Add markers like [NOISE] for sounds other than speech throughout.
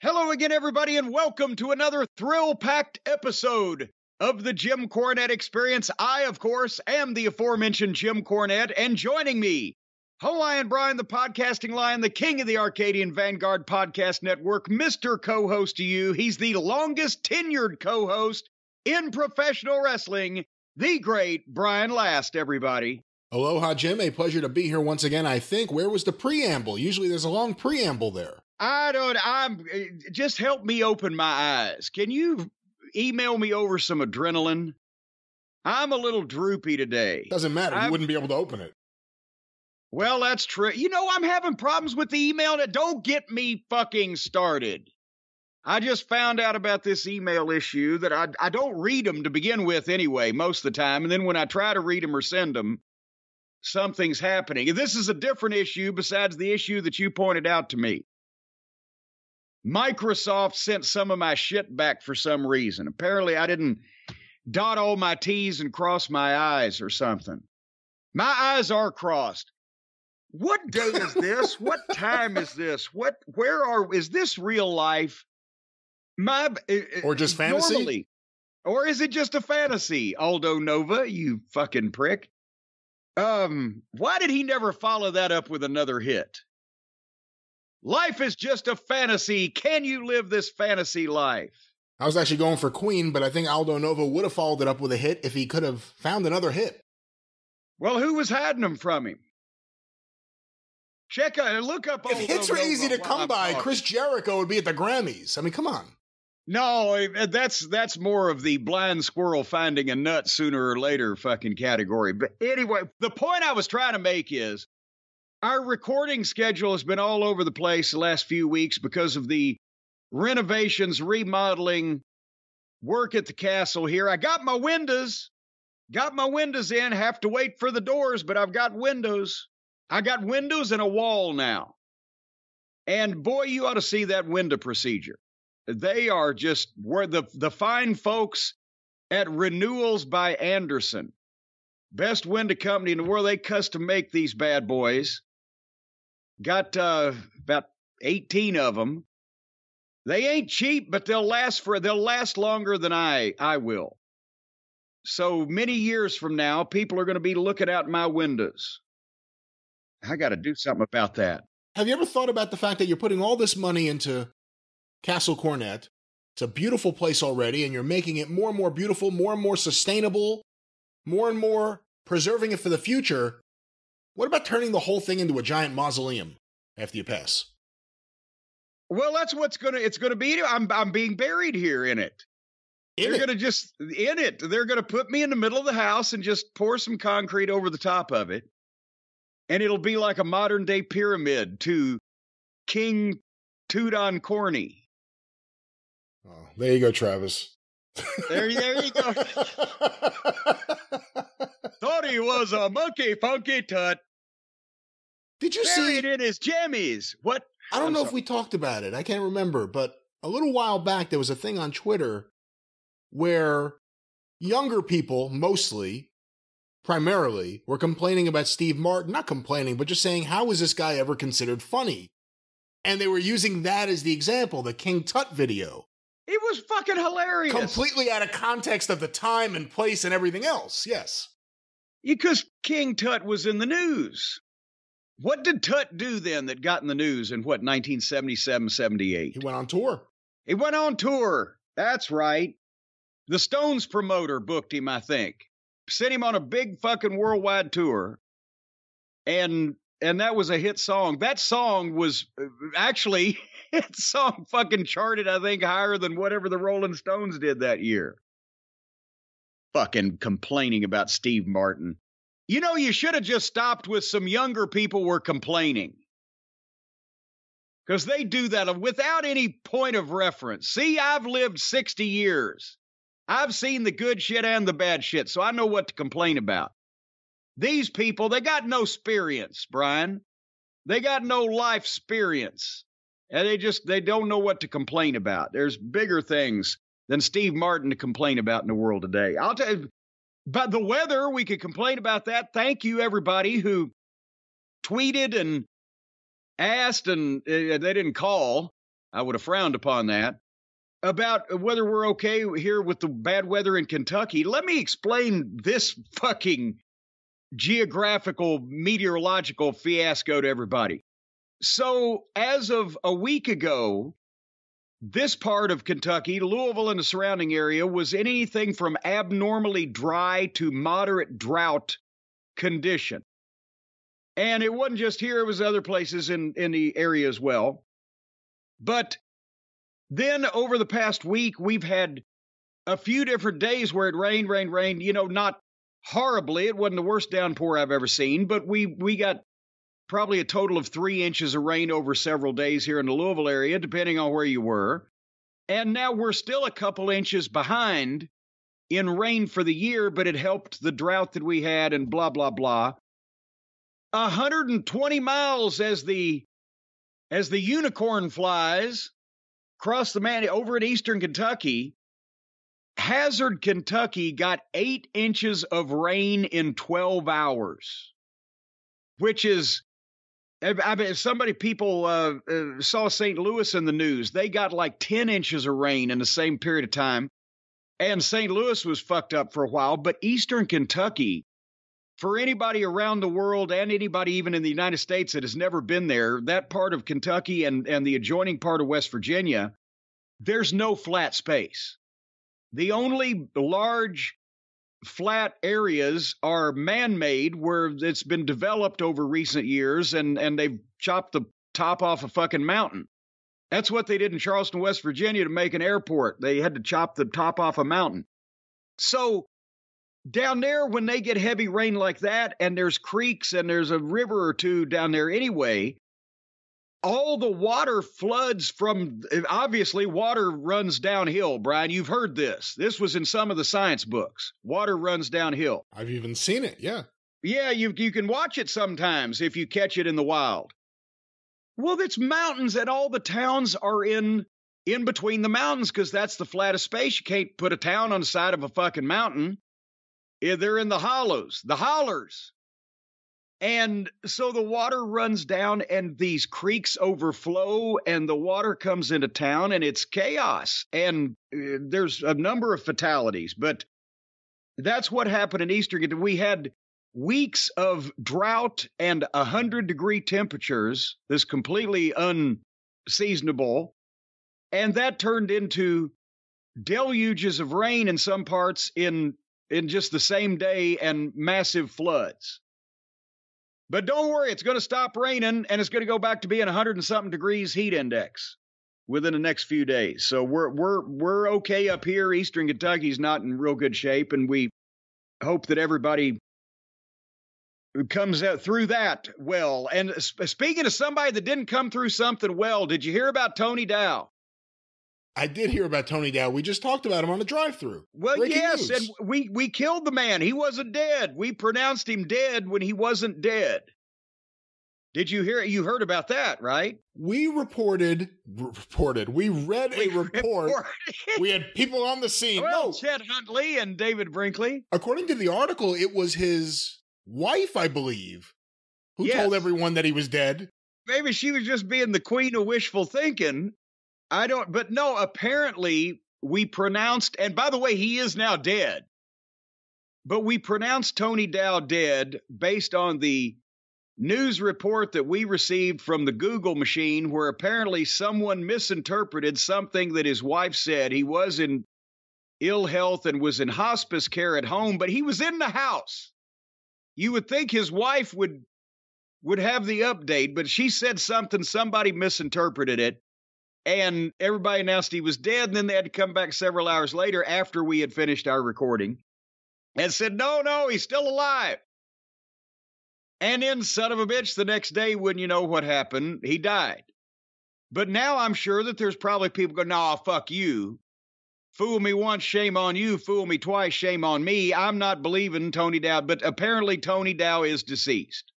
Hello again, everybody, and welcome to another thrill packed episode of the Jim Cornette Experience. I, of course, am the aforementioned Jim Cornette, and joining me, Hawaiian Brian, the podcasting lion, the king of the Arcadian Vanguard Podcast Network, Mr. Co host to you. He's the longest tenured co host in professional wrestling, the great Brian Last, everybody. Aloha, Jim. A pleasure to be here once again. I think. Where was the preamble? Usually there's a long preamble there. I don't. I'm eh, just help me open my eyes. Can you email me over some adrenaline? I'm a little droopy today. Doesn't matter. I'm- you wouldn't be able to open it. Well, that's true. You know, I'm having problems with the email. That don't get me fucking started. I just found out about this email issue that I I don't read them to begin with anyway, most of the time, and then when I try to read them or send them, something's happening. And this is a different issue besides the issue that you pointed out to me. Microsoft sent some of my shit back for some reason. Apparently, I didn't dot all my T's and cross my I's or something. My eyes are crossed. What day is this? [LAUGHS] what time is this? What? Where are? Is this real life? My Or just fantasy? normally. or is it just a fantasy? Aldo Nova, you fucking prick. Um, why did he never follow that up with another hit? Life is just a fantasy. Can you live this fantasy life? I was actually going for Queen, but I think Aldo Nova would have followed it up with a hit if he could have found another hit. Well, who was hiding them from him? Check out, look up. If Aldo hits were Nova easy to come by. Chris Jericho would be at the Grammys. I mean, come on. No, eh, that's that's more of the blind squirrel finding a nut sooner or later fucking category. But anyway, the point I was trying to make is our recording schedule has been all over the place the last few weeks because of the renovations, remodeling, work at the castle here. I got my windows, got my windows in, have to wait for the doors, but I've got windows. I got windows and a wall now. And boy, you ought to see that window procedure they are just where the the fine folks at Renewals by Andersen, best window company in the world. They custom make these bad boys. Got uh, about eighteen of them. They ain't cheap, but they'll last for they'll last longer than I I will. So many years from now, people are going to be looking out my windows. I got to do something about that. Have you ever thought about the fact that you're putting all this money into Castle Cornette? It's a beautiful place already, and you're making it more and more beautiful, more and more sustainable, more and more preserving it for the future. What about turning the whole thing into a giant mausoleum after you pass? Well, that's what's gonna it's gonna be. I'm I'm being buried here in it. In they're it. gonna just in it. They're gonna put me in the middle of the house and just pour some concrete over the top of it, and it'll be like a modern day pyramid to King Tutankhamun. Oh, there you go, Travis. There, there you go. [LAUGHS] Thought he was a monkey, funky tut. Did you see? it in his jammies. What? I don't I'm know if we talked about it. I can't remember, but a little while back there was a thing on Twitter where younger people, mostly, primarily, were complaining about Steve Martin. Not complaining, but just saying, how was this guy ever considered funny? And they were using that as the example, the King Tut video. It was fucking hilarious. Completely out of context of the time and place and everything else. Yes. Because King Tut was in the news. What did Tut do then that got in the news in what, 1977, 78? He went on tour. He went on tour. That's right. The Stones promoter booked him, I think. Sent him on a big fucking worldwide tour. And and that was a hit song. That song was uh, actually [LAUGHS] that song fucking charted, I think, higher than whatever the Rolling Stones did that year. Fucking complaining about Steve Martin. You know, you should have just stopped with some younger people were complaining. Because they do that without any point of reference. See, I've lived 60 years. I've seen the good shit and the bad shit, so I know what to complain about. These people, they got no experience, Brian. They got no life experience. And they just they don't know what to complain about. There's bigger things than Steve Martin to complain about in the world today. I'll tell you but the weather, we could complain about that. Thank you everybody who tweeted and asked and uh, they didn't call I would have frowned upon that. About whether we're okay here with the bad weather in Kentucky. Let me explain this fucking geographical meteorological fiasco to everybody. So, as of a week ago, this part of Kentucky, Louisville and the surrounding area, was anything from abnormally dry to moderate drought condition. And it wasn't just here, it was other places in, in the area as well. But then over the past week, we've had a few different days where it rained, rained, rained, you know, not horribly. It wasn't the worst downpour I've ever seen, but we we got probably a total of three inches of rain over several days here in the Louisville area, depending on where you were. And now we're still a couple inches behind in rain for the year, but it helped the drought that we had and blah, blah, blah. 120 miles as the as the unicorn flies across the man over in eastern Kentucky. Hazard, Kentucky got eight inches of rain in 12 hours, which is I mean, somebody people uh, uh, saw St. Louis in the news. They got like 10 inches of rain in the same period of time. And St. Louis was fucked up for a while. But Eastern Kentucky, for anybody around the world and anybody even in the United States that has never been there, that part of Kentucky and, and the adjoining part of West Virginia, there's no flat space. The only large flat areas are man-made where it's been developed over recent years and and they've chopped the top off a fucking mountain. That's what they did in Charleston, West Virginia to make an airport. They had to chop the top off a mountain. So down there when they get heavy rain like that and there's creeks and there's a river or two down there anyway, all the water floods from obviously water runs downhill brian. You've heard this. This was in some of the science books. Water runs downhill. I've even seen it yeah. Yeah you, you can watch it sometimes if you catch it in the wild. Well it's mountains and all the towns are in in between the mountains because that's the flattest space. You can't put a town on the side of a fucking mountain. They're in the hollows the hollers and so the water runs down and these creeks overflow and the water comes into town and it's chaos. And uh, there's a number of fatalities, but that's what happened in Eastern. We had weeks of drought and 100 degree temperatures, this completely unseasonable. And that turned into deluges of rain in some parts in in just the same day and massive floods. But don't worry, it's going to stop raining and it's going to go back to being 100 and something degrees heat index within the next few days. So we're we're we're okay up here. Eastern Kentucky's not in real good shape, and we hope that everybody comes out through that well. And speaking of somebody that didn't come through something well, did you hear about Tony Dow? I did hear about Tony Dow. We just talked about him on the drive-through. Well, Breaking yes, news. and we we killed the man. He wasn't dead. We pronounced him dead when he wasn't dead. Did you hear? You heard about that, right? We reported, reported. We read a We [LAUGHS] report. reported. we had people on the scene. well, no, Chet Huntley and David Brinkley. according to the article, it was his wife, I believe, who Yes. told everyone that he was dead. Maybe she was just being the queen of wishful thinking. I don't, but no, apparently we pronounced, and by the way, he is now dead. But we pronounced Tony Dow dead based on the news report that we received from the Google machine, where apparently someone misinterpreted something that his wife said. He was in ill health and was in hospice care at home, but he was in the house. You would think his wife would would have the update, but she said something, somebody misinterpreted it, and everybody announced he was dead. And then they had to come back several hours later after we had finished our recording and said, no, no, he's still alive. And then, son of a bitch, the next day, when you know what happened, he died. But now I'm sure that there's probably people going, nah, fuck you. Fool me once, shame on you. Fool me twice, shame on me. I'm not believing Tony Dow, but apparently Tony Dow is deceased.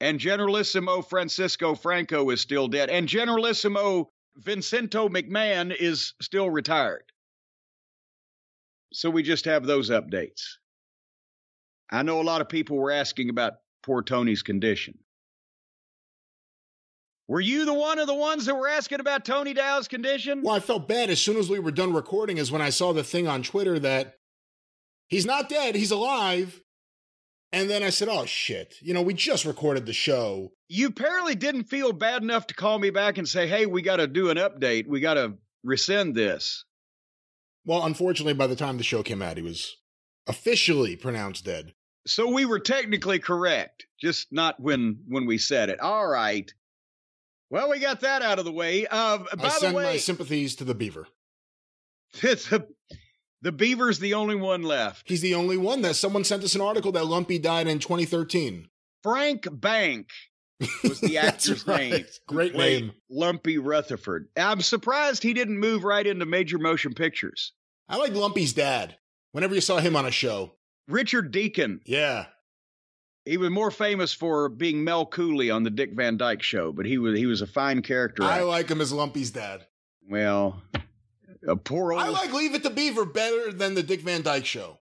And Generalissimo Francisco Franco is still dead. And Generalissimo Vincento McMahon is still retired. So we just have those updates. I know a lot of people were asking about poor Tony's condition. Were you the one of the ones that were asking about Tony Dow's condition? Well, I felt bad as soon as we were done recording, is when I saw the thing on Twitter that he's not dead, he's alive. And then I said, oh shit, you know, we just recorded the show. You apparently didn't feel bad enough to call me back and say, hey, we got to do an update. We got to rescind this. Well, unfortunately, by the time the show came out, he was officially pronounced dead. So we were technically correct, just not when when we said it. All right. Well, we got that out of the way. Uh, by I send the way, my sympathies to the beaver. [LAUGHS] it's a, the beaver's the only one left. He's the only one that someone sent us an article that Lumpy died in 2013. Frank Bank was the [LAUGHS] actor's right. name. Great name. Lumpy Rutherford. I'm surprised he didn't move right into major motion pictures. I like Lumpy's dad. Whenever you saw him on a show. Richard Deacon. Yeah. He was more famous for being Mel Cooley on the Dick Van Dyke Show, but he was he was a fine character. I actor. like him as Lumpy's dad. well, a poor old I like Leave It to Beaver better than the Dick Van Dyke Show.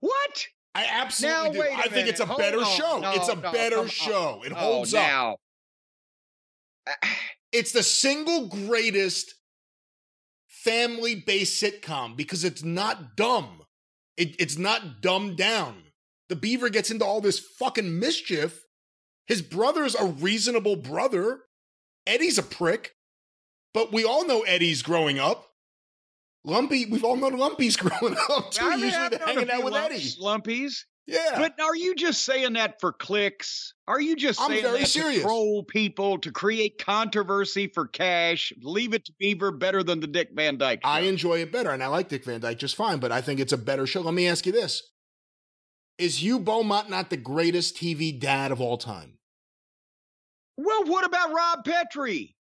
what? I absolutely Now, do. wait a I think it's a minute. better on. show. No, it's a no, better come on. show. It Oh, holds up. [SIGHS] It's the single greatest family based sitcom because it's not dumb. It, it's not dumbed down. The beaver gets into all this fucking mischief. His brother's a reasonable brother. Eddie's a prick. But we all know Eddie's growing up. Lumpy, we've all known Lumpy's [LAUGHS] growing up too, I mean, usually I've known hanging out with lumps- Eddie. Lumpies. Yeah. But are you just saying that for clicks? Are you just I'm saying very that serious. to troll people to create controversy for cash? Leave it to Beaver better than the Dick Van Dyke. Show. I enjoy it better, and I like Dick Van Dyke just fine, but I think it's a better show. Let me ask you this Is Hugh Beaumont not the greatest TV dad of all time? well, what about Rob Petrie?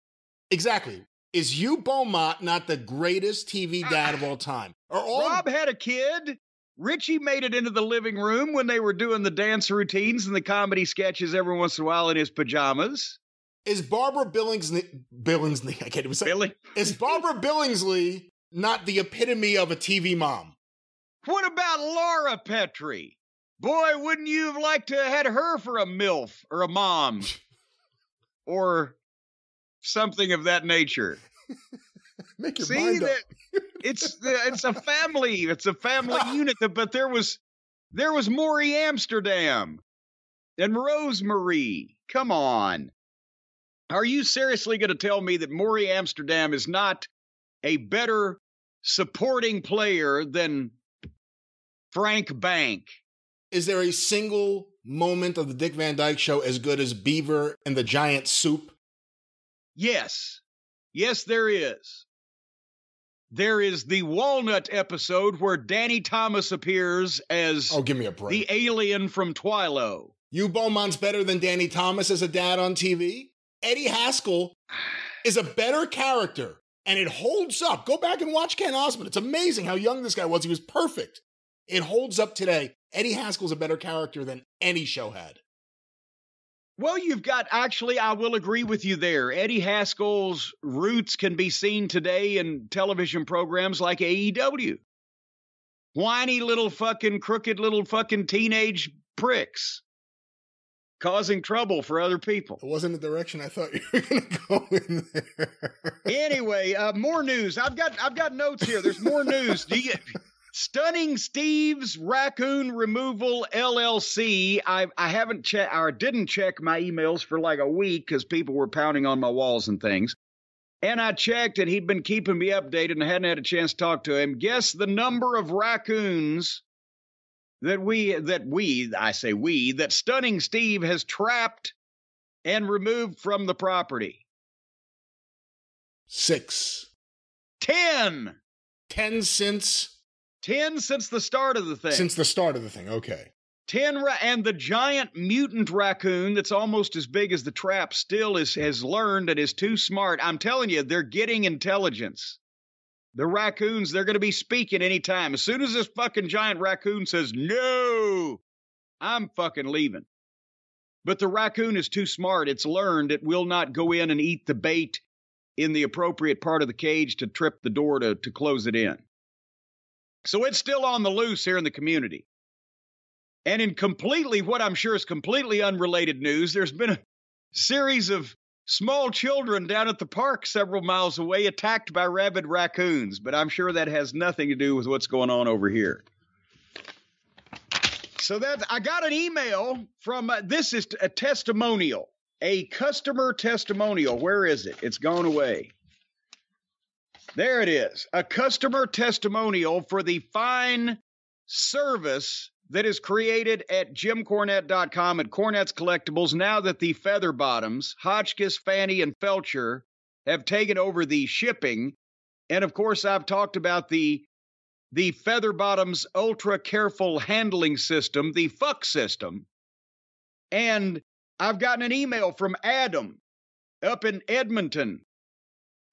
Exactly. Is Hugh Beaumont not the greatest TV ah, dad of all time? Are all Rob had a kid. Richie made it into the living room when they were doing the dance routines and the comedy sketches every once in a while in his pajamas. is Barbara Billingsley Billingsley? I can't even say. Billy, Is Barbara Billingsley not the epitome of a TV mom? what about Laura Petrie? Boy, wouldn't you have liked to have had her for a MILF or a mom [LAUGHS] or something of that nature? [LAUGHS] Make your See mind up. that it's it's a family, it's a family [LAUGHS] unit. But there was there was Morey Amsterdam and Rosemary. Come on, are you seriously going to tell me that Morey Amsterdam is not a better supporting player than Frank Bank? Is there a single moment of the Dick Van Dyke Show as good as Beaver and the Giant Soup? Yes. Yes, there is. There is the Walnut episode where Danny Thomas appears as Oh, give me a break. the alien from Twilo. You Beaumont's better than Danny Thomas as a dad on TV. Eddie Haskell [SIGHS] is a better character, and it holds up. Go back and watch Ken Osmond. It's amazing how young this guy was. He was perfect. It holds up today. Eddie Haskell's a better character than any show had. Well, you've got actually, I will agree with you there. Eddie Haskell's roots can be seen today in television programs like AEW. Whiny little fucking crooked little fucking teenage pricks causing trouble for other people. It wasn't the direction I thought [LAUGHS] you were going to go in there. Anyway, uh, more news. I've got I've got notes here. There's more news. Do you, Stunning Steve's raccoon removal LLC. I I haven't checked or didn't check my emails for like a week because people were pounding on my walls and things. And I checked, and he'd been keeping me updated, and I hadn't had a chance to talk to him. Guess the number of raccoons that we that we I say we that Stunning Steve has trapped and removed from the property. Six. Ten. Ten since 10 since the start of the thing. since the start of the thing. Okay. 10 ra- and the giant mutant raccoon that's almost as big as the trap still is has learned and is too smart. I'm telling you, they're getting intelligence. The raccoons, they're going to be speaking anytime. As soon as this fucking giant raccoon says, no, I'm fucking leaving. But the raccoon is too smart. It's learned it will not go in and eat the bait in the appropriate part of the cage to trip the door to, to close it in. So it's still on the loose here in the community. And in completely, what I'm sure is completely unrelated news, there's been a series of small children down at the park several miles away attacked by rabid raccoons, but I'm sure that has nothing to do with what's going on over here. So that I got an email from uh, this is a testimonial, a customer testimonial. Where is it? It's gone away. There it is. A customer testimonial for the fine service that is created at jimcornette.com at Cornette's Collectibles now that the Feather Bottoms, Hotchkiss, Fanny, and Felcher have taken over the shipping. And of course, I've talked about the the Feather Bottoms ultra careful handling system, the fuck system. And I've gotten an email from Adam up in Edmonton,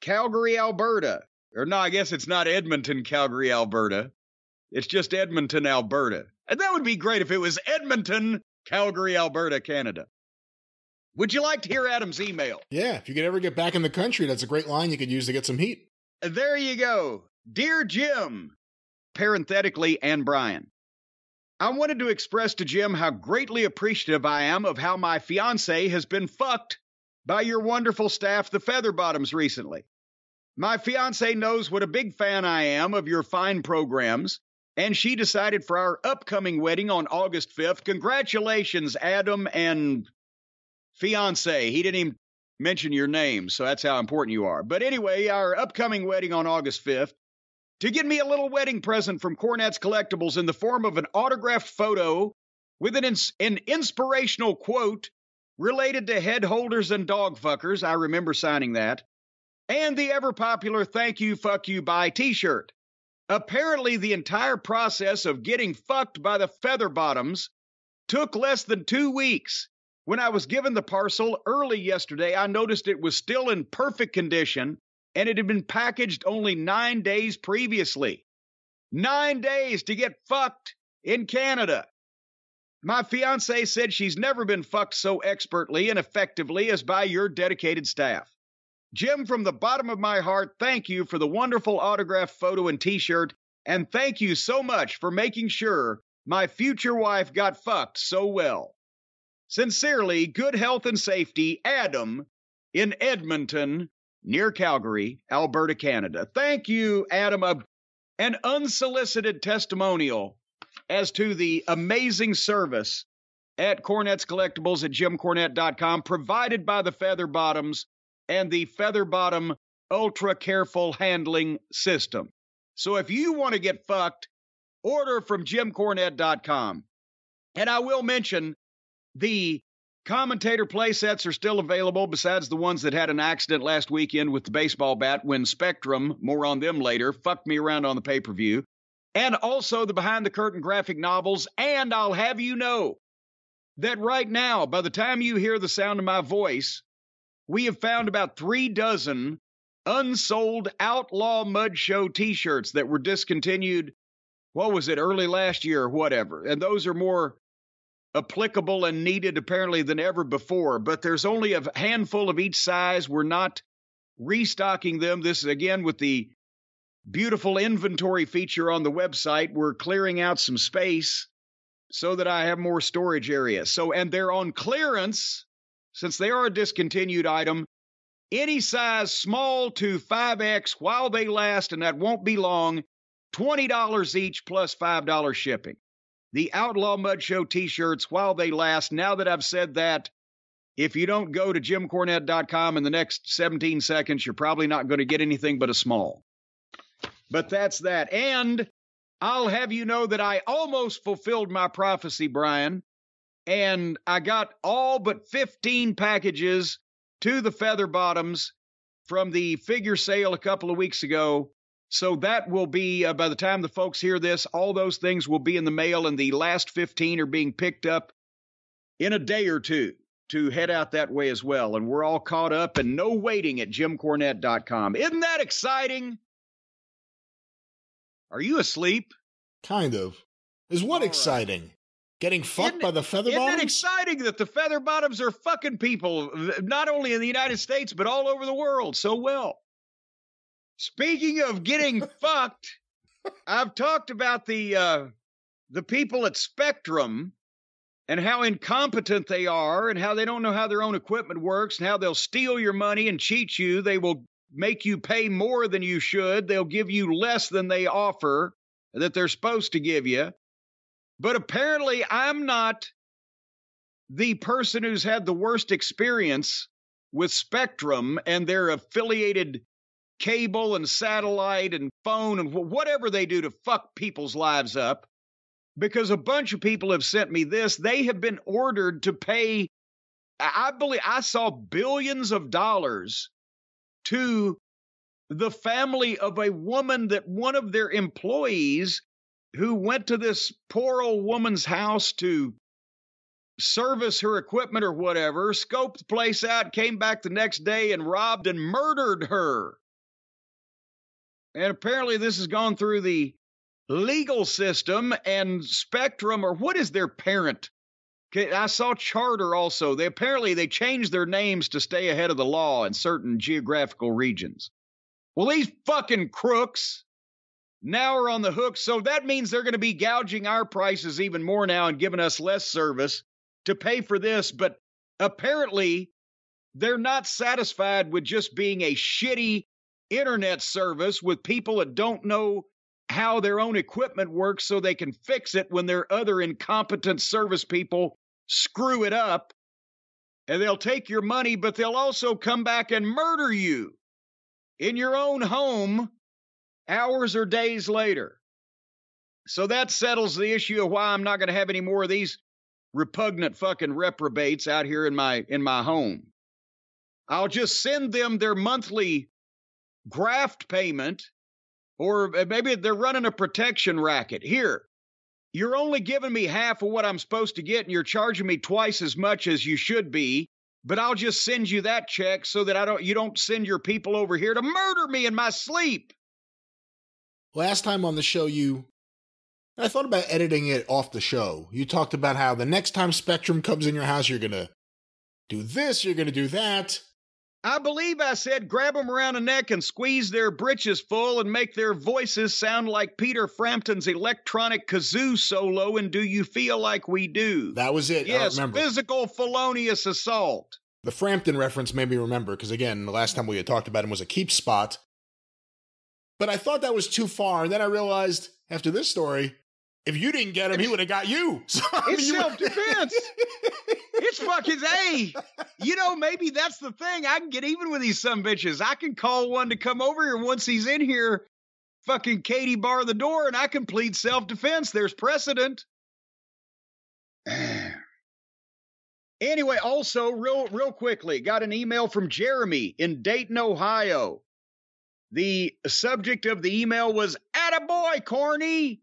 Calgary, Alberta. Or no, I guess it's not Edmonton, Calgary, Alberta. It's just Edmonton, Alberta. And that would be great if it was Edmonton, Calgary, Alberta, Canada. Would you like to hear Adam's email? Yeah, if you could ever get back in the country, that's a great line you could use to get some heat. Uh, there you go. Dear Jim, parenthetically, and Brian. I wanted to express to Jim how greatly appreciative I am of how my fiance has been fucked by your wonderful staff, the Featherbottoms, recently. My fiance knows what a big fan I am of your fine programs, and she decided for our upcoming wedding on August 5th. Congratulations, Adam and fiance. He didn't even mention your name, so that's how important you are. But anyway, our upcoming wedding on August 5th to get me a little wedding present from Cornette's Collectibles in the form of an autographed photo with an, ins- an inspirational quote related to head holders and dog fuckers. I remember signing that. And the ever popular thank you, fuck you, bye t shirt. Apparently, the entire process of getting fucked by the feather bottoms took less than two weeks. When I was given the parcel early yesterday, I noticed it was still in perfect condition and it had been packaged only nine days previously. Nine days to get fucked in Canada. My fiance said she's never been fucked so expertly and effectively as by your dedicated staff. Jim, from the bottom of my heart, thank you for the wonderful autograph photo and t shirt, and thank you so much for making sure my future wife got fucked so well. Sincerely, good health and safety, Adam in Edmonton, near Calgary, Alberta, Canada. Thank you, Adam. A, An unsolicited testimonial as to the amazing service at Cornette's Collectibles at jimcornette.com provided by the Feather Bottoms and the Feather Bottom Ultra Careful Handling System. So if you want to get fucked, order from jimcornette.com. And I will mention the commentator play sets are still available, besides the ones that had an accident last weekend with the baseball bat when Spectrum, more on them later, fucked me around on the pay per view. And also the behind the curtain graphic novels. And I'll have you know that right now, by the time you hear the sound of my voice, we have found about three dozen unsold Outlaw Mud Show t shirts that were discontinued. What was it, early last year or whatever? And those are more applicable and needed apparently than ever before. But there's only a handful of each size. We're not restocking them. This is again with the beautiful inventory feature on the website. We're clearing out some space so that I have more storage area. So, and they're on clearance since they are a discontinued item, any size small to 5X while they last, and that won't be long, $20 each plus $5 shipping. The Outlaw Mud Show t shirts while they last. Now that I've said that, if you don't go to jimcornette.com in the next 17 seconds, you're probably not going to get anything but a small. But that's that. And I'll have you know that I almost fulfilled my prophecy, Brian and I got all but 15 packages to the Feather Bottoms from the figure sale a couple of weeks ago. So that will be, uh, by the time the folks hear this, all those things will be in the mail, and the last 15 are being picked up in a day or two to head out that way as well. And we're all caught up and no waiting at jimcornette.com. Isn't that exciting? Are you asleep? Kind of. Is what all exciting? Right. Getting fucked isn't, by the feather isn't bottoms? Isn't it exciting that the feather bottoms are fucking people, not only in the United States, but all over the world so well? Speaking of getting [LAUGHS] fucked, I've talked about the uh, the people at Spectrum and how incompetent they are and how they don't know how their own equipment works and how they'll steal your money and cheat you. They will make you pay more than you should. They'll give you less than they offer that they're supposed to give you. But apparently, I'm not the person who's had the worst experience with Spectrum and their affiliated cable and satellite and phone and whatever they do to fuck people's lives up. Because a bunch of people have sent me this. They have been ordered to pay, I believe, I saw billions of dollars to the family of a woman that one of their employees who went to this poor old woman's house to service her equipment or whatever, scoped the place out, came back the next day and robbed and murdered her. And apparently, this has gone through the legal system and Spectrum, or what is their parent? I saw Charter also. They apparently they changed their names to stay ahead of the law in certain geographical regions. Well, these fucking crooks now we're on the hook. So that means they're going to be gouging our prices even more now and giving us less service to pay for this. But apparently, they're not satisfied with just being a shitty internet service with people that don't know how their own equipment works so they can fix it when their other incompetent service people screw it up. And they'll take your money, but they'll also come back and murder you in your own home hours or days later. So that settles the issue of why I'm not going to have any more of these repugnant fucking reprobates out here in my in my home. I'll just send them their monthly graft payment or uh, maybe they're running a protection racket. Here, you're only giving me half of what I'm supposed to get and you're charging me twice as much as you should be but I'll just send you that check so that I don't you don't send your people over here to murder me in my sleep. Last time on the show you I thought about editing it off the show. You talked about how the next time Spectrum comes in your house you're going to do this, you're going to do that. I believe I said grab them around the neck and squeeze their britches full and make their voices sound like Peter Frampton's electronic kazoo solo and Do You Feel Like We Do? That was it. Yes, physical felonious assault. The Frampton reference made me remember because, again, the last time we had talked about him was a keep spot. But I thought that was too far. And then I realized after this story, if you didn't get him, he would have got you. [LAUGHS] So, it's mean, self defense. it's fucking a. You know, maybe that's the thing. I can get even with these some bitches. I can call one to come over here once he's in here. Fucking Katie bar the door, and I can plead self defense. There's precedent. [SIGHS] anyway, also real real quickly, got an email from Jeremy in Dayton, Ohio. The subject of the email was "Attaboy, Corny."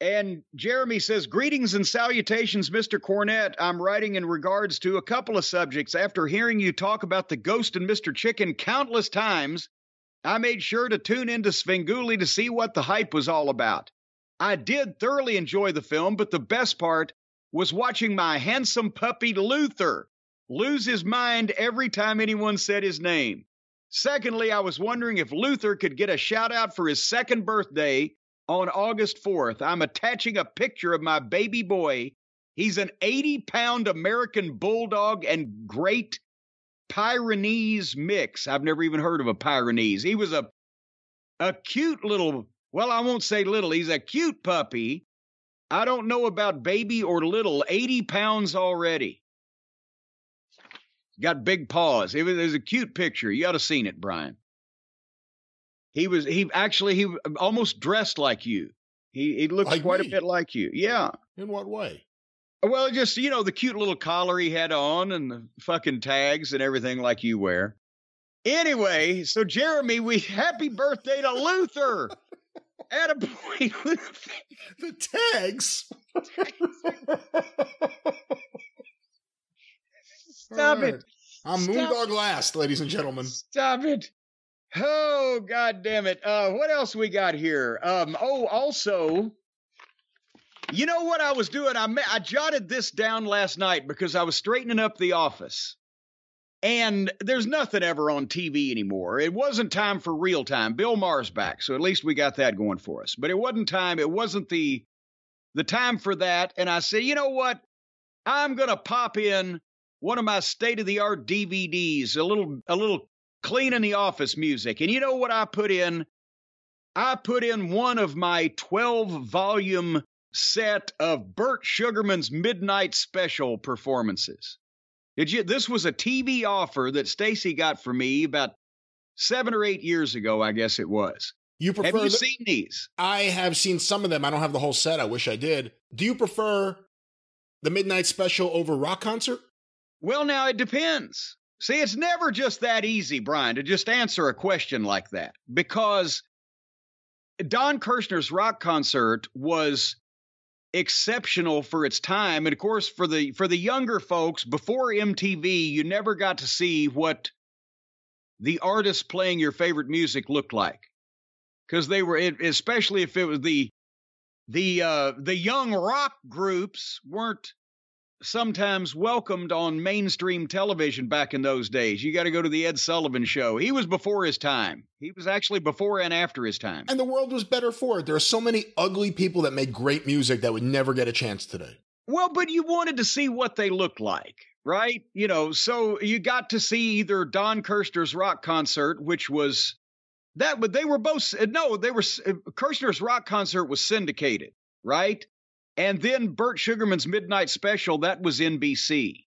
And Jeremy says, Greetings and salutations, Mr. Cornette. I'm writing in regards to a couple of subjects. After hearing you talk about the ghost and Mr. Chicken countless times, I made sure to tune into Svengoolie to see what the hype was all about. I did thoroughly enjoy the film, but the best part was watching my handsome puppy Luther lose his mind every time anyone said his name. Secondly, I was wondering if Luther could get a shout out for his second birthday on August 4th. I'm attaching a picture of my baby boy. He's an 80 pound American bulldog and great Pyrenees mix. I've never even heard of a Pyrenees. He was a a cute little, well, I won't say little, he's a cute puppy. I don't know about baby or little, 80 pounds already. Got big paws. It was, it was a cute picture. You ought to seen it, Brian. He was he actually he almost dressed like you. He he looks like quite me. a bit like you. Yeah. In what way? Well, just you know the cute little collar he had on and the fucking tags and everything like you wear. Anyway, so Jeremy, we [LAUGHS] happy birthday to Luther. At a point, [LAUGHS] the tags. [LAUGHS] Stop right. it. I'm Stop. Moondog last, ladies and gentlemen. Stop it. Oh, god damn it. Uh, what else we got here? Um, oh, also, you know what I was doing? I, I jotted this down last night because I was straightening up the office. And there's nothing ever on TV anymore. It wasn't time for real time. Bill Maher's back, so at least we got that going for us. But it wasn't time. It wasn't the the time for that. And I said, you know what? I'm going to pop in one of my state of the art DVDs, a little a little clean in the office music. And you know what I put in? I put in one of my 12 volume set of Burt Sugarman's Midnight Special performances. Did you this was a TV offer that Stacy got for me about 7 or 8 years ago, I guess it was. You prefer Have you the- seen these? I have seen some of them. I don't have the whole set. I wish I did. Do you prefer the midnight special over rock concert? Well, now it depends. See, it's never just that easy, Brian, to just answer a question like that because Don Kirshner's rock concert was exceptional for its time and of course for the for the younger folks before MTV you never got to see what the artists playing your favorite music looked like cuz they were especially if it was the the uh the young rock groups weren't sometimes welcomed on mainstream television back in those days. You got to go to the Ed Sullivan show. He was before his time. He was actually before and after his time. And the world was better for it. There are so many ugly people that make great music that would never get a chance today. Well, but you wanted to see what they looked like, right? You know, so you got to see either Don Kirshner's rock concert, which was that, but they were both, no, they were, uh, Kirshner's rock concert was syndicated, right? And then Burt Sugarman's Midnight Special, that was NBC.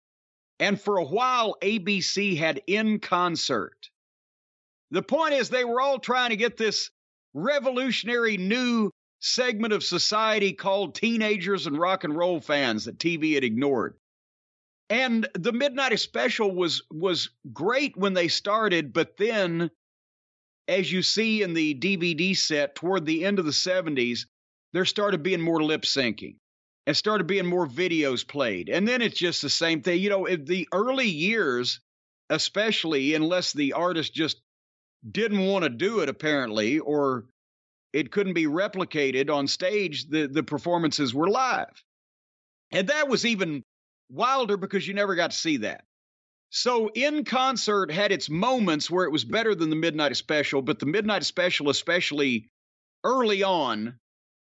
And for a while, ABC had In Concert. The point is, they were all trying to get this revolutionary new segment of society called teenagers and rock and roll fans that TV had ignored. And the Midnight Special was was great when they started, but then as you see in the DVD set toward the end of the 70s, there started being more lip syncing and started being more videos played. And then it's just the same thing. You know, in the early years, especially, unless the artist just didn't want to do it, apparently, or it couldn't be replicated on stage, the, the performances were live. And that was even wilder because you never got to see that. So, in concert had its moments where it was better than the Midnight Special, but the Midnight Special, especially early on,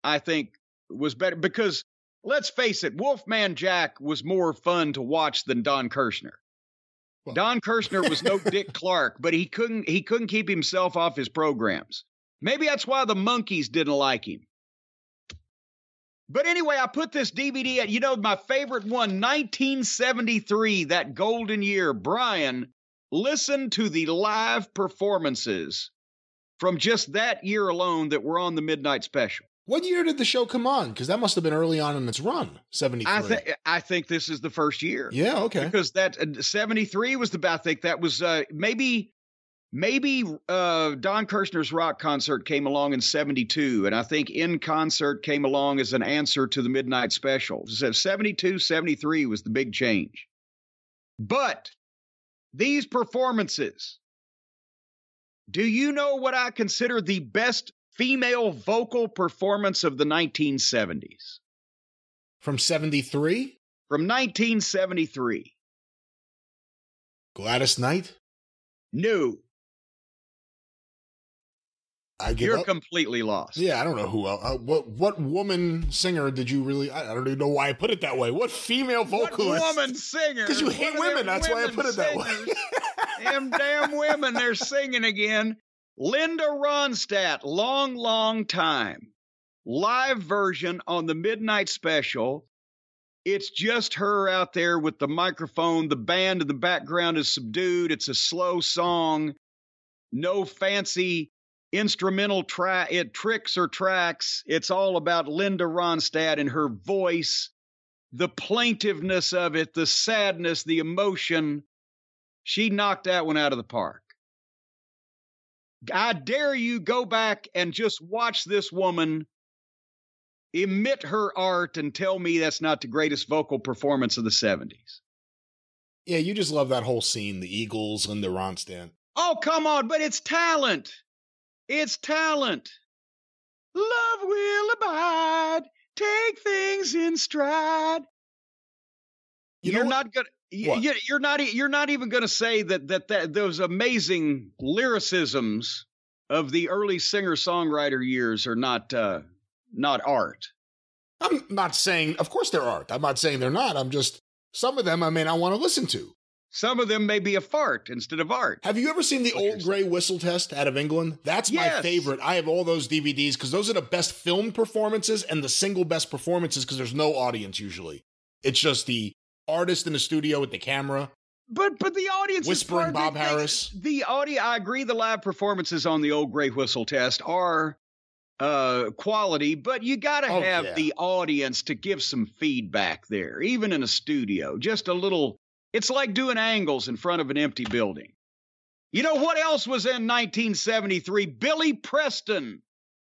I think was better because let's face it, Wolfman Jack was more fun to watch than Don Kirshner. Well- Don Kirshner was no Dick [LAUGHS] Clark, but he couldn't he couldn't keep himself off his programs. Maybe that's why the Monkees didn't like him. But anyway, I put this DVD at, you know, my favorite one, 1973, that golden year. Brian, listen to the live performances from just that year alone that were on the Midnight Special. What year did the show come on? Because that must have been early on in its run, 73. I think I think this is the first year. yeah, okay. Because that uh, 73 was the I think that was uh, maybe maybe uh, Don Kirshner's rock concert came along in 72 and I think in concert came along as an answer to the midnight special. So 72 73 was the big change. But these performances do you know what I consider the best female vocal performance of the 1970s? From 73, From 1973. Gladys Knight. No, I give you're up. completely lost. yeah, I don't know who else. Uh, what what woman singer did you really? I, I don't even know why I put it that way. What female What vocalist? woman singer? Because you hate women. That's why I put it that way. singers? [LAUGHS] Them damn women, they're singing again. Linda Ronstadt, long, long time. Live version on the Midnight Special. It's just her out there with the microphone. The band in the background is subdued. It's a slow song. No fancy instrumental track, it tricks or tracks. It's all about Linda Ronstadt and her voice, the plaintiveness of it, the sadness, the emotion. She knocked that one out of the park. I dare you go back and just watch this woman emit her art and tell me that's not the greatest vocal performance of the 70s. yeah, you just love that whole scene. The Eagles, Linda Ronstadt. Oh, come on, but it's talent. It's talent. Love will abide. Take things in stride. You know are what? not gonna. What? You're not. You're not even going to say that, that that those amazing lyricisms of the early singer songwriter years are not uh, not art. I'm not saying, of course, they're art. I'm not saying they're not. I'm just Some of them I may not want to listen to. Some of them may be a fart instead of art. Have you ever seen the Old Grey Whistle Test out of England? That's yes. my favorite. I have all those DVDs because those are the best film performances and the single best performances because there's no audience usually. It's just the artist in the studio with the camera. But but the audience whispering Bob Harris. The audio, I agree. The live performances on the Old Grey Whistle Test are uh quality but you got to oh, have yeah. the audience to give some feedback there even in a studio just a little it's like doing angles in front of an empty building. You know what else was in 1973? Billy Preston.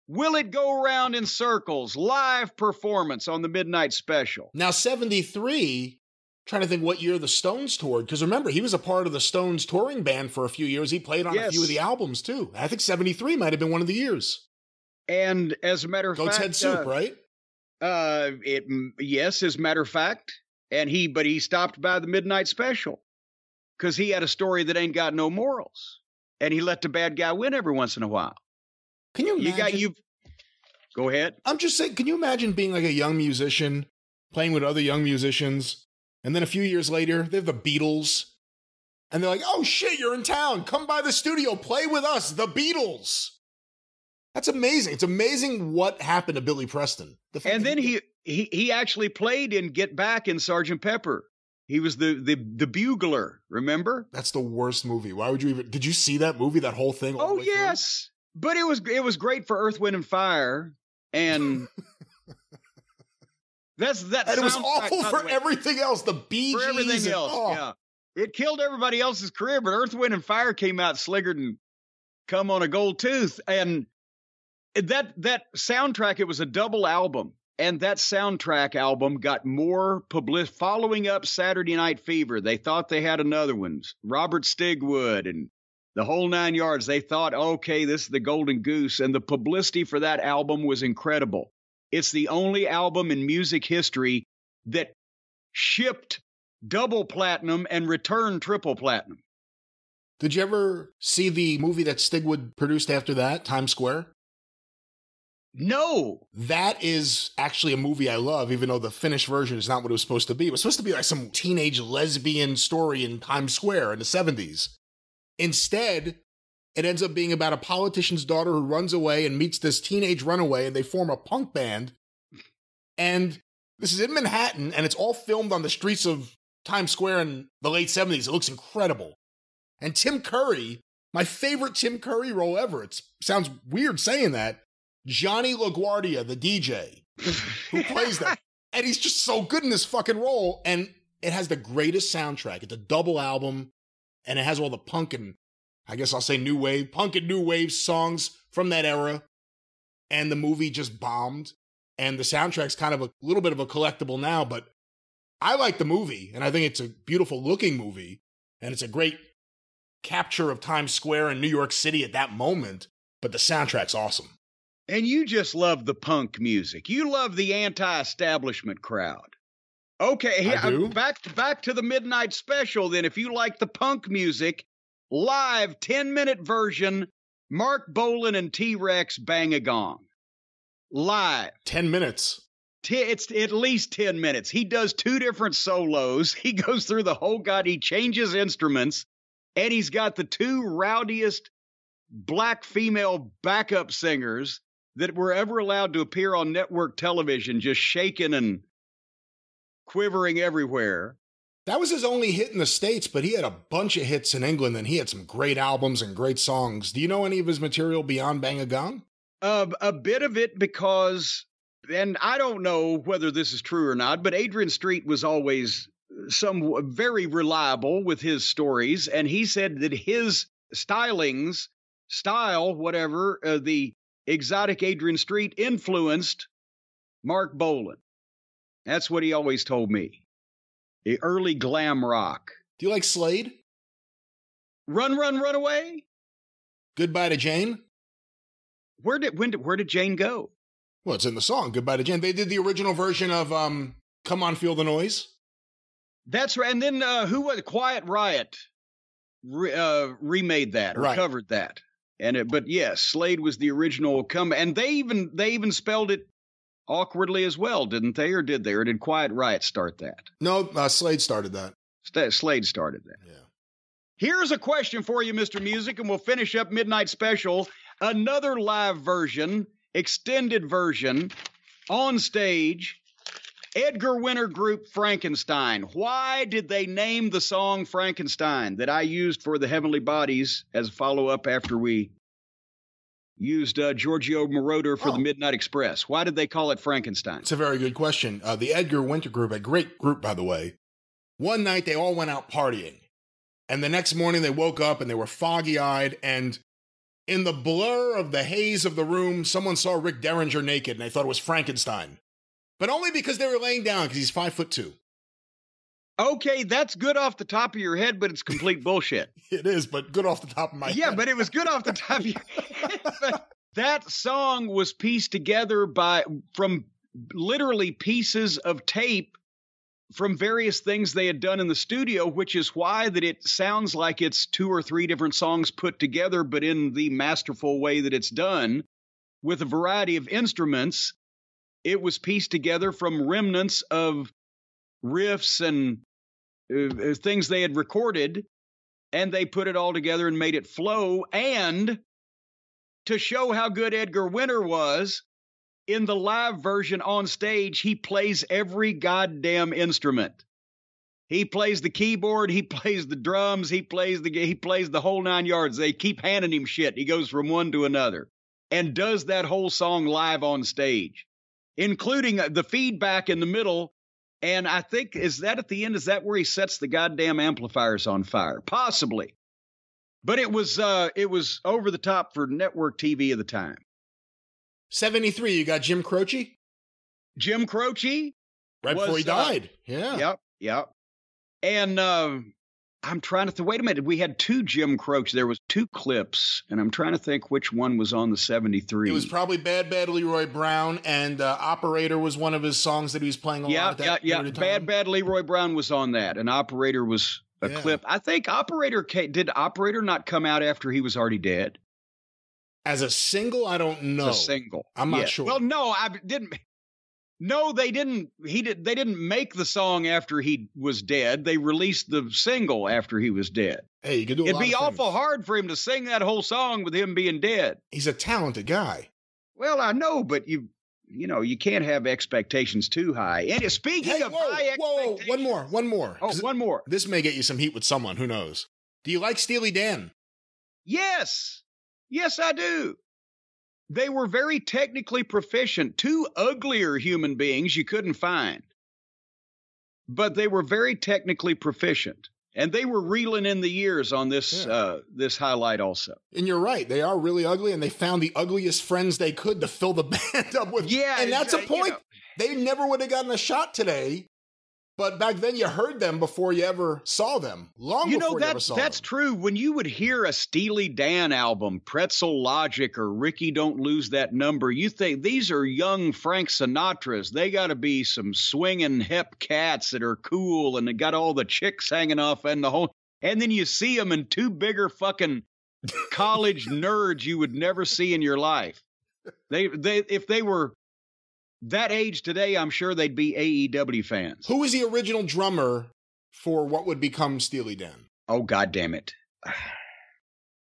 Will It Go Around in Circles? Live performance on the Midnight Special. Now, 73, trying to think what year the Stones toured. Because remember, he was a part of the Stones touring band for a few years. He played on yes. a few of the albums too. I think 73 might have been one of the years. And as a matter of Goat's fact, Head Soup, uh, right? Uh, it yes, as a matter of fact, and he but he stopped by the midnight special because he had a story that ain't got no morals and he let the bad guy win every once in a while can you imagine? you got you go ahead i'm just saying can you imagine being like a young musician playing with other young musicians and then a few years later they're the beatles and they're like oh shit you're in town come by the studio play with us the beatles that's amazing. It's amazing what happened to Billy Preston. The and then he, he he actually played in Get Back in Sergeant Pepper. He was the the the bugler. Remember? That's the worst movie. Why would you even? Did you see that movie? That whole thing? Oh yes, through? but it was it was great for Earth, Wind, and Fire, and [LAUGHS] that's that. And it was awful for everything else. The Bee for everything else. oh. Yeah, it killed everybody else's career, but Earth, Wind, and Fire came out sliggered and come on a gold tooth, and that that soundtrack it was a double album and that soundtrack album got more publicity following up Saturday Night Fever. They thought they had another one, Robert Stigwood and the whole nine yards. They thought, okay, this is the Golden Goose, and the publicity for that album was incredible. It's the only album in music history that shipped double platinum and returned triple platinum. Did you ever see the movie that Stigwood produced after that, Times Square? No. That is actually a movie I love, even though the finished version is not what it was supposed to be. It was supposed to be like some teenage lesbian story in Times Square in the 70s. Instead, it ends up being about a politician's daughter who runs away and meets this teenage runaway, and they form a punk band. And this is in Manhattan, and it's all filmed on the streets of Times Square in the late 70s. It looks incredible. And Tim Curry, my favorite Tim Curry role ever. It sounds weird saying that, Johnny LaGuardia, the DJ, who [LAUGHS] plays that. And he's just so good in this fucking role. And it has the greatest soundtrack. It's a double album, and it has all the punk and I guess I'll say new wave, punk and new wave songs from that era. And the movie just bombed. And the soundtrack's kind of a little bit of a collectible now, but I like the movie, and I think it's a beautiful looking movie, and it's a great capture of Times Square in New York City at that moment. But the soundtrack's awesome. And you just love the punk music. You love the anti-establishment crowd. Okay, I uh, do. back to, back to the midnight special. Then, if you like the punk music, live ten minute version, Marc Bolan and T Rex bang a gong, live ten minutes. T- it's at least ten minutes. He does two different solos. [LAUGHS] He goes through the whole god. He changes instruments, and he's got the two rowdiest black female backup singers that were ever allowed to appear on network television, just shaking and quivering everywhere. That was his only hit in the States, but he had a bunch of hits in England and he had some great albums and great songs. Do you know any of his material beyond Bang a Gong? Uh, a bit of it because, and I don't know whether this is true or not, but Adrian Street was always some very reliable with his stories. And he said that his stylings, style, whatever, uh, the exotic Adrian Street influenced Marc Bolan. That's what he always told me. The early glam rock. Do you like Slade? Run, run, run away. Goodbye to Jane. Where did when did where did Jane go? Well, it's in the song "Goodbye to Jane." They did the original version of um, "Come On, Feel the Noise." That's right. And then uh, who was Quiet Riot? Re, uh, remade that or right. covered that. And it, but yes, Slade was the original come, and they even they even spelled it awkwardly as well, didn't they? Or did they? Or did Quiet Riot start that? No, uh, Slade started that. St- Slade started that. Yeah. Here's a question for you, Mr. Music, and we'll finish up Midnight Special. Another live version, extended version, on stage. Edgar Winter Group Frankenstein. Why did they name the song Frankenstein that I used for the Heavenly Bodies as a follow up after we used uh, Giorgio Moroder for Oh. the Midnight Express? Why did they call it Frankenstein? It's a very good question. Uh, the Edgar Winter Group, a great group, by the way. One night they all went out partying. And the next morning they woke up and they were foggy eyed. And in the blur of the haze of the room, someone saw Rick Derringer naked and they thought it was Frankenstein. But only because they were laying down because he's five foot two. Okay, that's good off the top of your head, but it's complete bullshit. [LAUGHS] It is, but good off the top of my head. yeah, head. but it was good off the top of your head. [LAUGHS] But that song was pieced together by from literally pieces of tape from various things they had done in the studio, which is why that it sounds like it's two or three different songs put together, but in the masterful way that it's done with a variety of instruments. It was pieced together from remnants of riffs and uh, uh, things they had recorded and they put it all together and made it flow. And to show how good Edgar Winter was, in the live version on stage, he plays every goddamn instrument. He plays the keyboard, he [LAUGHS] plays the drums, he plays the he plays the whole nine yards. They keep handing him shit. He goes from one to another and does that whole song live on stage, including uh, the feedback in the middle and I think is that at the end, is that where he sets the goddamn amplifiers on fire? Possibly. But it was uh it was over the top for network TV of the time. 73, you got Jim Croce Jim Croce. right before he Was, uh, died. yeah. Yep, yep. And um I'm trying to think. Wait a minute. We had two Jim Croce. There was two clips, and I'm trying to think which one was on the 73. It was probably Bad Bad Leroy Brown, and uh, Operator was one of his songs that he was playing a lot yeah, that yeah, yeah. period. Bad, bad. Leroy Brown was on that, and Operator was a Yeah. clip. I think Operator did Operator not come out after he was already dead. As a single, I don't know. a single. I'm not Yeah. sure. Well, no, I didn't. No, they didn't. He did. They didn't make the song after he was dead. They released the single after he was dead. hey, you can do a It'd be awful hard for him to sing that whole song with him being dead. He's a talented guy. Well, I know, but you, you know, you can't have expectations too high. And speaking Hey, of whoa, high whoa, expectations, one more, one more. Oh, one more. This may get you some heat with someone. Who knows? Do you like Steely Dan? Yes, yes, I do. They were very technically proficient. Two uglier human beings you couldn't find, but they were very technically proficient, and they were reeling in the years on this Yeah. uh, this highlight also. And you're right. They are really ugly, and they found the ugliest friends they could to fill the [LAUGHS] band up with. Yeah, and that's a you point. know. They never would have gotten a shot today. But back then, you heard them before you ever saw them. Long You before know you ever that's saw that's them. true. When you would hear a Steely Dan album, Pretzel Logic or Ricky Don't Lose That Number, you think these are young Frank Sinatras. They got to be some swinging hip cats that are cool and they got all the chicks hanging off and the whole. And then you see them in two bigger fucking college [LAUGHS] nerds you would never see in your life. They they if they were that age today, I'm sure they'd be AEW fans. Who was the original drummer for what would become Steely Dan? Oh god damn it.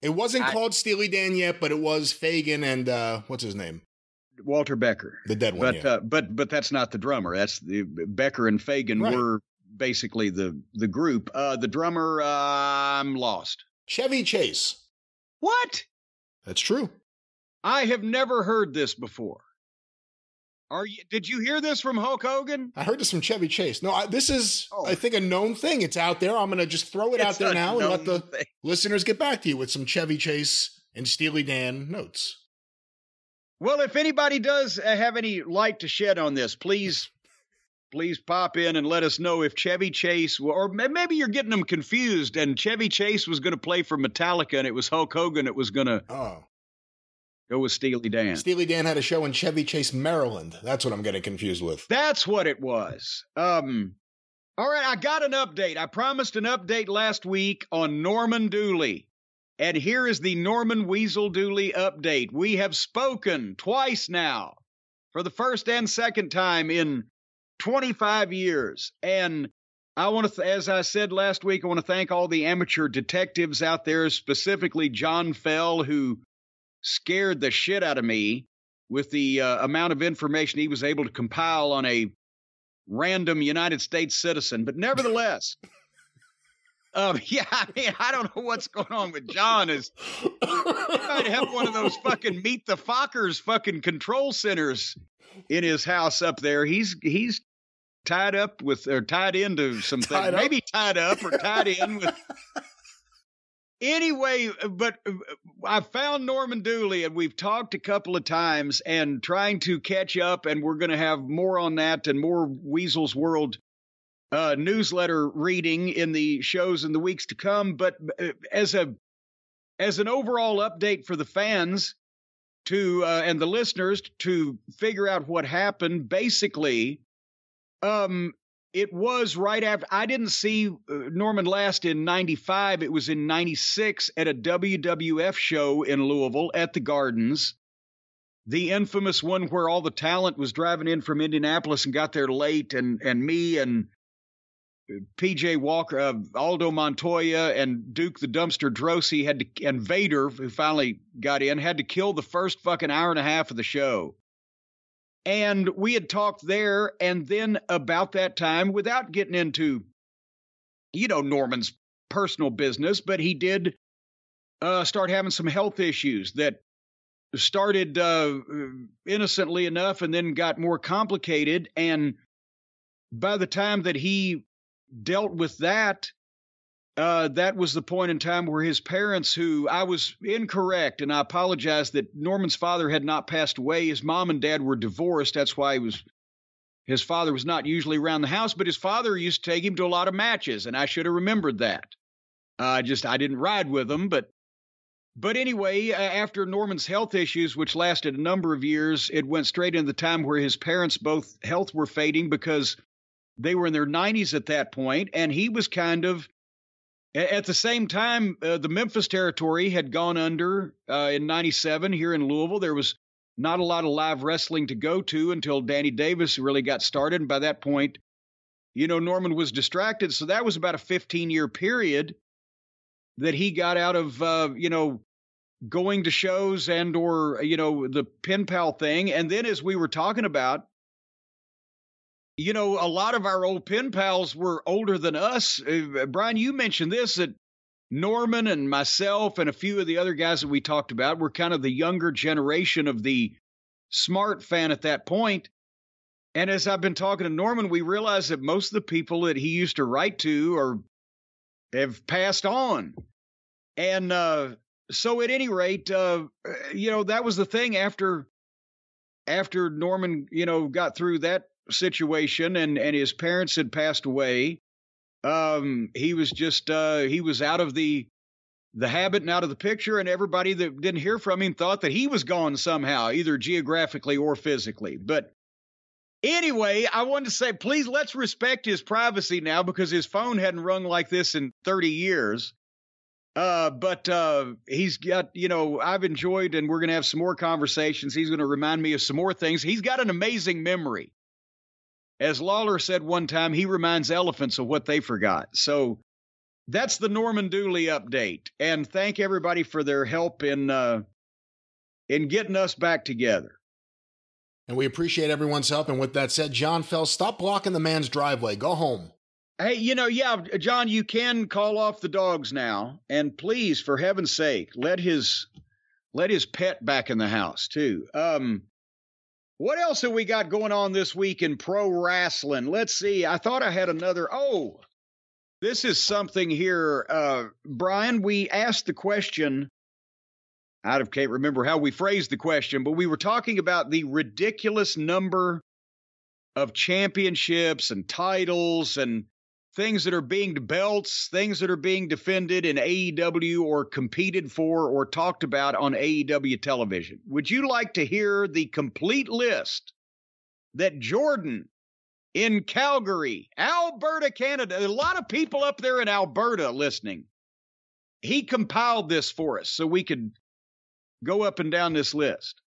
It wasn't I- called Steely Dan yet, but it was Fagen and uh, what's his name? Walter Becker. The dead one. but yeah. uh, but but that's not the drummer. That's the Becker and Fagen Right. were basically the the group. Uh, the drummer, uh, I'm lost. Chevy Chase. What? That's true. I have never heard this before. Are you? Did you hear this from Hulk Hogan? I heard this from Chevy Chase. No, I, this is, Oh. I think, a known thing. It's out there. I'm going to just throw it out there now and let the thing. listeners get back to you with some Chevy Chase and Steely Dan notes. Well, if anybody does uh, have any light to shed on this, please, please pop in and let us know if Chevy Chase, or maybe you're getting them confused, and Chevy Chase was going to play for Metallica, and it was Hulk Hogan that was going to Oh, go with Steely Dan. Steely Dan had a show in Chevy Chase, Maryland. That's what I'm getting confused with. That's what it was. Um, all right, I got an update. I promised an update last week on Norman Dooley. And here is the Norman Weasel Dooley update. We have spoken twice now. for the first and second time in 25 years. And I want to, th- as I said last week, I want to thank all the amateur detectives out there, specifically John Fell, who scared the shit out of me with the uh, amount of information he was able to compile on a random United States citizen. But nevertheless, um, [LAUGHS] yeah, I mean, I don't know what's going on with John. Is he might have one of those fucking meet the Fockers fucking control centers in his house up there. He's he's tied up with or tied into some things, maybe tied up or tied in with. Anyway, but uh, I found Norman Dooley and we've talked a couple of times and trying to catch up, and we're going to have more on that and more Weasel's World uh, newsletter reading in the shows in the weeks to come. But uh, as a as an overall update for the fans to uh, and the listeners to figure out what happened, basically, um, it was right after I didn't see uh, Norman last in 95. It was in 96 at a WWF show in Louisville at the Gardens. The infamous one where all the talent was driving in from Indianapolis and got there late, and, and me and PJ Walker, uh, Aldo Montoya, and Duke the Dumpster Droese had to, and Vader, who finally got in, had to kill the first fucking hour and a half of the show. And we had talked there, and then about that time, without getting into, you know, Norman's personal business, but he did uh, start having some health issues that started uh, innocently enough and then got more complicated. And by the time that he dealt with that, uh, that was the point in time where his parents, who I was incorrect, and I apologize that Norman's father had not passed away. His mom and dad were divorced. That's why he was. His father was not usually around the house, but his father used to take him to a lot of matches, and I should have remembered that. I uh, just I didn't ride with him, but but anyway, uh, after Norman's health issues, which lasted a number of years, it went straight into the time where his parents both health were fading because they were in their 90s at that point, and he was kind of at the same time, uh, the Memphis territory had gone under uh, in 97 here in Louisville. There was not a lot of live wrestling to go to until Danny Davis really got started. And by that point, you know, Norman was distracted. So that was about a 15 year period that he got out of, uh, you know, going to shows and or, you know, the pen pal thing. And then as we were talking about, you know, a lot of our old pen pals were older than us. Uh, Brian, you mentioned this that Norman and myself and a few of the other guys that we talked about were kind of the younger generation of the smart fan at that point. And as I've been talking to Norman, we realized that most of the people that he used to write to are have passed on. And uh, so, at any rate, uh, you know, that was the thing after after Norman, you know, got through that situation and and his parents had passed away um he was just uh he was out of the the habit and out of the picture and everybody that didn't hear from him thought that he was gone somehow either geographically or physically but anyway i wanted to say please let's respect his privacy now because his phone hadn't rung like this in 30 years uh, but uh, he's got, you know, I've enjoyed, and we're going to have some more conversations. He's going to remind me of some more things. He's got an amazing memory. As Lawler said one time, he reminds elephants of what they forgot. So that's the Norman Dooley update. And thank everybody for their help in uh, in getting us back together. And we appreciate everyone's help. And with that said, John Fell, stop blocking the man's driveway. Go home. Hey, you know, yeah, John, you can call off the dogs now, and please, for heaven's sake, let his let his pet back in the house too. Um, what else have we got going on this week in pro wrestling? Let's see. I thought I had another. Oh, this is something here. Uh, Brian, we asked the question. I can't remember how we phrased the question, but we were talking about the ridiculous number of championships and titles and things that are being belts, things that are being defended in AEW or competed for or talked about on AEW television. Would you like to hear the complete list that Jordan in Calgary, Alberta, Canada, a lot of people up there in Alberta listening. He compiled this for us so we could go up and down this list.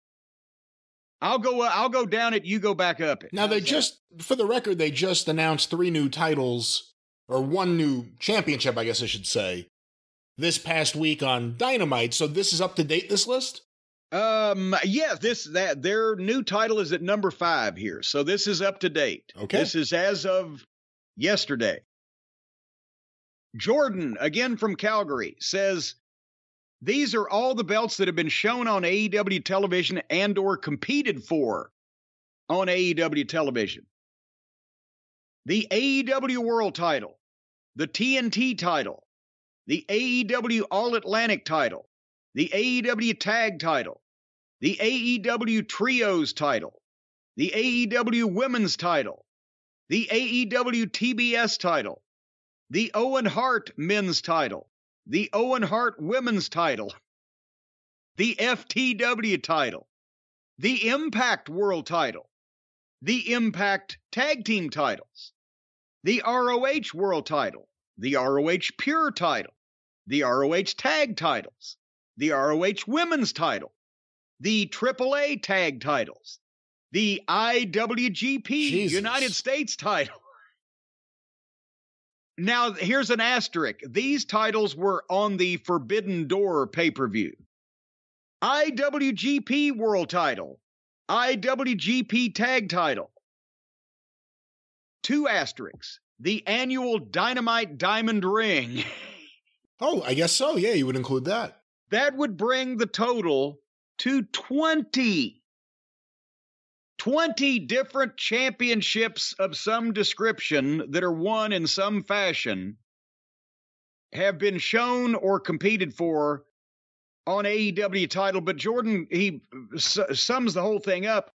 I'll go. Uh, I'll go down it. You go back up it. Now they just, for the record, they just announced three new titles or one new championship, I guess I should say, this past week on Dynamite. So this is up to date. This list. Um. Yeah. This that their new title is at number five here. So this is up to date. Okay. This is as of yesterday. Jordan again from Calgary says these are all the belts that have been shown on AEW television and or competed for on AEW television. The AEW World title, the TNT title, the AEW All Atlantic title, the AEW Tag title, the AEW Trios title, the AEW Women's title, the AEW TBS title, the Owen Hart Men's title, the Owen Hart Women's title, the FTW title, the Impact World title, the Impact Tag Team titles, the ROH World title, the ROH Pure title, the ROH Tag titles, the ROH Women's title, the AAA Tag titles, the IWGP Jesus. United States title. Now, here's an asterisk. These titles were on the Forbidden Door pay per view. IWGP World title, IWGP Tag title. Two asterisks. The annual Dynamite Diamond Ring. [LAUGHS] Oh, I guess so. Yeah, you would include that. That would bring the total to 20. 20 different championships of some description that are won in some fashion have been shown or competed for on AEW title. But Jordan, he sums the whole thing up.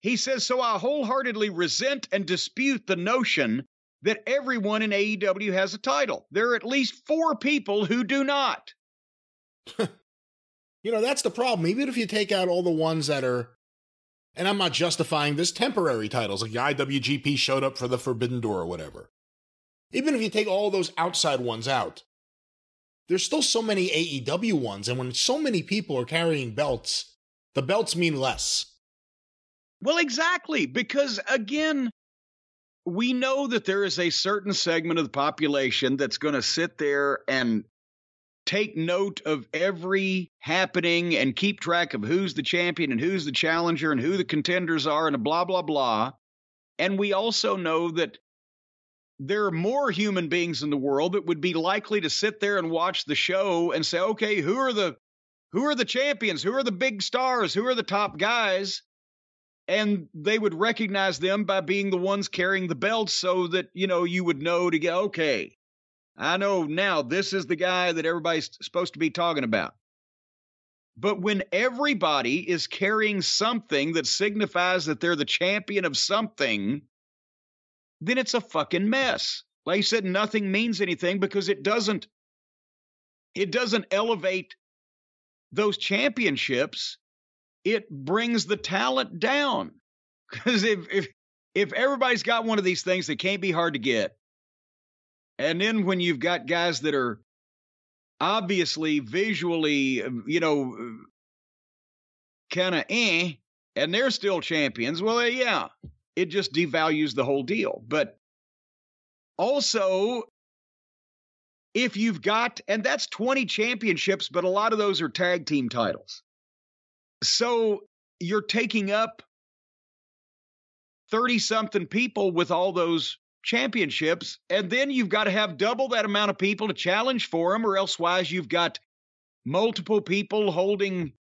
He says, So I wholeheartedly resent and dispute the notion that everyone in AEW has a title. There are at least four people who do not. [LAUGHS] You know, that's the problem. Even if you take out all the ones that are, and I'm not justifying this, temporary titles, like the IWGP showed up for the Forbidden Door or whatever. Even if you take all those outside ones out, there's still so many AEW ones. And when so many people are carrying belts, the belts mean less. Well, exactly. Because again, we know that there is a certain segment of the population that's going to sit there and take note of every happening and keep track of who's the champion and who's the challenger and who the contenders are and blah, blah, blah. And we also know that there are more human beings in the world that would be likely to sit there and watch the show and say, okay, who are the who are the champions? Who are the big stars? Who are the top guys? And they would recognize them by being the ones carrying the belt so that you know you would know to go okay i know now this is the guy that everybody's supposed to be talking about. But when everybody is carrying something that signifies that they're the champion of something then it's a fucking mess. Like you said nothing means anything because it doesn't it doesn't elevate those championships it brings the talent down. [LAUGHS] Because if if if everybody's got one of these things that can't be hard to get, and then when you've got guys that are obviously visually, you know, kind of eh, and they're still champions, well, yeah, it just devalues the whole deal. But also, if you've got, and that's 20 championships, but a lot of those are tag team titles. So you're taking up 30 something people with all those championships. And then you've got to have double that amount of people to challenge for them, or elsewise you've got multiple people holding,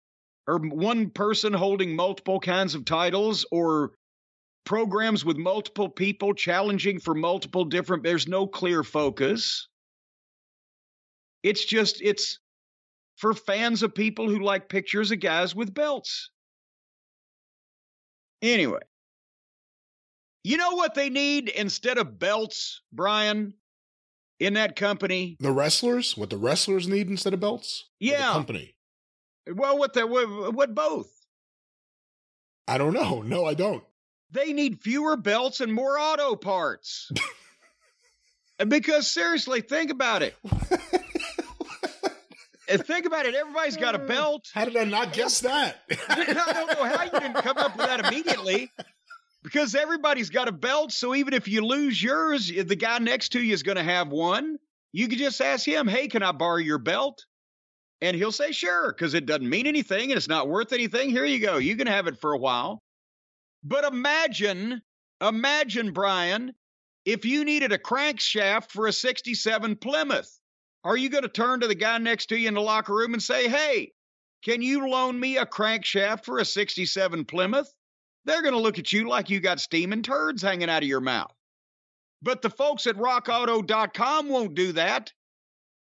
or one person holding multiple kinds of titles, or programs with multiple people challenging for multiple different, there's no clear focus. It's just, it's for fans of people who like pictures of guys with belts. Anyway, you know what they need instead of belts, Brian, in that company? The wrestlers? What the wrestlers need instead of belts? Yeah. company. Well, what the what, what both? I don't know. [LAUGHS] No, I don't. They need fewer belts and more auto parts. [LAUGHS] because seriously, think about it. [LAUGHS] And think about it. Everybody's got a mm. belt. How did I not [LAUGHS] guess that? I don't know how you didn't come up with that immediately because everybody's got a belt. So even if you lose yours, the guy next to you is going to have one. You can just ask him, hey, can I borrow your belt? And he'll say, sure, because it doesn't mean anything and it's not worth anything. Here you go. You can have it for a while. But imagine, imagine, Brian, if you needed a crankshaft for a 67 Plymouth, are you going to turn to the guy next to you in the locker room and say, hey, can you loan me a crankshaft for a 67 Plymouth? They're going to look at you like you got steaming turds hanging out of your mouth. But the folks at rockauto.com won't do that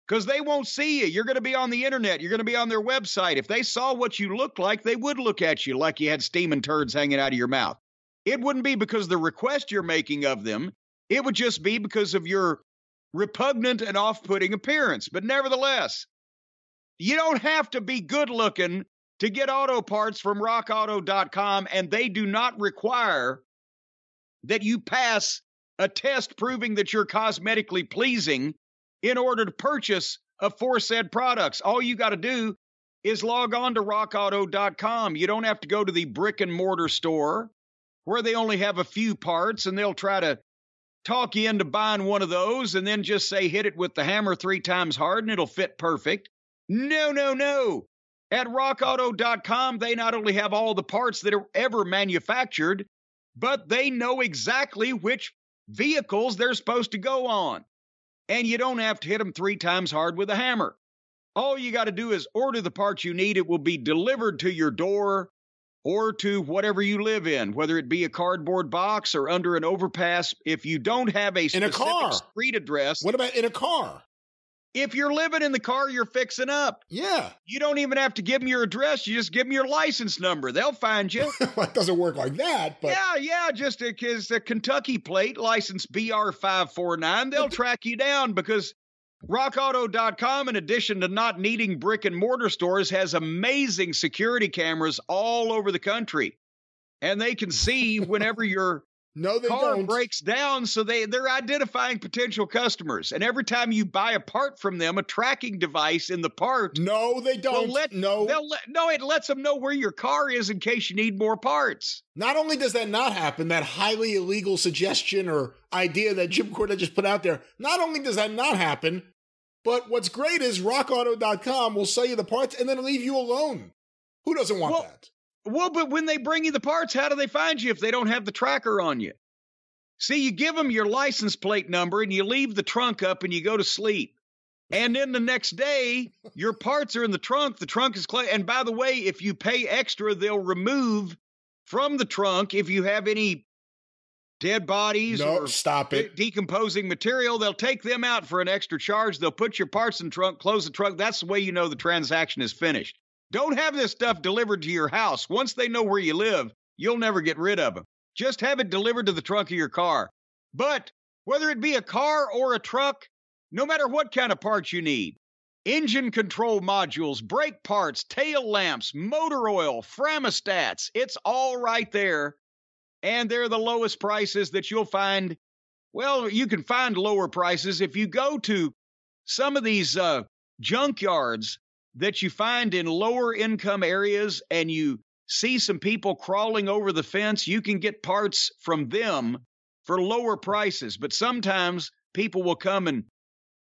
because they won't see you. You're going to be on the internet. You're going to be on their website. If they saw what you looked like, they would look at you like you had steaming turds hanging out of your mouth. It wouldn't be because the request you're making of them, it would just be because of your repugnant and off putting appearance. But nevertheless, you don't have to be good looking to get auto parts from rockauto.com, and they do not require that you pass a test proving that you're cosmetically pleasing in order to purchase aforesaid products. All you got to do is log on to rockauto.com. You don't have to go to the brick and mortar store where they only have a few parts and they'll try to talk you into buying one of those and then just say hit it with the hammer three times hard and it'll fit perfect. No, no, no. At rockauto.com, they not only have all the parts that are ever manufactured, but they know exactly which vehicles they're supposed to go on and you don't have to hit them three times hard with a hammer. All you got to do is order the parts you need. It will be delivered to your door or to whatever you live in, whether it be a cardboard box or under an overpass. If you don't have a in a car street address, what about in a car? If you're living in the car you're fixing up, yeah, you don't even have to give them your address. You just give them your license number. They'll find you. [LAUGHS] well, it doesn't work like that, but yeah, yeah, just because a, a Kentucky plate, license BR five four nine, they'll [LAUGHS] track you down because RockAuto.com, in addition to not needing brick and mortar stores, has amazing security cameras all over the country, and they can see whenever [LAUGHS] you're no, they car don't. breaks down, so they they're identifying potential customers. And every time you buy a part from them, a tracking device in the part. No, they don't. Let, no, they'll let, no. It lets them know where your car is in case you need more parts. Not only does that not happen, that highly illegal suggestion or idea that Jim Cornette just put out there. Not only does that not happen, but what's great is RockAuto.com will sell you the parts and then leave you alone. Who doesn't want well, that? Well, but when they bring you the parts, how do they find you if they don't have the tracker on you? See, you give them your license plate number and you leave the trunk up and you go to sleep. And then the next day, your parts are in the trunk. The trunk is clean. And by the way, if you pay extra, they'll remove from the trunk if you have any dead bodies or stop it. decomposing material. They'll take them out for an extra charge. They'll put your parts in the trunk, close the trunk. That's the way you know the transaction is finished. Don't have this stuff delivered to your house. Once they know where you live, you'll never get rid of them. Just have it delivered to the trunk of your car. But whether it be a car or a truck, no matter what kind of parts you need engine control modules, brake parts, tail lamps, motor oil, thermostats it's all right there. And they're the lowest prices that you'll find. Well, you can find lower prices if you go to some of these uh, junkyards that you find in lower income areas and you see some people crawling over the fence, you can get parts from them for lower prices. But sometimes people will come and,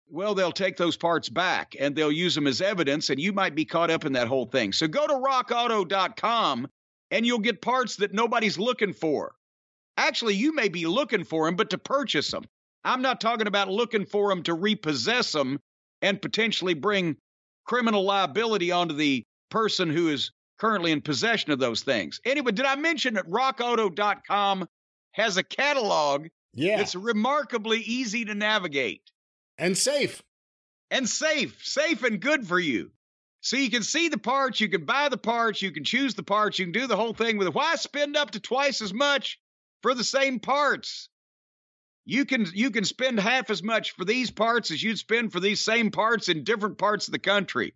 well, they'll take those parts back and they'll use them as evidence, and you might be caught up in that whole thing. So go to rockauto.com and you'll get parts that nobody's looking for. Actually, you may be looking for them, but to purchase them. I'm not talking about looking for them to repossess them and potentially bring criminal liability onto the person who is currently in possession of those things. Anyway, did I mention that rockauto.com has a catalog yeah. that's remarkably easy to navigate and safe? And safe, safe and good for you. So you can see the parts, you can buy the parts, you can choose the parts, you can do the whole thing with it. Why spend up to twice as much for the same parts? You can you can spend half as much for these parts as you'd spend for these same parts in different parts of the country.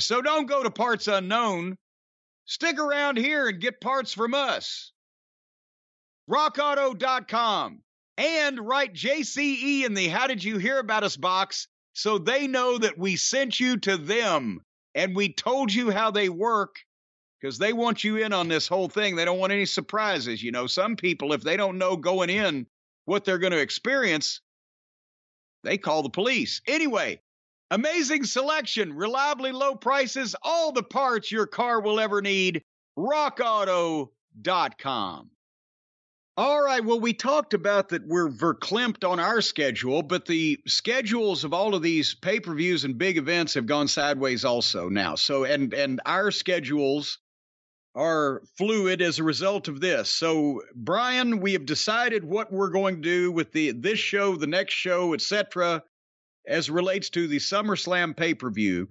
So don't go to parts unknown. Stick around here and get parts from us. RockAuto.com and write JCE in the How Did You Hear About Us box so they know that we sent you to them and we told you how they work because they want you in on this whole thing. They don't want any surprises. You know, some people, if they don't know going in what they're going to experience, they call the police. Anyway, amazing selection, reliably low prices, all the parts your car will ever need. RockAuto.com. All right. Well, we talked about that we're verklempt on our schedule, but the schedules of all of these pay per views and big events have gone sideways also now. So, and and our schedules are fluid as a result of this. So, Brian, we have decided what we're going to do with the this show, the next show, etc., as relates to the SummerSlam pay per view.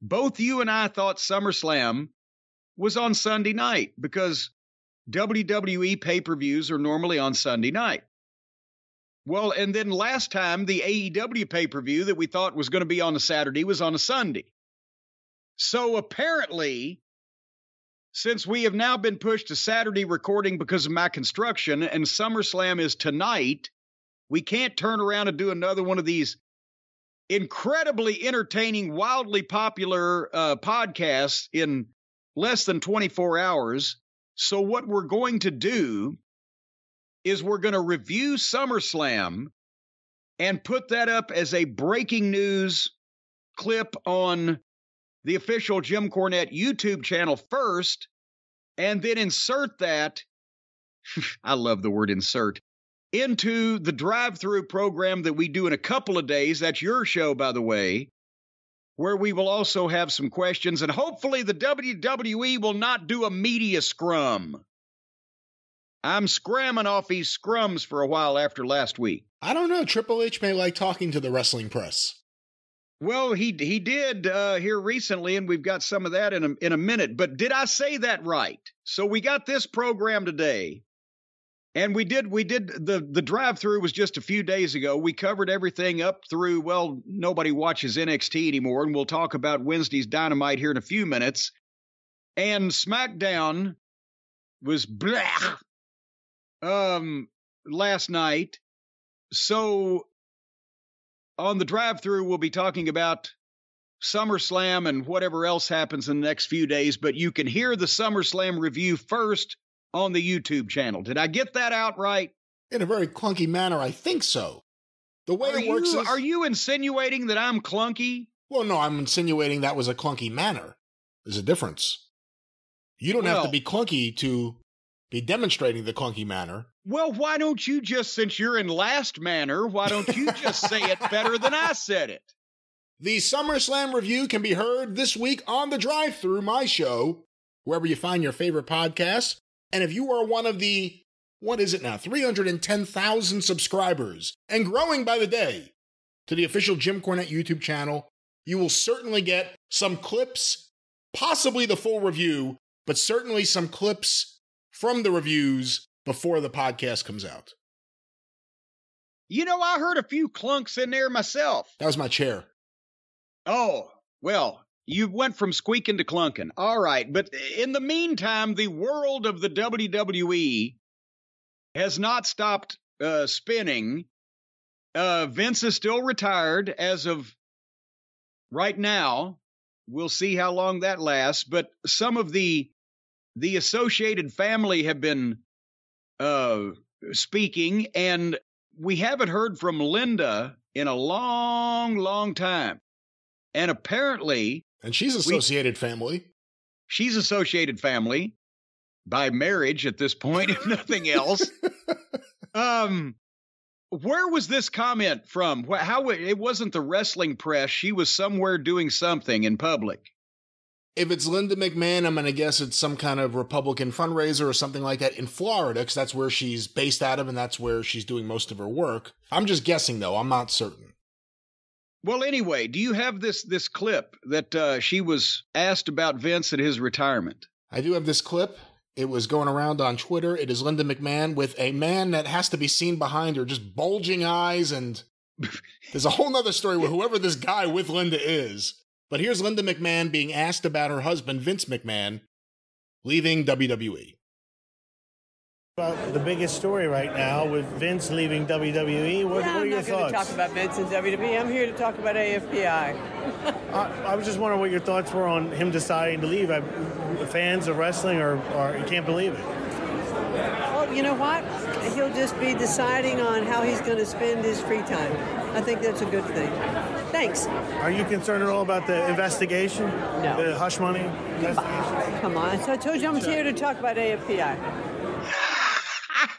Both you and I thought SummerSlam was on Sunday night because WWE pay per views are normally on Sunday night. Well, and then last time, the AEW pay per view that we thought was going to be on a Saturday was on a Sunday. So apparently, since we have now been pushed to Saturday recording because of my construction and SummerSlam is tonight, we can't turn around and do another one of these incredibly entertaining, wildly popular uh, podcasts in less than 24 hours. So, what we're going to do is we're going to review SummerSlam and put that up as a breaking news clip on the official Jim Cornette YouTube channel first, and then insert that. [LAUGHS] I love the word insert into the drive through program that we do in a couple of days. That's your show, by the way where we will also have some questions, and hopefully the WWE will not do a media scrum. I'm scramming off these scrums for a while after last week. I don't know. Triple H may like talking to the wrestling press. Well, he he did uh, here recently, and we've got some of that in a, in a minute. But did I say that right? So we got this program today and we did we did the the drive through was just a few days ago. We covered everything up through well, nobody watches NXT anymore, and we'll talk about Wednesday's Dynamite here in a few minutes. And SmackDown was blah um last night. So on the drive through, we'll be talking about SummerSlam and whatever else happens in the next few days, but you can hear the SummerSlam review first on the YouTube channel. Did I get that out right? In a very clunky manner, I think so. The way are it works you, is. Are you insinuating that I'm clunky? Well, no, I'm insinuating that was a clunky manner. There's a difference. You don't well, have to be clunky to be demonstrating the clunky manner. Well, why don't you just, since you're in last manner, why don't you just say it better than I said it? The SummerSlam review can be heard this week on the drive through my show, wherever you find your favorite podcasts. And if you are one of the, what is it now, 310,000 subscribers and growing by the day to the official Jim Cornette YouTube channel, you will certainly get some clips, possibly the full review, but certainly some clips from the reviews before the podcast comes out. You know, I heard a few clunks in there myself. That was my chair. Oh, well, you went from squeaking to clunking. All right. But in the meantime, the world of the WWE has not stopped uh, spinning. Uh, Vince is still retired as of right now. We'll see how long that lasts. But some of the the associated family have been uh, speaking, and we haven't heard from Linda in a long, long time. And apparently, and she's associated we, family. She's associated family by marriage at this point, [LAUGHS] if nothing else. [LAUGHS] um, where was this comment from? How it wasn't the wrestling press. She was somewhere doing something in public. If it's Linda McMahon, I'm going to guess it's some kind of Republican fundraiser or something like that in Florida, because that's where she's based out of and that's where she's doing most of her work. I'm just guessing, though. I'm not certain. Well, anyway, do you have this this clip that uh, she was asked about Vince at his retirement? I do have this clip. It was going around on Twitter. It is Linda McMahon with a man that has to be seen behind her, just bulging eyes, and [LAUGHS] there's a whole nother story with whoever this guy with Linda is. But here's Linda McMahon being asked about her husband, Vince McMahon, leaving WWE about the biggest story right now with Vince leaving WWE. What, yeah, what are your thoughts? I'm not talk about Vince and WWE. I'm here to talk about AFPI. [LAUGHS] I, I, was just wondering what your thoughts were on him deciding to leave. I, the fans of wrestling are, are you can't believe it. Well, you know what? He'll just be deciding on how he's going to spend his free time. I think that's a good thing. Thanks. Are you concerned at all about the investigation? No. The hush money investigation? Come on. So I told you I'm here to talk about AFPI. [LAUGHS]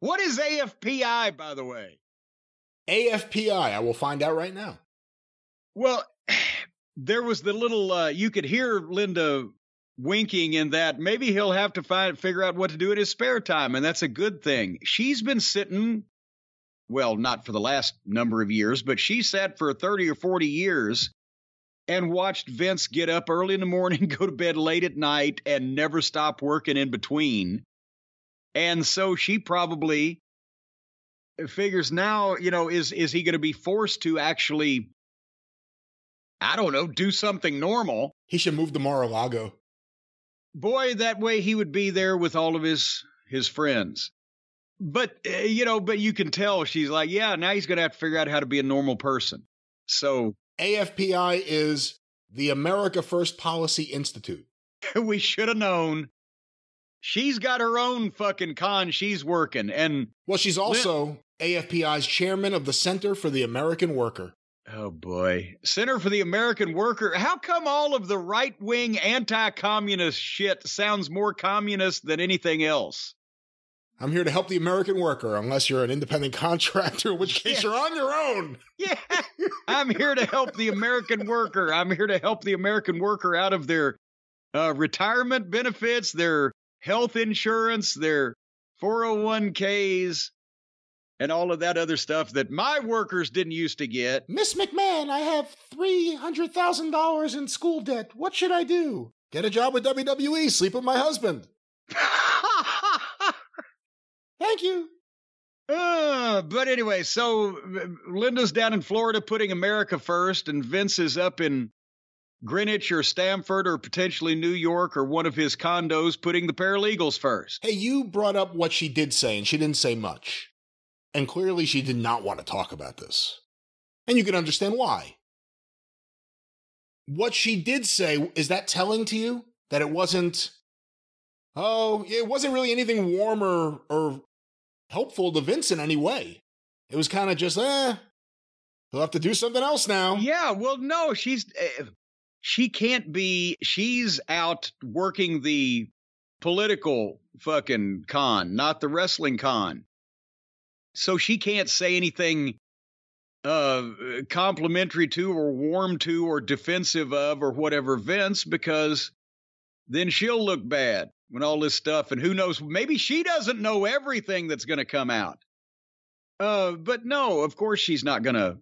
what is AFPI, by the way? AFPI. I will find out right now. Well, [SIGHS] there was the little uh, you could hear Linda winking in that maybe he'll have to find figure out what to do in his spare time and that's a good thing. She's been sitting well, not for the last number of years, but she sat for 30 or 40 years and watched Vince get up early in the morning, [LAUGHS] go to bed late at night and never stop working in between. And so she probably figures now, you know, is is he going to be forced to actually I don't know, do something normal. He should move to Mar-a-Lago. Boy, that way he would be there with all of his his friends. But uh, you know, but you can tell she's like, yeah, now he's going to have to figure out how to be a normal person. So AFPI is the America First Policy Institute. [LAUGHS] we should have known. She's got her own fucking con she's working and well, she's also AFPI's chairman of the Center for the American Worker. Oh boy. Center for the American Worker. How come all of the right wing anti communist shit sounds more communist than anything else? I'm here to help the American worker, unless you're an independent [LAUGHS] contractor, in which case yeah. you're on your own. Yeah. [LAUGHS] I'm here to help the American worker. I'm here to help the American worker out of their uh, retirement benefits, their health insurance, their 401ks, and all of that other stuff that my workers didn't used to get. Miss McMahon, I have $300,000 in school debt. What should I do? Get a job with WWE, sleep with my husband. [LAUGHS] Thank you. Uh, but anyway, so Linda's down in Florida putting America first, and Vince is up in Greenwich or Stamford or potentially New York or one of his condos putting the paralegals first. Hey, you brought up what she did say, and she didn't say much. And clearly, she did not want to talk about this. And you can understand why. What she did say, is that telling to you that it wasn't, oh, it wasn't really anything warm or, or helpful to Vince in any way? It was kind of just, eh, he'll have to do something else now. Yeah, well, no, she's, uh, she can't be, she's out working the political fucking con, not the wrestling con so she can't say anything uh, complimentary to or warm to or defensive of or whatever Vince because then she'll look bad when all this stuff and who knows maybe she doesn't know everything that's going to come out. Uh, but no, of course she's not going to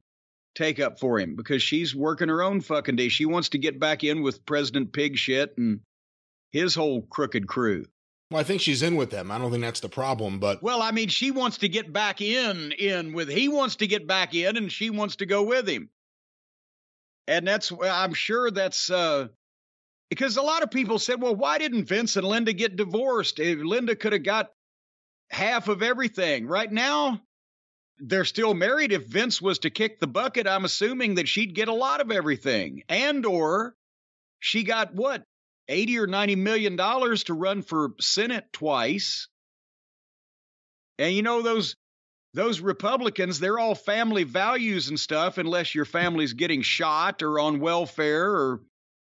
take up for him because she's working her own fucking day. She wants to get back in with President Pig shit and his whole crooked crew. Well, I think she's in with them. I don't think that's the problem, but Well, I mean, she wants to get back in in with he wants to get back in and she wants to go with him. And that's I'm sure that's uh because a lot of people said, "Well, why didn't Vince and Linda get divorced? If Linda could have got half of everything. Right now, they're still married. If Vince was to kick the bucket, I'm assuming that she'd get a lot of everything. And or she got what? 80 or 90 million dollars to run for senate twice. And you know those those republicans they're all family values and stuff unless your family's getting shot or on welfare or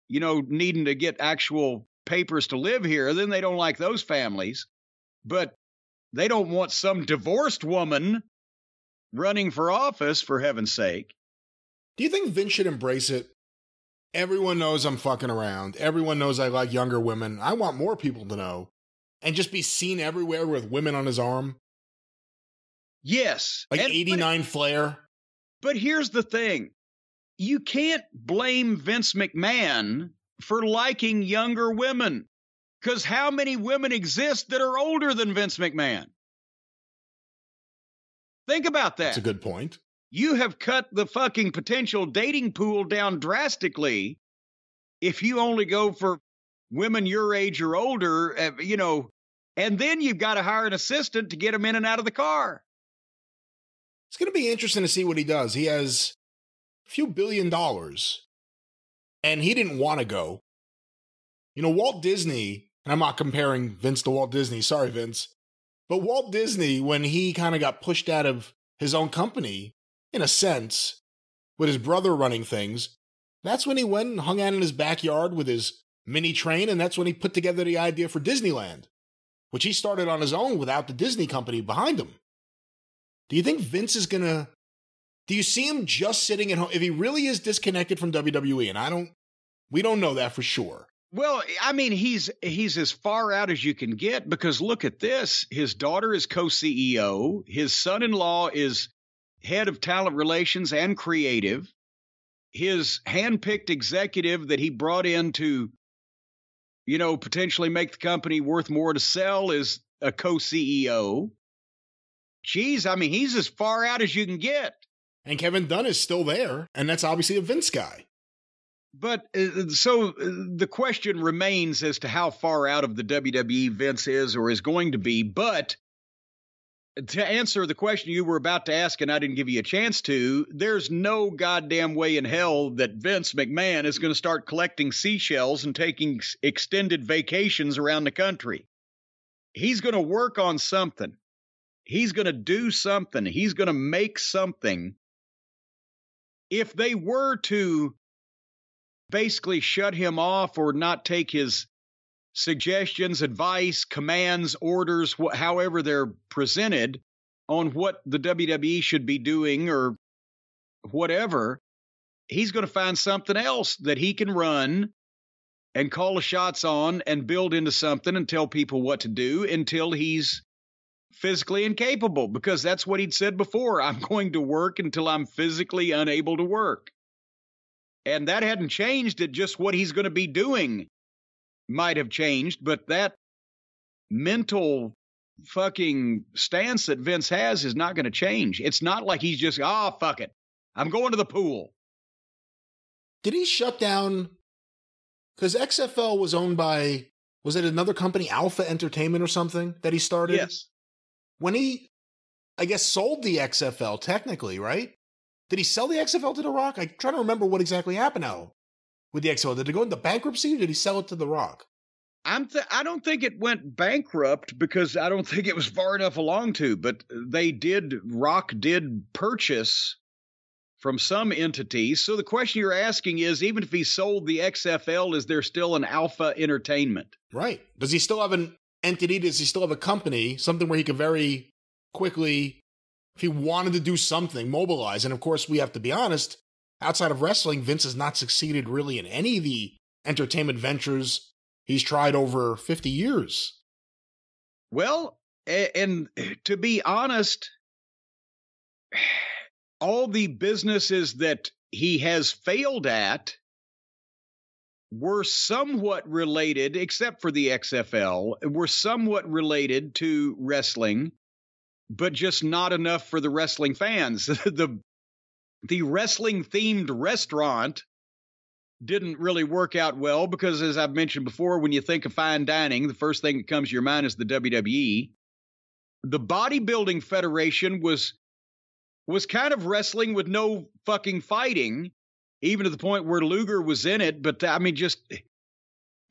you know needing to get actual papers to live here then they don't like those families. But they don't want some divorced woman running for office for heaven's sake. Do you think vince should embrace it Everyone knows I'm fucking around. Everyone knows I like younger women. I want more people to know. And just be seen everywhere with women on his arm. Yes. Like and, 89 but, Flair. But here's the thing you can't blame Vince McMahon for liking younger women. Because how many women exist that are older than Vince McMahon? Think about that. That's a good point you have cut the fucking potential dating pool down drastically if you only go for women your age or older, uh, you know, and then you've got to hire an assistant to get them in and out of the car. It's going to be interesting to see what he does. He has a few billion dollars, and he didn't want to go. You know, Walt Disney, and I'm not comparing Vince to Walt Disney, sorry, Vince, but Walt Disney, when he kind of got pushed out of his own company, in a sense, with his brother running things, that's when he went and hung out in his backyard with his mini train, and that's when he put together the idea for Disneyland, which he started on his own without the Disney company behind him. Do you think Vince is gonna? Do you see him just sitting at home? If he really is disconnected from WWE, and I don't, we don't know that for sure. Well, I mean, he's he's as far out as you can get because look at this. His daughter is co-CEO. His son-in-law is head of talent relations and creative. His handpicked executive that he brought in to, you know, potentially make the company worth more to sell is a co-CEO. Geez, I mean, he's as far out as you can get. And Kevin Dunn is still there, and that's obviously a Vince guy. But uh, so uh, the question remains as to how far out of the WWE Vince is or is going to be. But to answer the question you were about to ask, and I didn't give you a chance to, there's no goddamn way in hell that Vince McMahon is going to start collecting seashells and taking extended vacations around the country. He's going to work on something. He's going to do something. He's going to make something. If they were to basically shut him off or not take his suggestions, advice, commands, orders, wh- however they're presented on what the WWE should be doing or whatever, he's going to find something else that he can run and call the shots on and build into something and tell people what to do until he's physically incapable because that's what he'd said before. I'm going to work until I'm physically unable to work. And that hadn't changed it, just what he's going to be doing might have changed, but that mental fucking stance that Vince has is not going to change. It's not like he's just, ah, oh, fuck it. I'm going to the pool. Did he shut down? Because XFL was owned by, was it another company, Alpha Entertainment or something that he started? Yes. When he, I guess, sold the XFL technically, right? Did he sell the XFL to The Rock? I'm trying to remember what exactly happened now with the XFL. Did it go into bankruptcy or did he sell it to The Rock? I'm th- I don't think it went bankrupt because I don't think it was far enough along to, but they did, Rock did purchase from some entity. So the question you're asking is even if he sold the XFL, is there still an Alpha Entertainment? Right. Does he still have an entity? Does he still have a company? Something where he could very quickly if he wanted to do something, mobilize. And of course, we have to be honest, outside of wrestling, Vince has not succeeded really in any of the entertainment ventures he's tried over 50 years. Well, and to be honest, all the businesses that he has failed at were somewhat related, except for the XFL, were somewhat related to wrestling but just not enough for the wrestling fans. [LAUGHS] the the wrestling themed restaurant didn't really work out well because as I've mentioned before when you think of fine dining the first thing that comes to your mind is the WWE. The bodybuilding federation was was kind of wrestling with no fucking fighting even to the point where Luger was in it but I mean just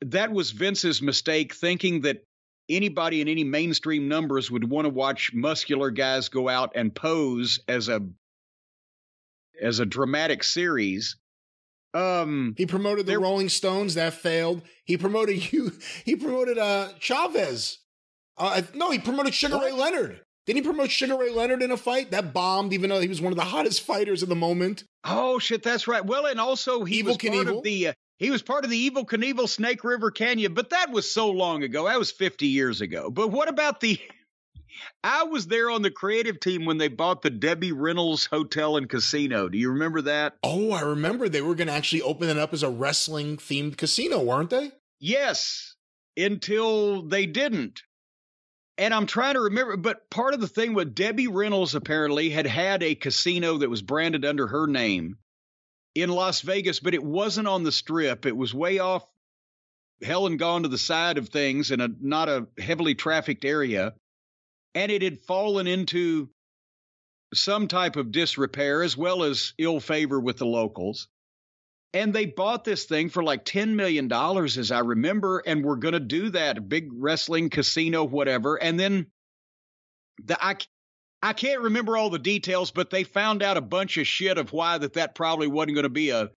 that was Vince's mistake thinking that anybody in any mainstream numbers would want to watch muscular guys go out and pose as a as a dramatic series. Um, he promoted the Rolling Stones that failed. He promoted [LAUGHS] you. He promoted uh Chavez. Uh, no, he promoted Sugar what? Ray Leonard. Didn't he promote Sugar Ray Leonard in a fight that bombed? Even though he was one of the hottest fighters in the moment. Oh shit, that's right. Well, and also he Evil was Knievel. part of the uh, he was part of the Evel Knievel Snake River Canyon, but that was so long ago. That was 50 years ago. But what about the. [LAUGHS] I was there on the creative team when they bought the Debbie Reynolds Hotel and Casino. Do you remember that? Oh, I remember. They were going to actually open it up as a wrestling themed casino, weren't they? Yes, until they didn't. And I'm trying to remember, but part of the thing with Debbie Reynolds apparently had had a casino that was branded under her name in Las Vegas, but it wasn't on the strip. It was way off, hell and gone to the side of things in a not a heavily trafficked area. And it had fallen into some type of disrepair as well as ill favor with the locals. And they bought this thing for like $10 million, as I remember, and we're going to do that big wrestling casino, whatever. And then the, I, I can't remember all the details, but they found out a bunch of shit of why that that probably wasn't going to be a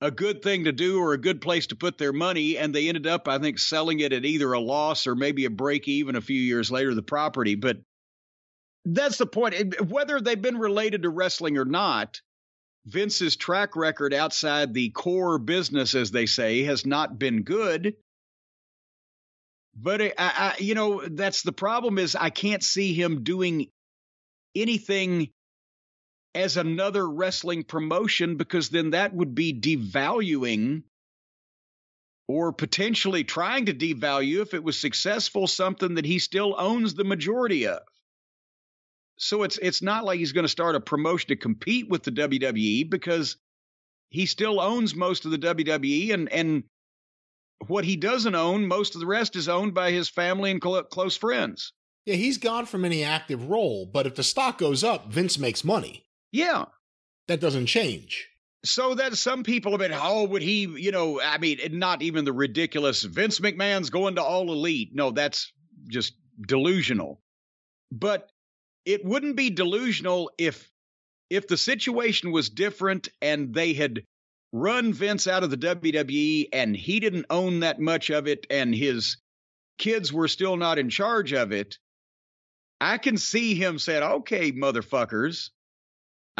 a good thing to do or a good place to put their money, and they ended up, I think, selling it at either a loss or maybe a break even a few years later. The property, but that's the point. Whether they've been related to wrestling or not, Vince's track record outside the core business, as they say, has not been good. But I, I, you know, that's the problem is I can't see him doing anything as another wrestling promotion because then that would be devaluing or potentially trying to devalue if it was successful something that he still owns the majority of. So it's it's not like he's going to start a promotion to compete with the WWE because he still owns most of the WWE and and what he doesn't own, most of the rest is owned by his family and cl- close friends. Yeah, he's gone from any active role, but if the stock goes up, Vince makes money. Yeah. That doesn't change. So that some people have been, oh, would he, you know, I mean, not even the ridiculous Vince McMahon's going to all elite. No, that's just delusional. But it wouldn't be delusional if if the situation was different and they had run Vince out of the WWE and he didn't own that much of it and his kids were still not in charge of it. I can see him saying, okay, motherfuckers,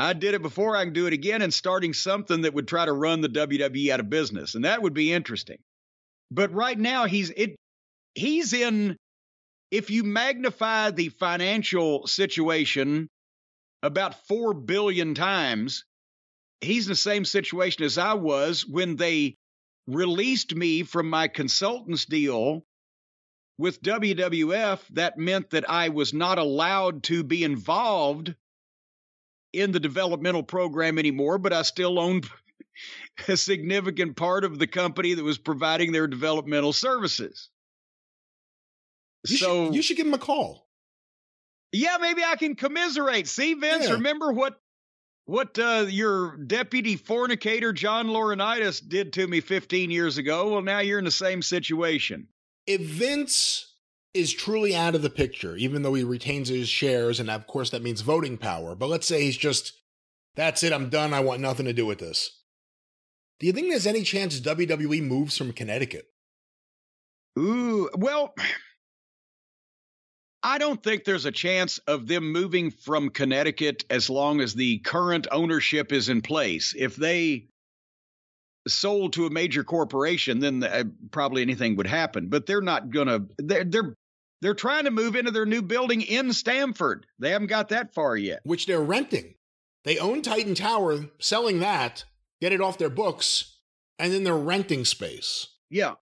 I did it before, I can do it again, and starting something that would try to run the WWE out of business. And that would be interesting. But right now he's it he's in if you magnify the financial situation about 4 billion times, he's in the same situation as I was when they released me from my consultants deal with WWF. That meant that I was not allowed to be involved in the developmental program anymore, but I still owned [LAUGHS] a significant part of the company that was providing their developmental services. You so should, you should give him a call. Yeah, maybe I can commiserate. See, Vince, yeah. remember what what uh, your deputy fornicator John Laurinaitis did to me 15 years ago? Well, now you're in the same situation. If Vince is truly out of the picture, even though he retains his shares, and of course that means voting power. But let's say he's just, that's it, I'm done, I want nothing to do with this. Do you think there's any chance WWE moves from Connecticut? Ooh, well, I don't think there's a chance of them moving from Connecticut as long as the current ownership is in place. If they sold to a major corporation, then uh, probably anything would happen. But they're not gonna. They're they're they're trying to move into their new building in Stamford. They haven't got that far yet. Which they're renting. They own Titan Tower, selling that, get it off their books, and then they're renting space. Yeah.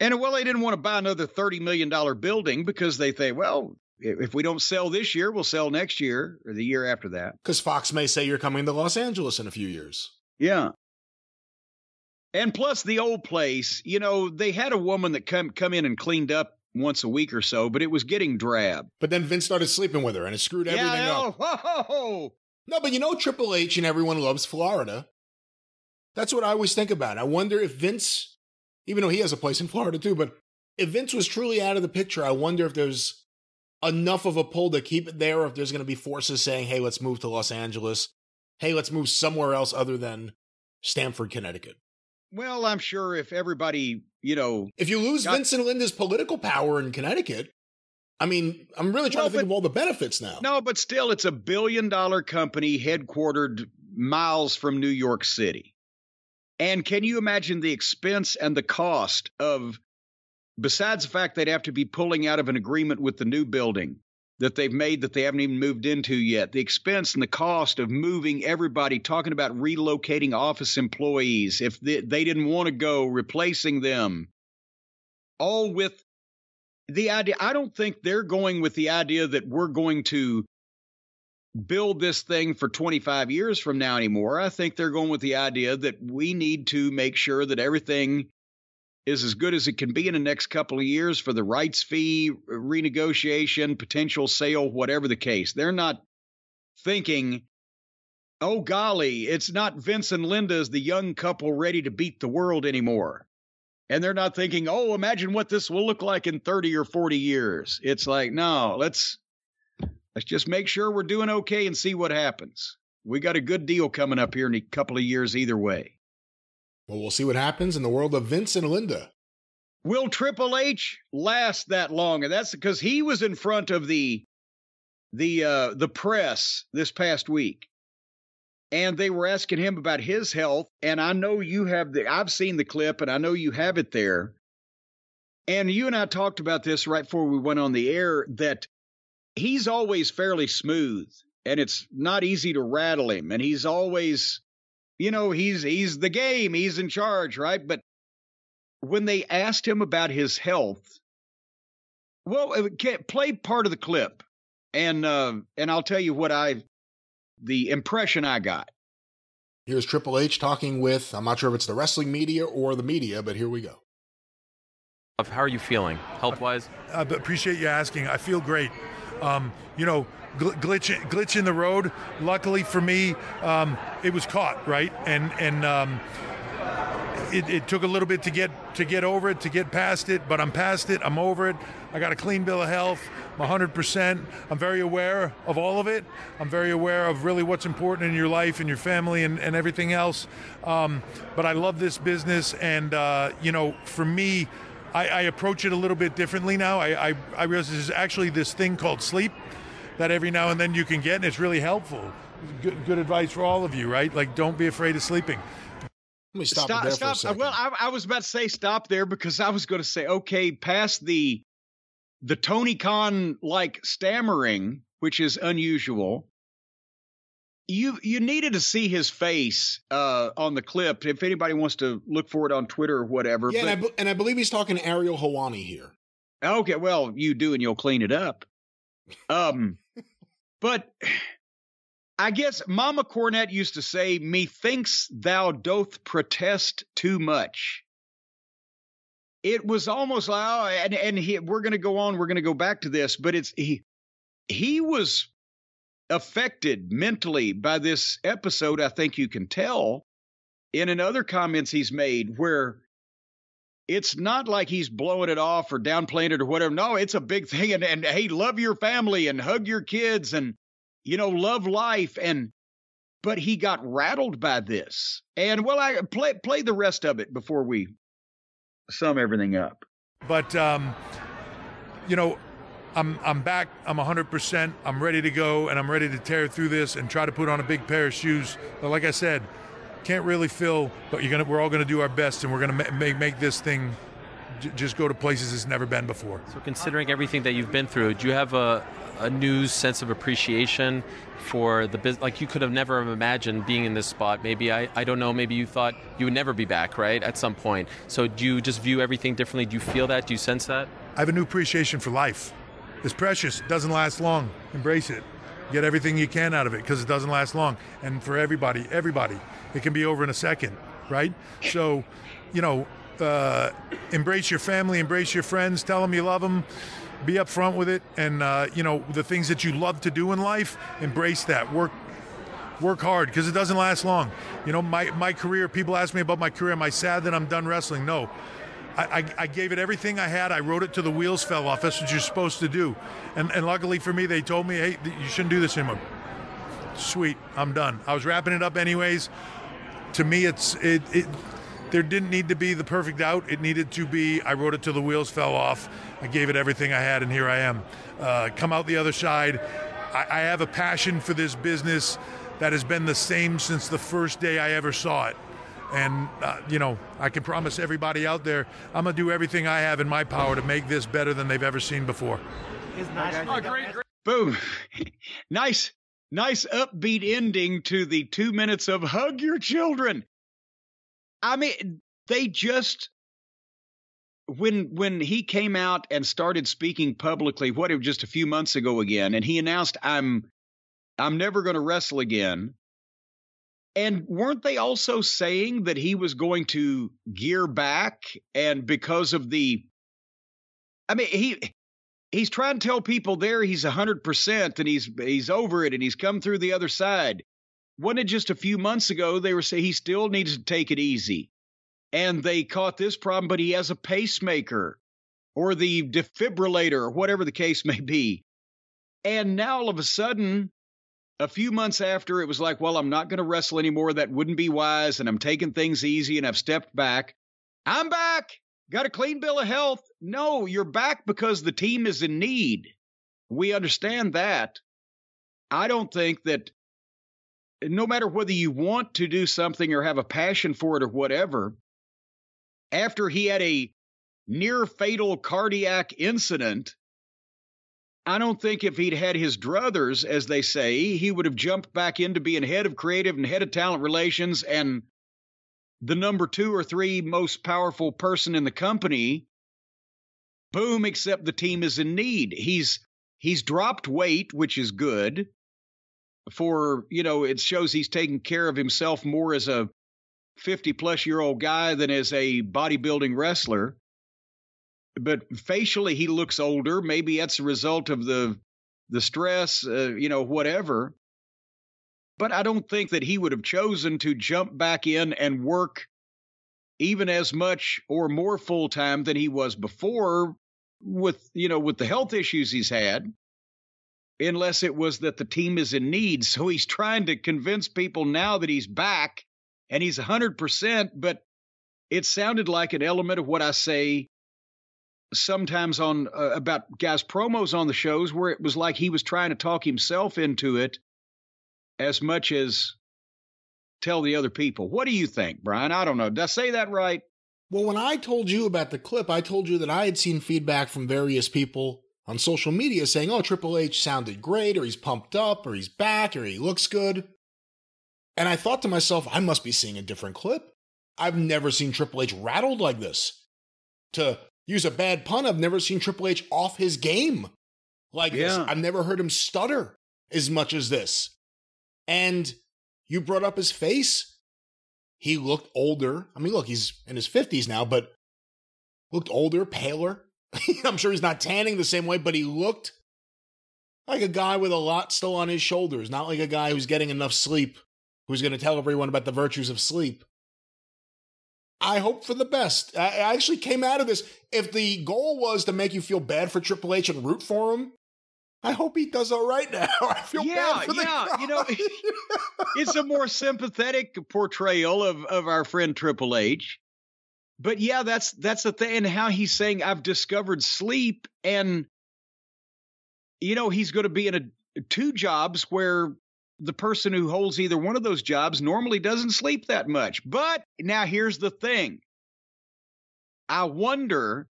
And well, they didn't want to buy another $30 million building because they think, well, if we don't sell this year, we'll sell next year or the year after that. Because Fox may say you're coming to Los Angeles in a few years. Yeah. And plus the old place, you know, they had a woman that come come in and cleaned up once a week or so, but it was getting drab. But then Vince started sleeping with her and it screwed everything yeah, up. Oh, [LAUGHS] Whoa. No, but you know Triple H and everyone loves Florida. That's what I always think about. I wonder if Vince, even though he has a place in Florida too, but if Vince was truly out of the picture, I wonder if there's enough of a pull to keep it there, or if there's going to be forces saying, hey, let's move to Los Angeles. Hey, let's move somewhere else other than Stamford, Connecticut. Well, I'm sure if everybody, you know, if you lose got, Vincent Linda's political power in Connecticut, I mean, I'm really trying to think but, of all the benefits now. No, but still, it's a billion dollar company headquartered miles from New York City. And can you imagine the expense and the cost of, besides the fact they'd have to be pulling out of an agreement with the new building, that they've made that they haven't even moved into yet. The expense and the cost of moving everybody, talking about relocating office employees if they, they didn't want to go, replacing them, all with the idea. I don't think they're going with the idea that we're going to build this thing for 25 years from now anymore. I think they're going with the idea that we need to make sure that everything is as good as it can be in the next couple of years for the rights fee renegotiation, potential sale, whatever the case. They're not thinking oh golly, it's not Vince and Linda as the young couple ready to beat the world anymore. And they're not thinking, oh, imagine what this will look like in 30 or 40 years. It's like, no, let's let's just make sure we're doing okay and see what happens. We got a good deal coming up here in a couple of years either way. Well, we'll see what happens in the world of Vince and Linda. Will Triple H last that long? And that's because he was in front of the the uh the press this past week and they were asking him about his health and i know you have the i've seen the clip and i know you have it there and you and i talked about this right before we went on the air that he's always fairly smooth and it's not easy to rattle him and he's always you know he's he's the game he's in charge right but when they asked him about his health well uh, play part of the clip and uh and i'll tell you what i the impression I got. Here's Triple H talking with, I'm not sure if it's the wrestling media or the media, but here we go. How are you feeling, health wise? I appreciate you asking. I feel great. Um, you know, glitch glitch in the road. Luckily for me, um, it was caught right, and and um, it, it, took a little bit to get to get over it, to get past it, but I'm past it. I'm over it. I got a clean bill of health. I'm 100%. I'm very aware of all of it. I'm very aware of really what's important in your life and your family and, and everything else. Um, but I love this business, and uh, you know, for me, I, I, approach it a little bit differently now. I, I, I realize there's actually this thing called sleep that every now and then you can get, and it's really helpful. Good, good advice for all of you, right? Like, don't be afraid of sleeping. Let me stop, stop there stop. for a second. Well, I, I, was about to say stop there because I was going to say, okay, past the the Tony Khan like stammering, which is unusual. You you needed to see his face uh, on the clip. If anybody wants to look for it on Twitter or whatever. Yeah, but, and, I, and I believe he's talking to Ariel Helwani here. Okay, well, you do, and you'll clean it up. Um, but I guess Mama Cornette used to say, "Methinks thou doth protest too much." it was almost like, oh, and, and he, we're going to go on, we're going to go back to this, but it's he he was affected mentally by this episode. I think you can tell in another comments he's made where it's not like he's blowing it off or downplaying it or whatever. No, it's a big thing. And, and hey, love your family and hug your kids and, you know, love life. And, but he got rattled by this. And well, I play, play the rest of it before we sum everything up. But um, you know, I'm I'm back. I'm 100%. I'm ready to go, and I'm ready to tear through this and try to put on a big pair of shoes. But like I said, can't really feel, but you're gonna. We're all gonna do our best, and we're gonna make make this thing j- just go to places it's never been before. So, considering everything that you've been through, do you have a a new sense of appreciation for the business. Like you could have never imagined being in this spot. Maybe I, I don't know. Maybe you thought you would never be back, right? At some point. So do you just view everything differently? Do you feel that? Do you sense that? I have a new appreciation for life. It's precious. It doesn't last long. Embrace it. Get everything you can out of it because it doesn't last long. And for everybody, everybody, it can be over in a second, right? So, you know, uh, embrace your family, embrace your friends, tell them you love them be upfront with it, and uh, you know the things that you love to do in life, embrace that. Work work hard because it doesn't last long. You know, my my career. People ask me about my career. Am I sad that I'm done wrestling? No. I, I, gave it everything I had. I wrote it till the wheels fell off. That's what you're supposed to do. And, and luckily for me, they told me, hey, you shouldn't do this anymore. Sweet, I'm done. I was wrapping it up anyways. To me, it's it, it there didn't need to be the perfect out. It needed to be, I wrote it till the wheels fell off. I gave it everything I had, and here I am. Uh, come out the other side. I, I have a passion for this business that has been the same since the first day I ever saw it. And, uh, you know, I can promise everybody out there, I'm going to do everything I have in my power to make this better than they've ever seen before. Oh, great, great. Boom. [LAUGHS] nice, nice upbeat ending to the two minutes of hug your children. I mean, they just when when he came out and started speaking publicly, what it was just a few months ago again, and he announced, "I'm I'm never going to wrestle again." And weren't they also saying that he was going to gear back and because of the I mean, he he's trying to tell people there he's 100% and he's he's over it and he's come through the other side. wasn't it just a few months ago they were saying he still needs to take it easy, and they caught this problem, but he has a pacemaker or the defibrillator or whatever the case may be, and now all of a sudden. A few months after, it was like, well, I'm not going to wrestle anymore. That wouldn't be wise. And I'm taking things easy and I've stepped back. I'm back. Got a clean bill of health. No, you're back because the team is in need. We understand that. I don't think that no matter whether you want to do something or have a passion for it or whatever, after he had a near fatal cardiac incident, I don't think if he'd had his druthers, as they say, he would have jumped back into being head of creative and head of talent relations and the number two or three most powerful person in the company. Boom, except the team is in need. He's he's dropped weight, which is good. For, you know, it shows he's taking care of himself more as a 50 plus year old guy than as a bodybuilding wrestler but facially he looks older. Maybe that's a result of the the stress, uh, you know, whatever. But I don't think that he would have chosen to jump back in and work even as much or more full time than he was before with, you know, with the health issues he's had. Unless it was that the team is in need. So he's trying to convince people now that he's back and he's 100%. But it sounded like an element of what I say sometimes on uh, about guys promos on the shows where it was like he was trying to talk himself into it as much as tell the other people. What do you think, Brian? I don't know. Did I say that right? Well, when I told you about the clip, I told you that I had seen feedback from various people on social media saying, oh, Triple H sounded great, or he's pumped up, or he's back, or he looks good. And I thought to myself, I must be seeing a different clip. I've never seen Triple H rattled like this. To use a bad pun, I've never seen Triple H off his game like yeah. this. I've never heard him stutter as much as this. And you brought up his face. He looked older. I mean, look, he's in his 50s now, but looked older, paler. [LAUGHS] I'm sure he's not tanning the same way, but he looked like a guy with a lot still on his shoulders, not like a guy who's getting enough sleep, who's going to tell everyone about the virtues of sleep. I hope for the best. I actually came out of this. If the goal was to make you feel bad for Triple H and root for him, I hope he does all right now. [LAUGHS] I feel yeah, bad for the yeah. You know, [LAUGHS] [LAUGHS] it's a more sympathetic portrayal of of our friend Triple H. But yeah, that's that's the thing. And how he's saying, "I've discovered sleep," and you know, he's going to be in a two jobs where the person who holds either one of those jobs normally doesn't sleep that much. But now here's the thing I wonder,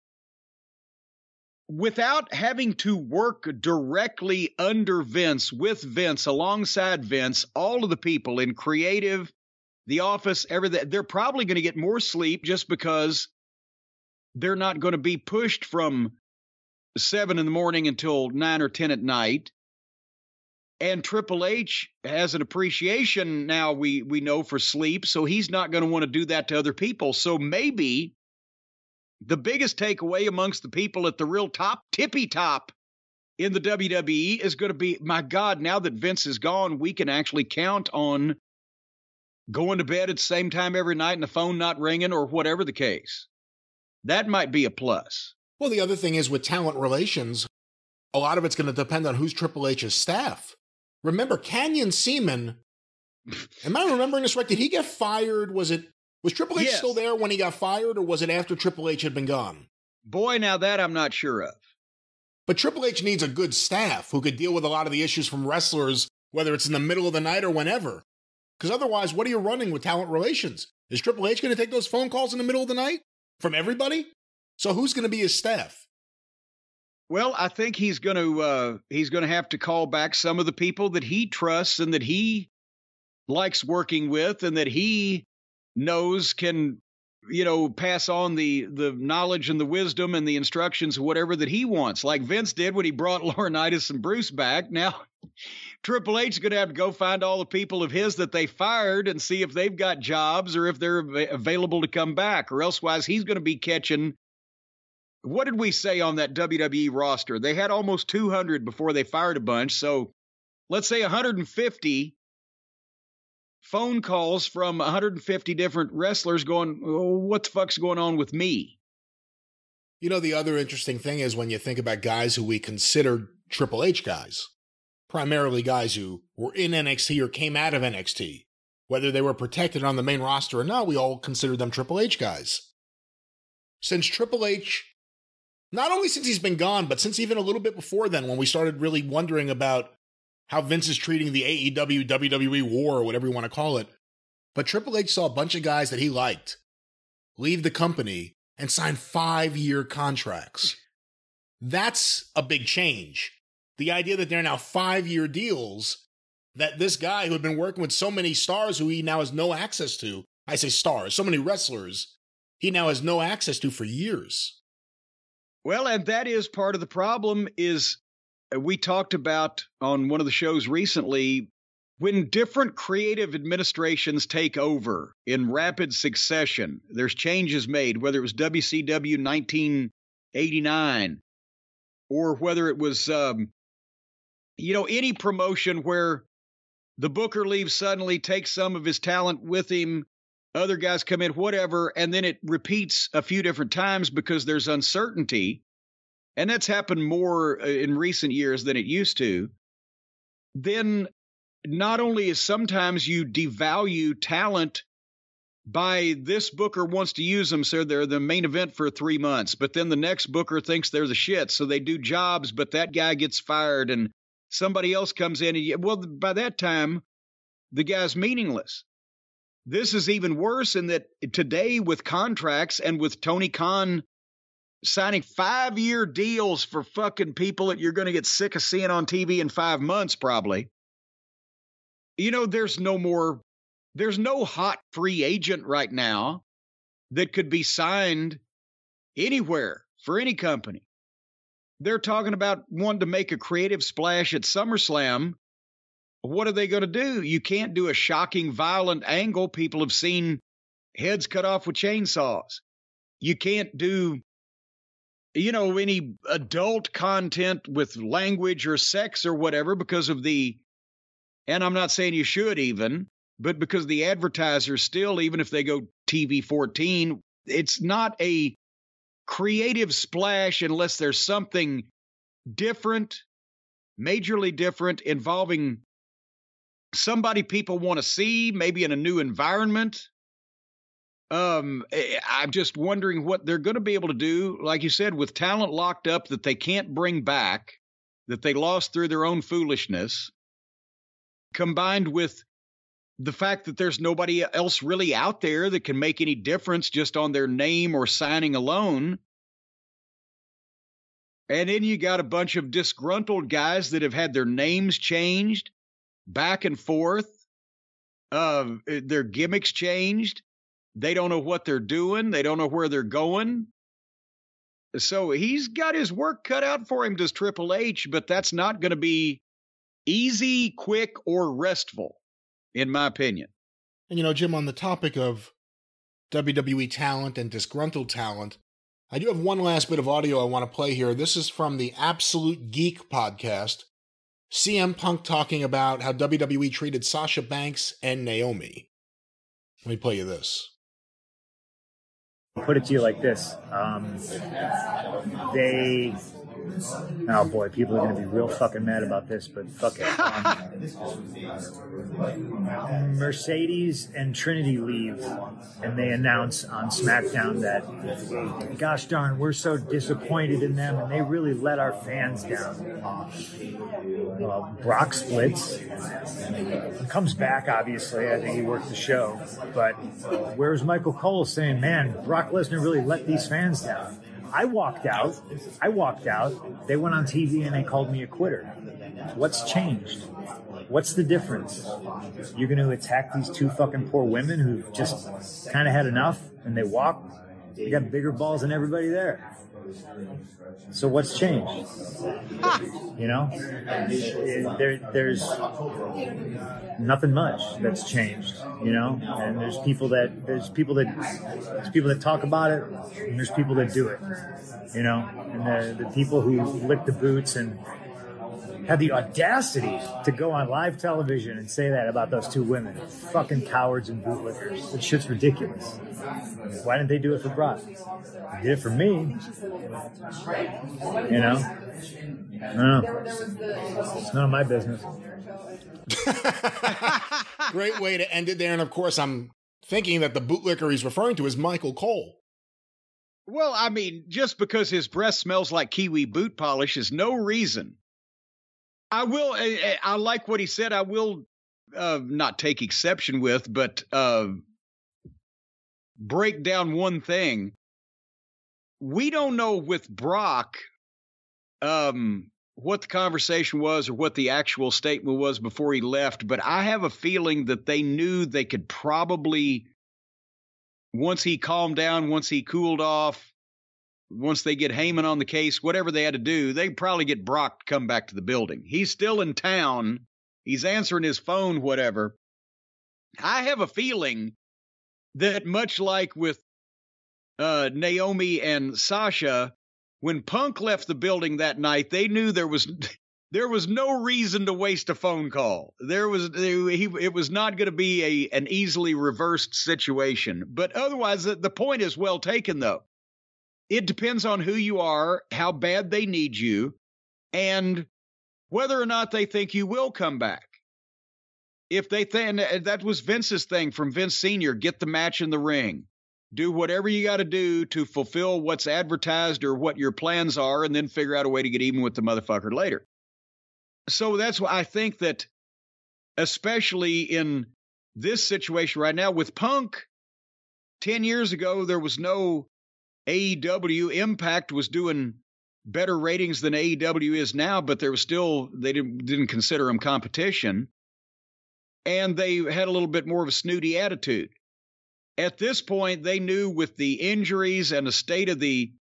without having to work directly under Vince, with Vince, alongside Vince, all of the people in creative, the office, everything, they're probably going to get more sleep just because they're not going to be pushed from seven in the morning until nine or 10 at night and Triple H has an appreciation now we we know for sleep, so he's not going to want to do that to other people. So maybe the biggest takeaway amongst the people at the real top, tippy top in the WWE is going to be, my God, now that Vince is gone, we can actually count on going to bed at the same time every night and the phone not ringing or whatever the case. That might be a plus. Well, the other thing is with talent relations, a lot of it's going to depend on who's Triple H's staff. Remember, Canyon Ceman? am I remembering this right? Did he get fired? Was it was Triple H yes. still there when he got fired, or was it after Triple H had been gone? Boy, now that I'm not sure of. But Triple H needs a good staff who could deal with a lot of the issues from wrestlers, whether it's in the middle of the night or whenever. Because otherwise, what are you running with talent relations? Is Triple H going to take those phone calls in the middle of the night from everybody? So who's going to be his staff? Well, I think he's going to uh, he's going to have to call back some of the people that he trusts and that he likes working with, and that he knows can you know pass on the the knowledge and the wisdom and the instructions whatever that he wants. Like vince did when he brought [LAUGHS] laurinaitis and bruce back. Now [LAUGHS] triple h is going to have to go find all the people of his that they fired and see if they've got jobs or if they're available to come back or elsewise he's going to be catching what did we say on that WWE roster? They had almost 200 before they fired a bunch. So let's say 150 phone calls from 150 different wrestlers going, oh, "What the fuck's going on with me?" You know, the other interesting thing is when you think about guys who we considered Triple H guys, primarily guys who were in NXT or came out of NXT, whether they were protected on the main roster or not, we all considered them Triple H guys. Since Triple H, not only since he's been gone, but since even a little bit before then, when we started really wondering about how Vince is treating the AEW WWE war or whatever you want to call it. But Triple H saw a bunch of guys that he liked leave the company and sign five year contracts. That's a big change. The idea that they're now five year deals that this guy who had been working with so many stars who he now has no access to, I say stars, so many wrestlers, he now has no access to for years. Well, and that is part of the problem is uh, we talked about on one of the shows recently when different creative administrations take over in rapid succession, there's changes made, whether it was WCW 1989 or whether it was, um, you know, any promotion where the booker leaves suddenly, takes some of his talent with him, other guys come in, whatever, and then it repeats a few different times because there's uncertainty. And that's happened more uh, in recent years than it used to. Then not only is sometimes you devalue talent by this booker wants to use them, so they're the main event for three months, but then the next booker thinks they're the shit, so they do jobs, but that guy gets fired and somebody else comes in, and well, by that time, the guy's meaningless. This is even worse in that today, with contracts and with Tony Khan signing five year deals for fucking people that you're going to get sick of seeing on TV in five months, probably. You know, there's no more, there's no hot free agent right now that could be signed anywhere for any company. They're talking about wanting to make a creative splash at SummerSlam what are they going to do? You can't do a shocking, violent angle. People have seen heads cut off with chainsaws. You can't do, you know, any adult content with language or sex or whatever because of the, and I'm not saying you should even, but because the advertisers still, even if they go TV 14, it's not a creative splash unless there's something different, majorly different involving somebody people want to see, maybe in a new environment. Um, eh, I'm just wondering what they're going to be able to do, like you said, with talent locked up that they can't bring back, that they lost through their own foolishness, combined with the fact that there's nobody else really out there that can make any difference just on their name or signing alone. And then you got a bunch of disgruntled guys that have had their names changed back and forth. Uh, their gimmicks changed. They don't know what they're doing. They don't know where they're going. So he's got his work cut out for him, does Triple H, but that's not going to be easy, quick, or restful, in my opinion. And you know, Jim, on the topic of WWE talent and disgruntled talent, I do have one last bit of audio I want to play here. This is from the Absolute Geek podcast. CM Punk talking about how WWE treated Sasha Banks and Naomi. Let me play you this. Put it to you like this: um, they Oh boy, people are going to be real fucking mad about this, but fuck it. Mercedes and Trinity leave, and they announce on SmackDown that, gosh darn, we're so disappointed in them, and they really let our fans down. Uh, Brock splits, comes back. Obviously, I think he worked the show, but where's Michael Cole saying, "Man, Brock Lesnar really let these fans down"? I walked out. I walked out. They went on TV and they called me a quitter. What's changed? What's the difference? You're going to attack these two fucking poor women who just kind of had enough and they walked. They got bigger balls than everybody there. So what's changed? You know, there, there's nothing much that's changed. You know, and there's people that there's people that there's people that talk about it, and there's people that do it. You know, and the the people who lick the boots and had the audacity to go on live television and say that about those two women. Fucking cowards and bootlickers. That shit's ridiculous. Why didn't they do it for Brock? They did it for me. You know? No, it's none of my business. [LAUGHS] Great way to end it there. And of course, I'm thinking that the bootlicker he's referring to is Michael Cole. Well, I mean, just because his breath smells like kiwi boot polish is no reason. I will. I, I like what he said. I will uh, not take exception with, but uh, break down one thing. We don't know with Brock um, what the conversation was or what the actual statement was before he left, but I have a feeling that they knew they could probably, once he calmed down, once he cooled off, once they get Heyman on the case, whatever they had to do, they probably get Brock to come back to the building. He's still in town. He's answering his phone, whatever. I have a feeling that much like with uh, Naomi and Sasha, when Punk left the building that night, they knew there was [LAUGHS] there was no reason to waste a phone call. There was it was not going to be a an easily reversed situation. But otherwise, the, the point is well taken, though. It depends on who you are, how bad they need you, and whether or not they think you will come back. If they think uh, that was Vince's thing from Vince Senior, get the match in the ring do whatever you got to do to fulfill what's advertised or what your plans are, and then figure out a way to get even with the motherfucker later. So that's why I think that, especially in this situation right now with Punk, 10 years ago, there was no AEW. Impact was doing better ratings than AEW is now, but there was still, they didn't, didn't consider him competition. And they had a little bit more of a snooty attitude at this point, they knew with the injuries and the state of the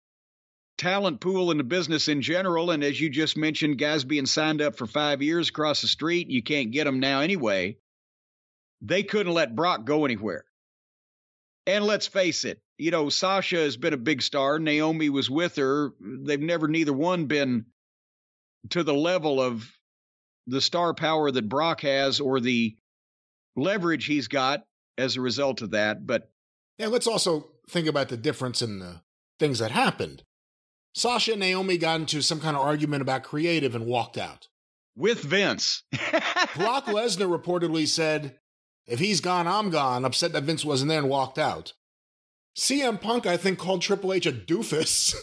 talent pool in the business in general, and as you just mentioned, guys being signed up for five years across the street, you can't get them now anyway. They couldn't let Brock go anywhere. And let's face it, you know, Sasha has been a big star. Naomi was with her. They've never, neither one, been to the level of the star power that Brock has or the leverage he's got as a result of that. But yeah, let's also think about the difference in the things that happened. Sasha and Naomi got into some kind of argument about creative and walked out. With Vince. [LAUGHS] Brock Lesnar reportedly said, if he's gone, I'm gone, upset that Vince wasn't there and walked out. CM Punk, I think, called Triple H a doofus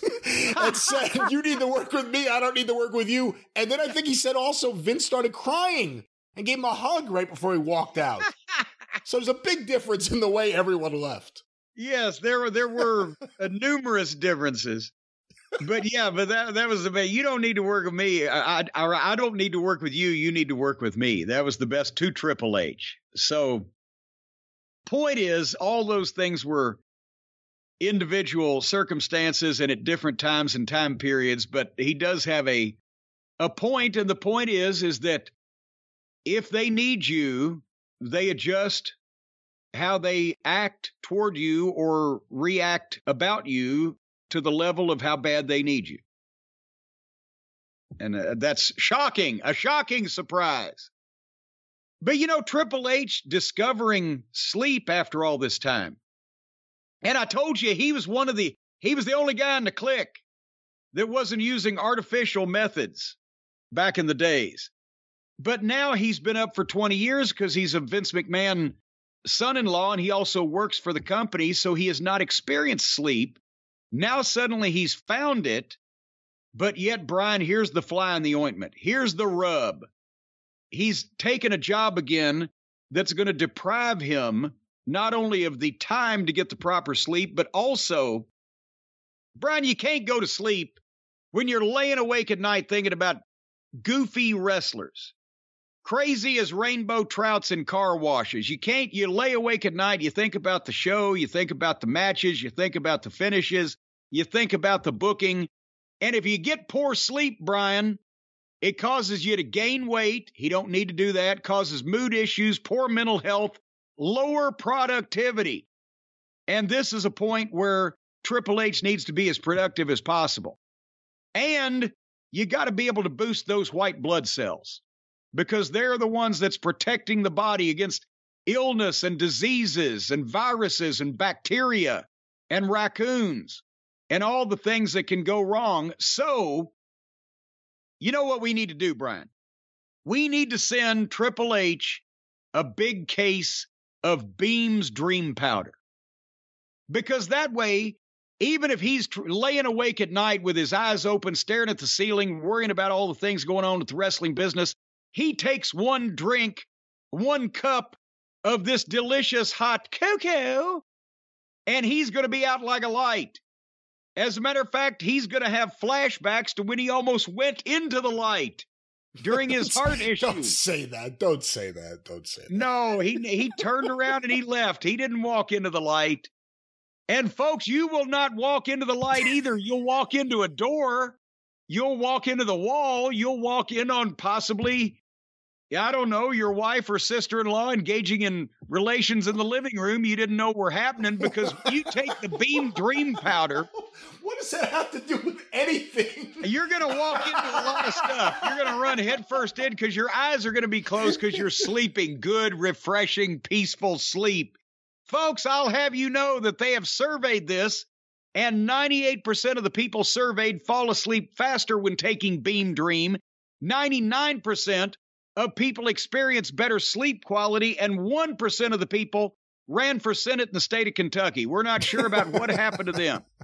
[LAUGHS] and said, [LAUGHS] You need to work with me. I don't need to work with you. And then I think he said also Vince started crying and gave him a hug right before he walked out. [LAUGHS] So there's a big difference in the way everyone left. Yes, there were there were uh, numerous differences. But yeah, but that that was the best. You don't need to work with me. I, I I don't need to work with you. You need to work with me. That was the best to Triple H. So, point is, all those things were individual circumstances and at different times and time periods. But he does have a a point, and the point is is that if they need you, they adjust how they act toward you or react about you to the level of how bad they need you. And uh, that's shocking, a shocking surprise. But you know, Triple H discovering sleep after all this time. And I told you he was one of the, he was the only guy in the clique that wasn't using artificial methods back in the days. But now he's been up for 20 years because he's a Vince McMahon son in law and he also works for the company. So he has not experienced sleep. Now suddenly he's found it. But yet, Brian, here's the fly in the ointment. Here's the rub. He's taken a job again that's going to deprive him not only of the time to get the proper sleep, but also, Brian, you can't go to sleep when you're laying awake at night thinking about goofy wrestlers crazy as rainbow trouts in car washes. You can't, you lay awake at night, you think about the show, you think about the matches, you think about the finishes, you think about the booking. And if you get poor sleep, Brian, it causes you to gain weight. He don't need to do that. Causes mood issues, poor mental health, lower productivity. And this is a point where Triple H needs to be as productive as possible. And you got to be able to boost those white blood cells because they're the ones that's protecting the body against illness and diseases and viruses and bacteria and raccoons and all the things that can go wrong. So, you know what we need to do, Brian? We need to send Triple H a big case of Beam's Dream Powder. Because that way, even if he's tr- laying awake at night with his eyes open, staring at the ceiling, worrying about all the things going on with the wrestling business, he takes one drink, one cup of this delicious hot cocoa, and he's going to be out like a light. As a matter of fact, he's going to have flashbacks to when he almost went into the light during his heart issues. Don't say that. Don't say that. Don't say that. No, he he turned around and he left. He didn't walk into the light. And folks, you will not walk into the light either. You'll walk into a door. You'll walk into the wall. You'll walk in on possibly I don't know, your wife or sister in law engaging in relations in the living room you didn't know were happening because you take the Beam Dream Powder. What does that have to do with anything? You're going to walk into a lot of stuff. You're going to run headfirst in because your eyes are going to be closed because you're sleeping good, refreshing, peaceful sleep. Folks, I'll have you know that they have surveyed this, and 98% of the people surveyed fall asleep faster when taking Beam Dream. 99% of people experience better sleep quality, and 1% of the people ran for Senate in the state of Kentucky. We're not sure about what happened to them. [LAUGHS]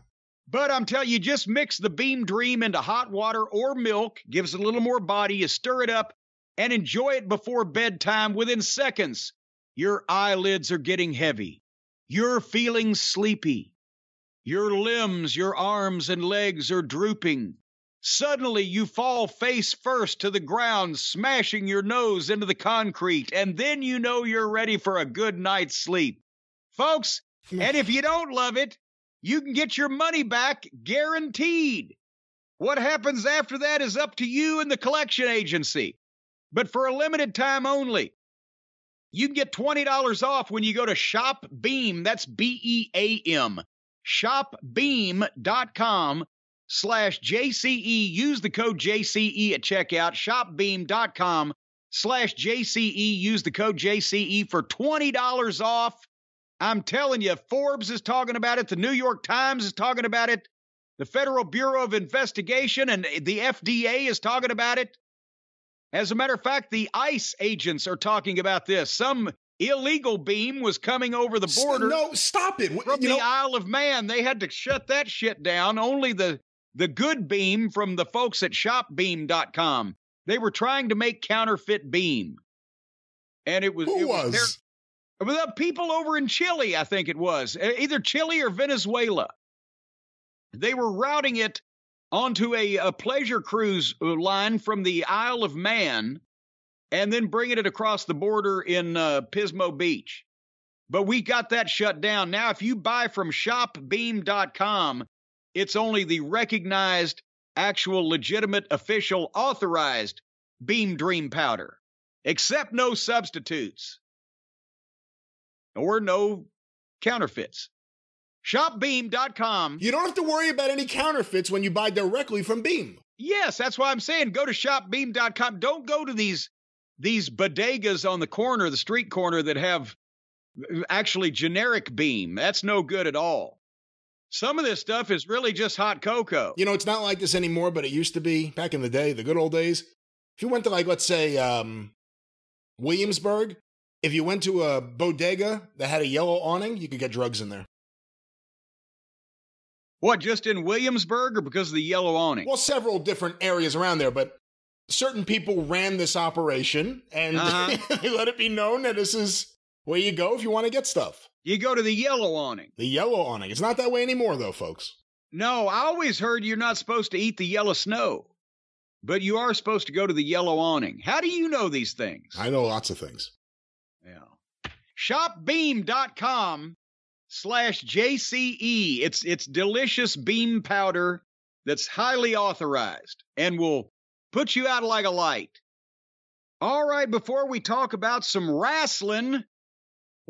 But I'm telling you, just mix the Beam Dream into hot water or milk, gives it a little more body. You stir it up and enjoy it before bedtime within seconds. Your eyelids are getting heavy. You're feeling sleepy. Your limbs, your arms and legs are drooping. Suddenly you fall face first to the ground, smashing your nose into the concrete, and then you know you're ready for a good night's sleep. Folks, and if you don't love it, you can get your money back guaranteed. What happens after that is up to you and the collection agency. But for a limited time only, you can get $20 off when you go to Shop Beam. That's B E A M. ShopBeam.com slash JCE. Use the code JCE at checkout. Shopbeam.com slash JCE. Use the code JCE for $20 off. I'm telling you, Forbes is talking about it. The New York Times is talking about it. The Federal Bureau of Investigation and the FDA is talking about it. As a matter of fact, the ICE agents are talking about this. Some illegal beam was coming over the border. No, stop it. From You the know- Isle of Man. They had to shut that shit down. Only the the good beam from the folks at shopbeam.com. They were trying to make counterfeit beam. And it was Who it was? their- the people over in Chile, I think it was, either Chile or Venezuela. They were routing it onto a, a pleasure cruise uh, line from the Isle of Man and then bringing it across the border in uh, Pismo Beach. But we got that shut down. Now, if you buy from shopbeam.com, it's only the recognized, actual, legitimate, official, authorized Beam Dream powder, Accept no substitutes or no counterfeits. Shopbeam.com. You don't have to worry about any counterfeits when you buy directly from Beam. Yes, that's why I'm saying go to shopbeam.com. Don't go to these these bodegas on the corner, the street corner that have uh, actually generic beam. That's no good at all. Some of this stuff is really just hot cocoa. You know, it's not like this anymore, but it used to be back in the day, the good old days. If you went to like, let's say, um, Williamsburg, if you went to a bodega that had a yellow awning, you could get drugs in there. What, just in Williamsburg or because of the yellow awning? Well, several different areas around there, but certain people ran this operation and Uh-huh. [LAUGHS] they let it be known that this is where you go if you want to get stuff. You go to the yellow awning. The yellow awning. It's not that way anymore, though, folks. No, I always heard you're not supposed to eat the yellow snow, but you are supposed to go to the yellow awning. How do you know these things? I know lots of things. Yeah. Shopbeam.com slash JCE. It's it's delicious beam powder that's highly authorized and will put you out like a light. All right, before we talk about some wrestling,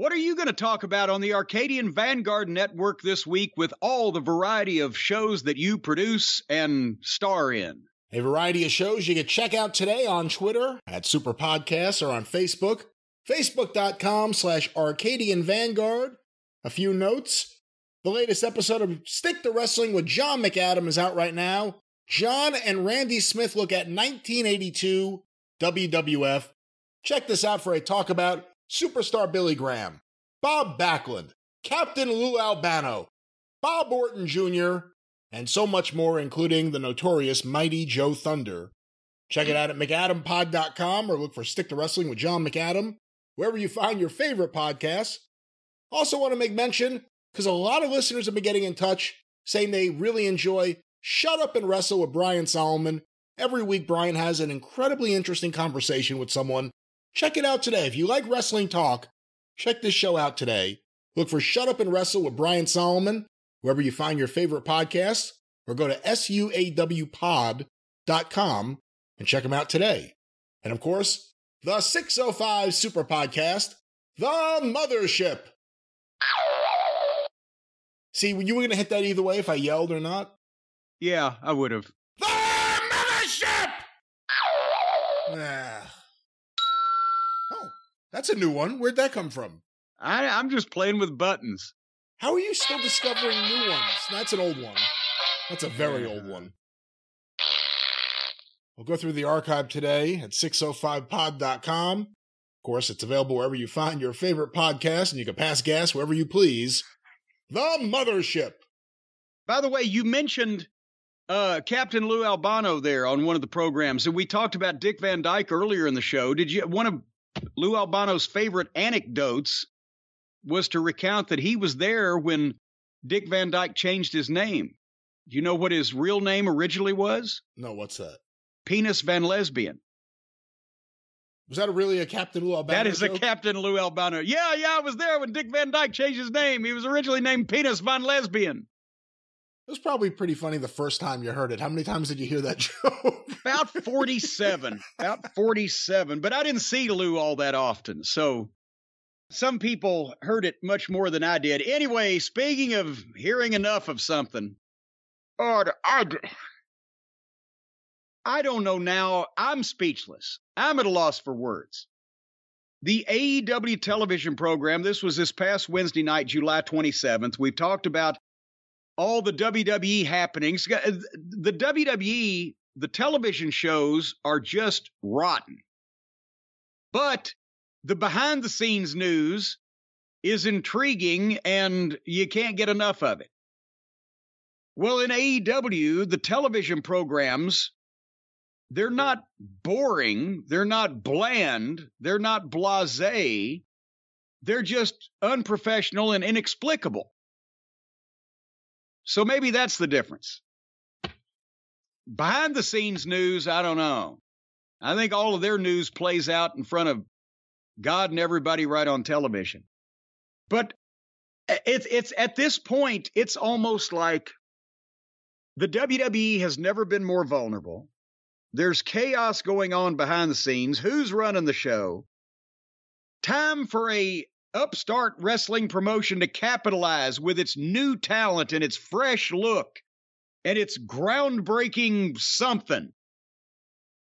what are you going to talk about on the Arcadian Vanguard Network this week with all the variety of shows that you produce and star in? A variety of shows you can check out today on Twitter at Super Podcasts or on Facebook, facebook.com slash Arcadian Vanguard. A few notes. The latest episode of Stick to Wrestling with John McAdam is out right now. John and Randy Smith look at 1982 WWF. Check this out for a talk about superstar Billy Graham, Bob Backlund, Captain Lou Albano, Bob Orton Jr., and so much more, including the notorious Mighty Joe Thunder. Check it out at McAdamPod.com or look for Stick to Wrestling with John McAdam, wherever you find your favorite podcasts. Also, want to make mention, because a lot of listeners have been getting in touch saying they really enjoy Shut Up and Wrestle with Brian Solomon. Every week, Brian has an incredibly interesting conversation with someone. Check it out today. If you like wrestling talk, check this show out today. Look for Shut Up and Wrestle with Brian Solomon wherever you find your favorite podcasts, or go to suawpod.com and check them out today. And of course, the 605 Super Podcast, The Mothership. See, you were going to hit that either way if I yelled or not? Yeah, I would have. The Mothership! Ah. That's a new one. Where'd that come from? I, I'm just playing with buttons. How are you still discovering new ones? That's an old one. That's a very old one. We'll go through the archive today at 605pod.com. Of course, it's available wherever you find your favorite podcast, and you can pass gas wherever you please. The Mothership. By the way, you mentioned uh, Captain Lou Albano there on one of the programs, and we talked about Dick Van Dyke earlier in the show. Did you want of Lou Albano's favorite anecdotes was to recount that he was there when Dick Van Dyke changed his name. Do you know what his real name originally was? No, what's that? Penis Van Lesbian. Was that really a Captain Lou Albano? That is joke? a Captain Lou Albano. Yeah, yeah, I was there when Dick Van Dyke changed his name. He was originally named Penis Van Lesbian. It was probably pretty funny the first time you heard it. How many times did you hear that [LAUGHS] joke? About 47. about 47. But I didn't see Lou all that often. So some people heard it much more than I did. Anyway, speaking of hearing enough of something, oh, I, I don't know now. I'm speechless. I'm at a loss for words. The AEW television program, this was this past Wednesday night, July 27th. We've talked about all the WWE happenings. Uh, the WWE, the television shows are just rotten. But the behind the scenes news is intriguing and you can't get enough of it. Well, in AEW, the television programs, they're not boring, they're not bland, they're not blase, they're just unprofessional and inexplicable. So maybe that's the difference. Behind the scenes news, I don't know. I think all of their news plays out in front of God and everybody right on television. But it's it's at this point, it's almost like the WWE has never been more vulnerable. There's chaos going on behind the scenes. Who's running the show? Time for a upstart wrestling promotion to capitalize with its new talent and its fresh look and its groundbreaking something.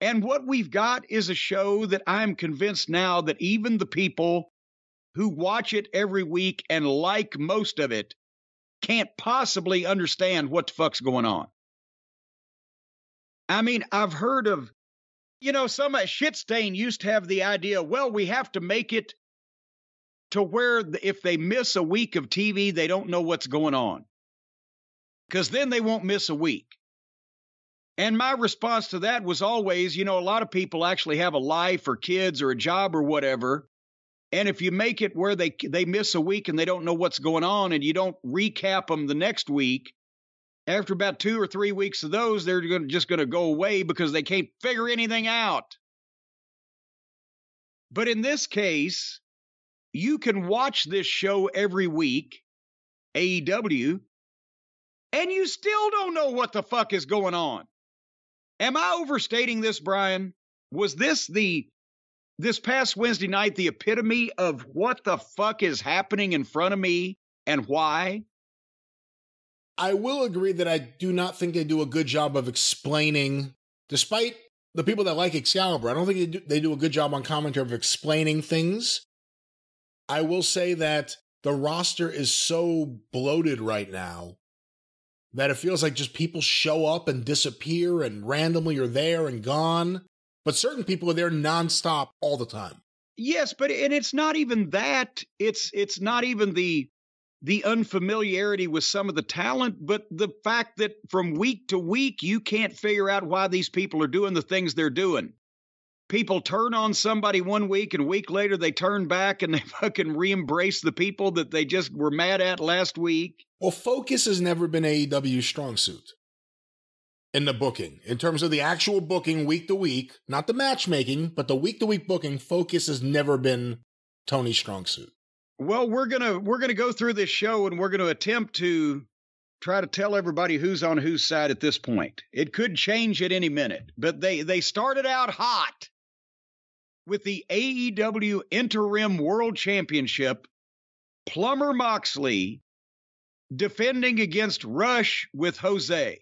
And what we've got is a show that I'm convinced now that even the people who watch it every week and like most of it can't possibly understand what the fuck's going on. I mean, I've heard of, you know, some uh, shit stain used to have the idea, well, we have to make it to where if they miss a week of TV, they don't know what's going on. Because then they won't miss a week. And my response to that was always, you know, a lot of people actually have a life or kids or a job or whatever. And if you make it where they they miss a week and they don't know what's going on and you don't recap them the next week, after about 2 or 3 weeks of those they're gonna, just going to go away because they can't figure anything out. But in this case, you can watch this show every week, AEW, and you still don't know what the fuck is going on. Am I overstating this, Brian? Was this the this past Wednesday night the epitome of what the fuck is happening in front of me and why? I will agree that I do not think they do a good job of explaining despite the people that like Excalibur, I don't think they do, they do a good job on commentary of explaining things. I will say that the roster is so bloated right now that it feels like just people show up and disappear and randomly are there and gone. But certain people are there nonstop all the time. Yes, but and it's not even that. It's it's not even the the unfamiliarity with some of the talent, but the fact that from week to week you can't figure out why these people are doing the things they're doing. People turn on somebody one week and a week later they turn back and [LAUGHS] they fucking re-embrace the people that they just were mad at last week. Well, focus has never been AEW's strong suit in the booking. In terms of the actual booking week to week, not the matchmaking, but the week to week booking, focus has never been Tony's strong suit. Well, we're gonna we're gonna go through this show and we're gonna attempt to try to tell everybody who's on whose side at this point. It could change at any minute, but they they started out hot with the AEW Interim World Championship. Plumber Moxley defending against Rush with Jose.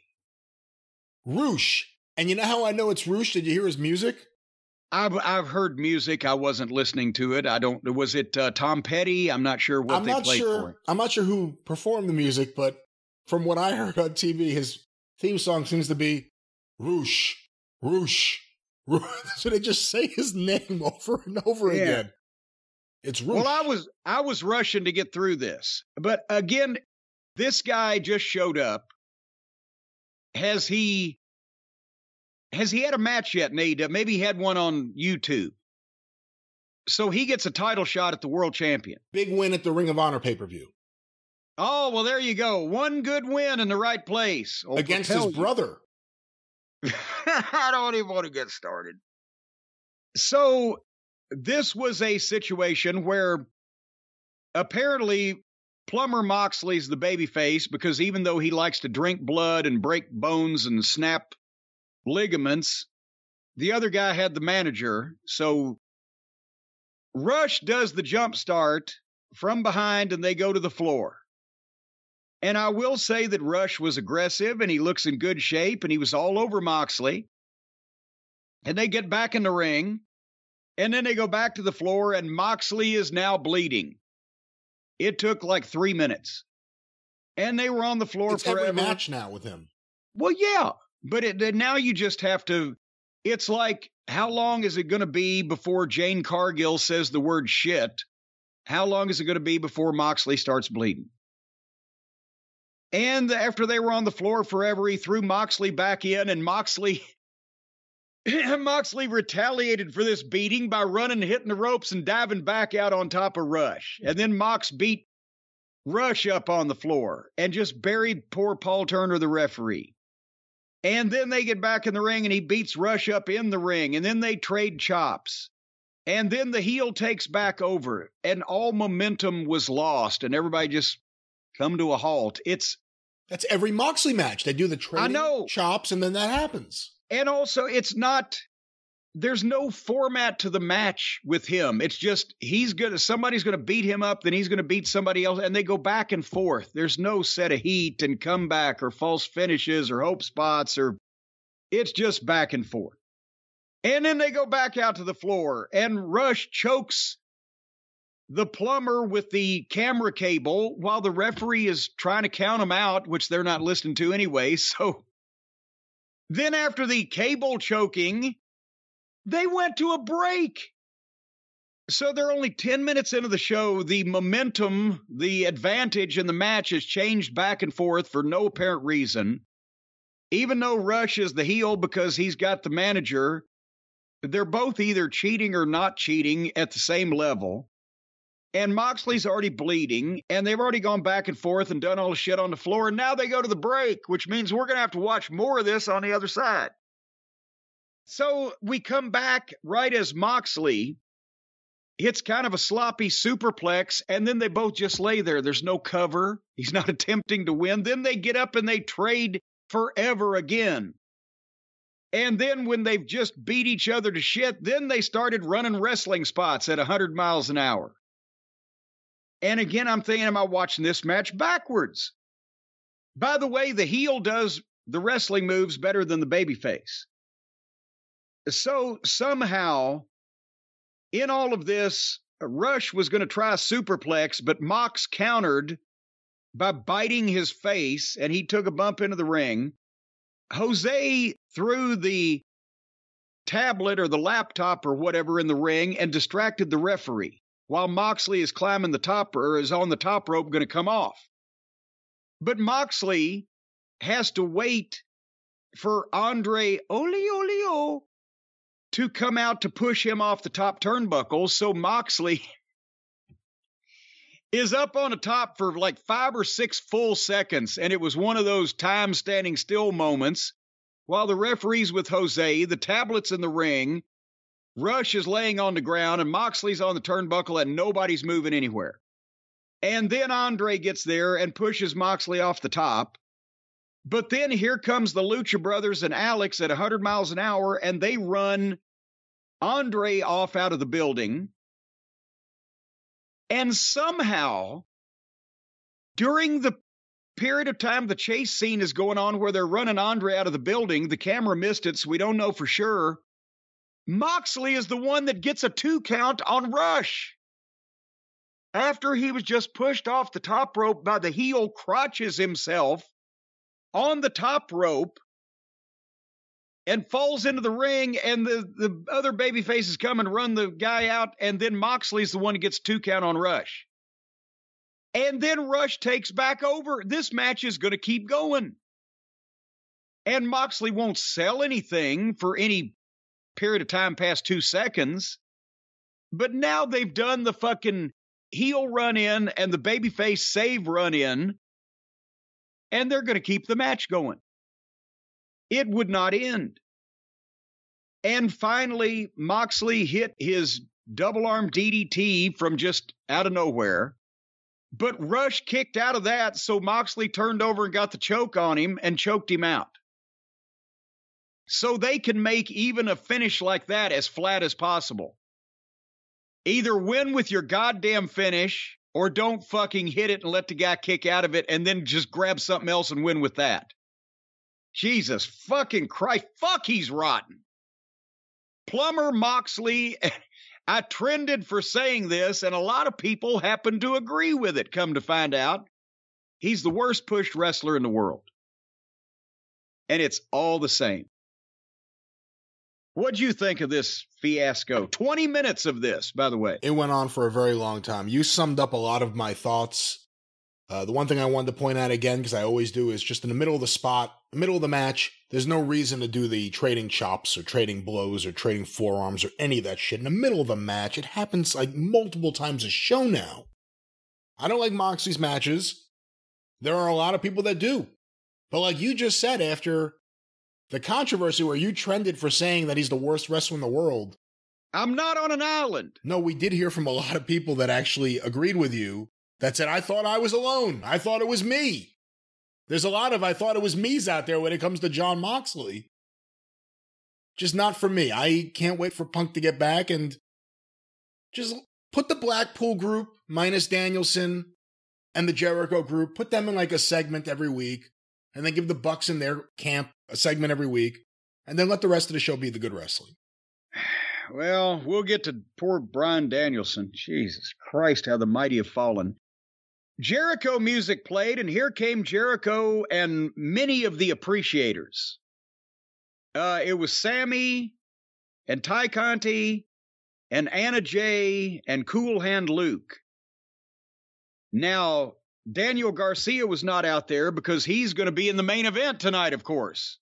Roosh. And you know how I know it's Roosh? Did you hear his music? I've I've heard music. I wasn't listening to it. I don't. Was it uh, Tom Petty? I'm not sure what I'm they not played sure. for. I'm not sure who performed the music, but from what I heard on TV, his theme song seems to be Roosh, Roosh. [LAUGHS] So they just say his name [LAUGHS] over and over Yeah. again. It's Roosh. Well, I was I was rushing to get through this, but again, this guy just showed up. Has he has he had a match yet, Nate? Maybe he had one on YouTube. So he gets a title shot at the world champion. Big win at the Ring of Honor pay per view Oh well, there you go. One good win in the right place against his you. brother. [LAUGHS] I don't even want to get started. So, this was a situation where apparently Plumber Moxley's the babyface because even though he likes to drink blood and break bones and snap ligaments, the other guy had the manager. So, Rush does the jump start from behind and they go to the floor. And I will say that Rush was aggressive and he looks in good shape and he was all over Moxley. And they get back in the ring. And then they go back to the floor and Moxley is now bleeding. It took like three minutes. And they were on the floor It's forever. every match now with him. Well, yeah, but it, now you just have to. It's like, how long is it going to be before Jade Cargill says the word shit? How long is it going to be before Moxley starts bleeding? And after they were on the floor forever, he threw Moxley back in, and Moxley. [LAUGHS] Moxley retaliated for this beating by running, hitting the ropes, and diving back out on top of Rush. And then Mox beat Rush up on the floor and just buried poor Paul Turner, the referee. And then they get back in the ring and he beats Rush up in the ring. And then they trade chops. And then the heel takes back over. And all momentum was lost. And everybody just come to a halt. It's That's every Moxley match. They do the training know. chops, and then that happens. and also it's not there's no format to the match with him. It's just he's gonna somebody's gonna beat him up, then he's gonna beat somebody else, and they go back and forth. There's no set of heat and comeback or false finishes or hope spots or it's just back and forth. And then they go back out to the floor, and Rush chokes the plumber with the camera cable while the referee is trying to count them out, which they're not listening to anyway. [LAUGHS] So then, after the cable choking, they went to a break. So they're only 10 minutes into the show. The momentum, the advantage in the match has changed back and forth for no apparent reason. Even though Rush is the heel because he's got the manager, they're both either cheating or not cheating at the same level. And Moxley's already bleeding, and they've already gone back and forth and done all the shit on the floor. And now they go to the break, which means we're going to have to watch more of this on the other side. So we come back right as Moxley hits kind of a sloppy superplex, and then they both just lay there. There's no cover. He's not [LAUGHS] attempting to win. Then they get up and they trade forever again. And then when they've just beat each other to shit, then they started running wrestling spots at 100 miles an hour. And again, I'm thinking, am I watching this match backwards? By the way, the heel does the wrestling moves better than the babyface. So somehow, in all of this, Rush was going to try superplex, but Mox countered by biting his face, and he took a bump into the ring. Jose threw the tablet or the laptop or whatever in the ring and distracted the referee while Moxley is climbing the top or is on the top rope going to come off. But Moxley has to wait for Andre Oli Olio to come out to push him off the top turnbuckle. So Moxley [LAUGHS] is up on the top for like five or six full seconds. And it was one of those time standing still moments while the referee's with Jose, the tablet's in the ring, Rush is laying on the ground, and Moxley's on the turnbuckle, and nobody's moving anywhere. And then Andre gets there and pushes Moxley off the top. But then here comes the Lucha Brothers and Alex at 100 miles an hour, and they run Andre off out of the building. And somehow, during the period of time the chase scene is going on where they're running Andre out of the building, the camera missed it, so we don't know for sure. Moxley is the one that gets a two count on Rush. After he was just pushed off the top rope by the heel crotches himself on the top rope and falls into the ring, and the, the other baby faces come and run the guy out, and then Moxley's the one who gets two count on Rush. And then Rush takes back over. This match is going to keep going. And Moxley won't sell anything for any period of time past two seconds. But now they've done the fucking heel run in and the babyface save run in, and they're going to keep the match going. It would not end. And finally, Moxley hit his double arm DDT from just out of nowhere. But Rush kicked out of that, so Moxley turned over and got the choke on him and choked him out so they can make even a finish like that as flat as possible. Either win with your goddamn finish or don't fucking hit it and let the guy kick out of it and then just grab something else and win with that. Jesus fucking Christ. Fuck, he's rotten. Plumber Moxley, [LAUGHS] I trended for saying this, and a lot of people happen to agree with it, come to find out. He's the worst pushed wrestler in the world. And it's all the same. What'd you think of this fiasco? 20 minutes of this, by the way. It went on for a very long time. You summed up a lot of my thoughts. Uh, the one thing I wanted to point out again, because I always do, is just in the middle of the spot, middle of the match, there's no reason to do the trading chops or trading blows or trading forearms or any of that shit. In the middle of the match, it happens like multiple times a show now. I don't like Moxley's matches. There are a lot of people that do. But like you just said, after the controversy where you trended for saying that he's the worst wrestler in the world. I'm not on an island. No, we did hear from a lot of people that actually agreed with you that said, I thought I was alone. I thought it was me. There's a lot of I thought it was me's out there when it comes to Jon Moxley. Just not for me. I can't wait for Punk to get back and just put the Blackpool group minus Danielson and the Jericho group, put them in like a segment every week and then give the Bucks in their camp a segment every week, and then let the rest of the show be the good wrestling. [SIGHS] Well, we'll get to poor Bryan Danielson. Jesus Christ, how the mighty have fallen. Jericho music played, and here came Jericho and many of the appreciators. Uh, it was Sammy and Tay Conti and Anna Jay and Cool Hand Luke. Now, Daniel Garcia was not out there because he's going to be in the main event tonight, of course.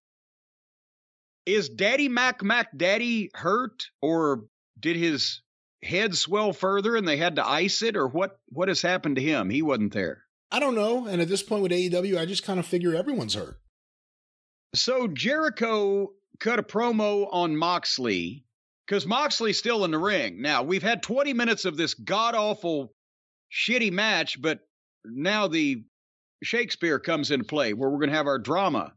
Is Daddy Mac Mac Daddy hurt or did his head swell further and they had to ice it or what what has happened to him? He wasn't there. I don't know. And at this point with AEW, I just kind of figure everyone's hurt. So Jericho cut a promo on Moxley because Moxley's still in the ring. Now, we've had 20 minutes of this god awful, shitty match, but now the Shakespeare comes into play where we're going to have our drama.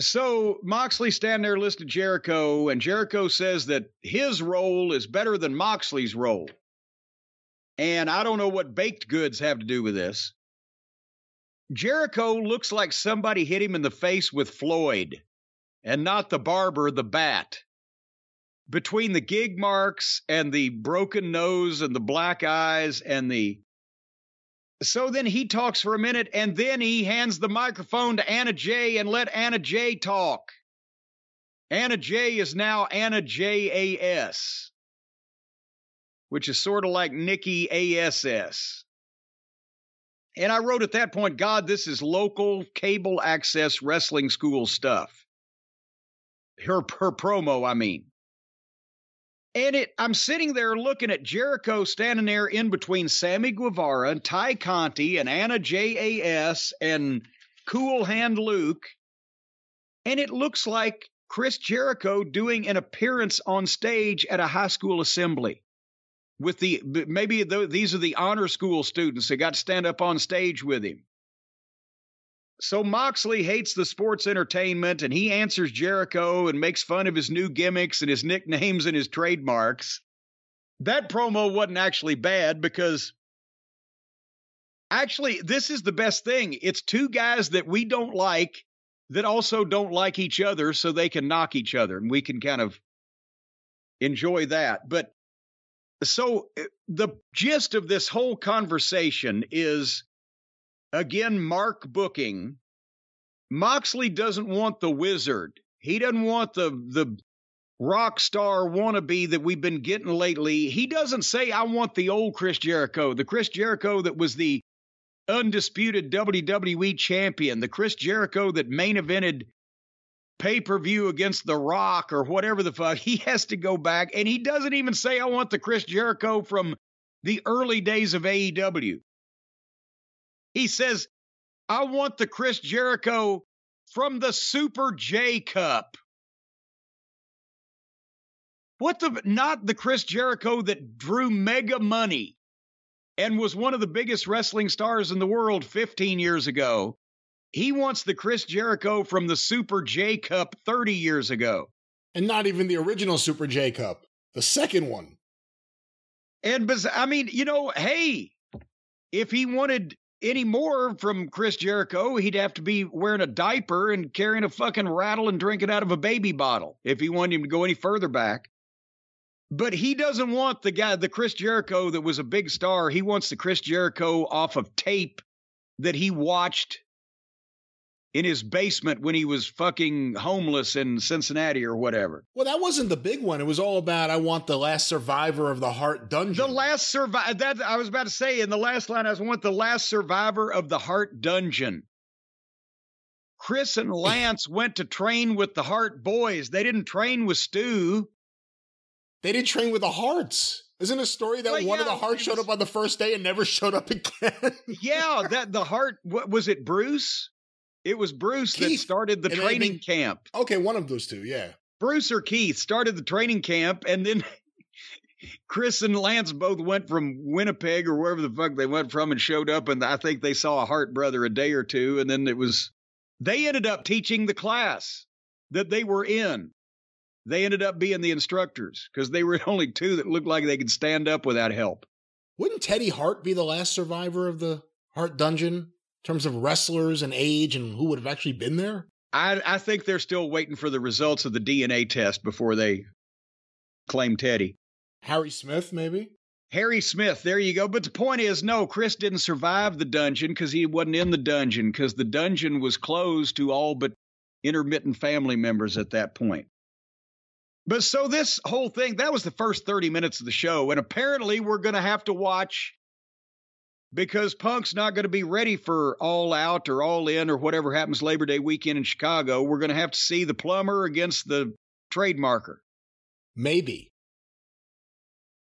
So Moxley standing there listening to Jericho, and Jericho says that his role is better than Moxley's role. And I don't know what baked goods have to do with this. Jericho looks like somebody hit him in the face with Floyd, and not the barber, the bat. between the gig marks and the broken nose and the black eyes and the so then he talks for a minute and then he hands the microphone to Anna Jay and let Anna Jay talk. Anna Jay is now Anna J A S, which is sort of like Nikki ASS. And I wrote at that point, God, this is local cable access wrestling school stuff. Her her promo, I mean. And it, I'm sitting there looking at Jericho standing there in between Sammy Guevara and Tay Conti and Anna JAS and Cool Hand Luke. And it looks like Chris Jericho doing an appearance on stage at a high school assembly with the maybe the, these are the honor school students that got to stand up on stage with him. So Moxley hates the sports entertainment and he answers Jericho and makes fun of his new gimmicks and his nicknames and his trademarks. That promo wasn't actually bad because actually, this is the best thing. It's two guys that we don't like that also don't like each other so they can knock each other and we can kind of enjoy that. But so eh, the gist of this whole conversation is Again, Mark booking. Moxley doesn't want the wizard. He doesn't want the the rock star wannabe that we've been getting lately. He doesn't say, I want the old Chris Jericho, the Chris Jericho that was the undisputed WWE champion, the Chris Jericho that main evented pay per view against The Rock or whatever the fuck. He has to go back. And he doesn't even say, I want the Chris Jericho from the early days of AEW. He says, I want the Chris Jericho from the Super J Cup. What the, not the Chris Jericho that drew mega money and was one of the biggest wrestling stars in the world 15 years ago. He wants the Chris Jericho from the Super J Cup 30 years ago. And not even the original Super J Cup, the second one. And, I mean, you know, hey, if he wanted any more from Chris Jericho, he'd have to be wearing a diaper and carrying a fucking rattle and drinking out of a baby bottle if he wanted him to go any further back. But he doesn't want the guy, the Chris Jericho that was a big star. He wants the Chris Jericho off of tape that he watched in his basement when he was fucking homeless in Cincinnati or whatever. Well, that wasn't the big one. It was all about I want the last survivor of the Hart Dungeon. The last survivor. That I was about to say in the last line. I want the last survivor of the Hart Dungeon. Chris and [LAUGHS] Lance went to train with the Hart boys. They didn't train with Stu. They didn't train with the Harts. Isn't a story that well, one yeah, of the Harts showed up on the first day and never [LAUGHS] showed up again? yeah, that the Hart What was it, Bruce? It was Bruce Keith. that started the training camp. Okay, one of those two, yeah. Bruce or Keith started the training camp, and then [LAUGHS] Chris and Lance both went from Winnipeg or wherever the fuck they went from and showed up, and I think they saw a Hart brother a day or two, and then it was they ended up teaching the class that they were in. They ended up being the instructors because they were [LAUGHS] only two that looked like they could stand up without help. Wouldn't Teddy Hart be the last survivor of the Hart Dungeon? Terms of wrestlers and age and who would have actually been there? I, I think they're still waiting for the results of the DNA test before they claim Teddy. Harry Smith, maybe? Harry Smith, there you go. But the point is, no, Chris didn't survive the dungeon because he wasn't in the dungeon because the dungeon was closed to all but intermittent family members at that point. But so this whole thing, that was the first 30 minutes of the show. And apparently we're going to have to watch because Punk's not going to be ready for all out or all in or whatever happens Labor Day weekend in Chicago. We're going to have to see the plumber against the trademarker. Maybe.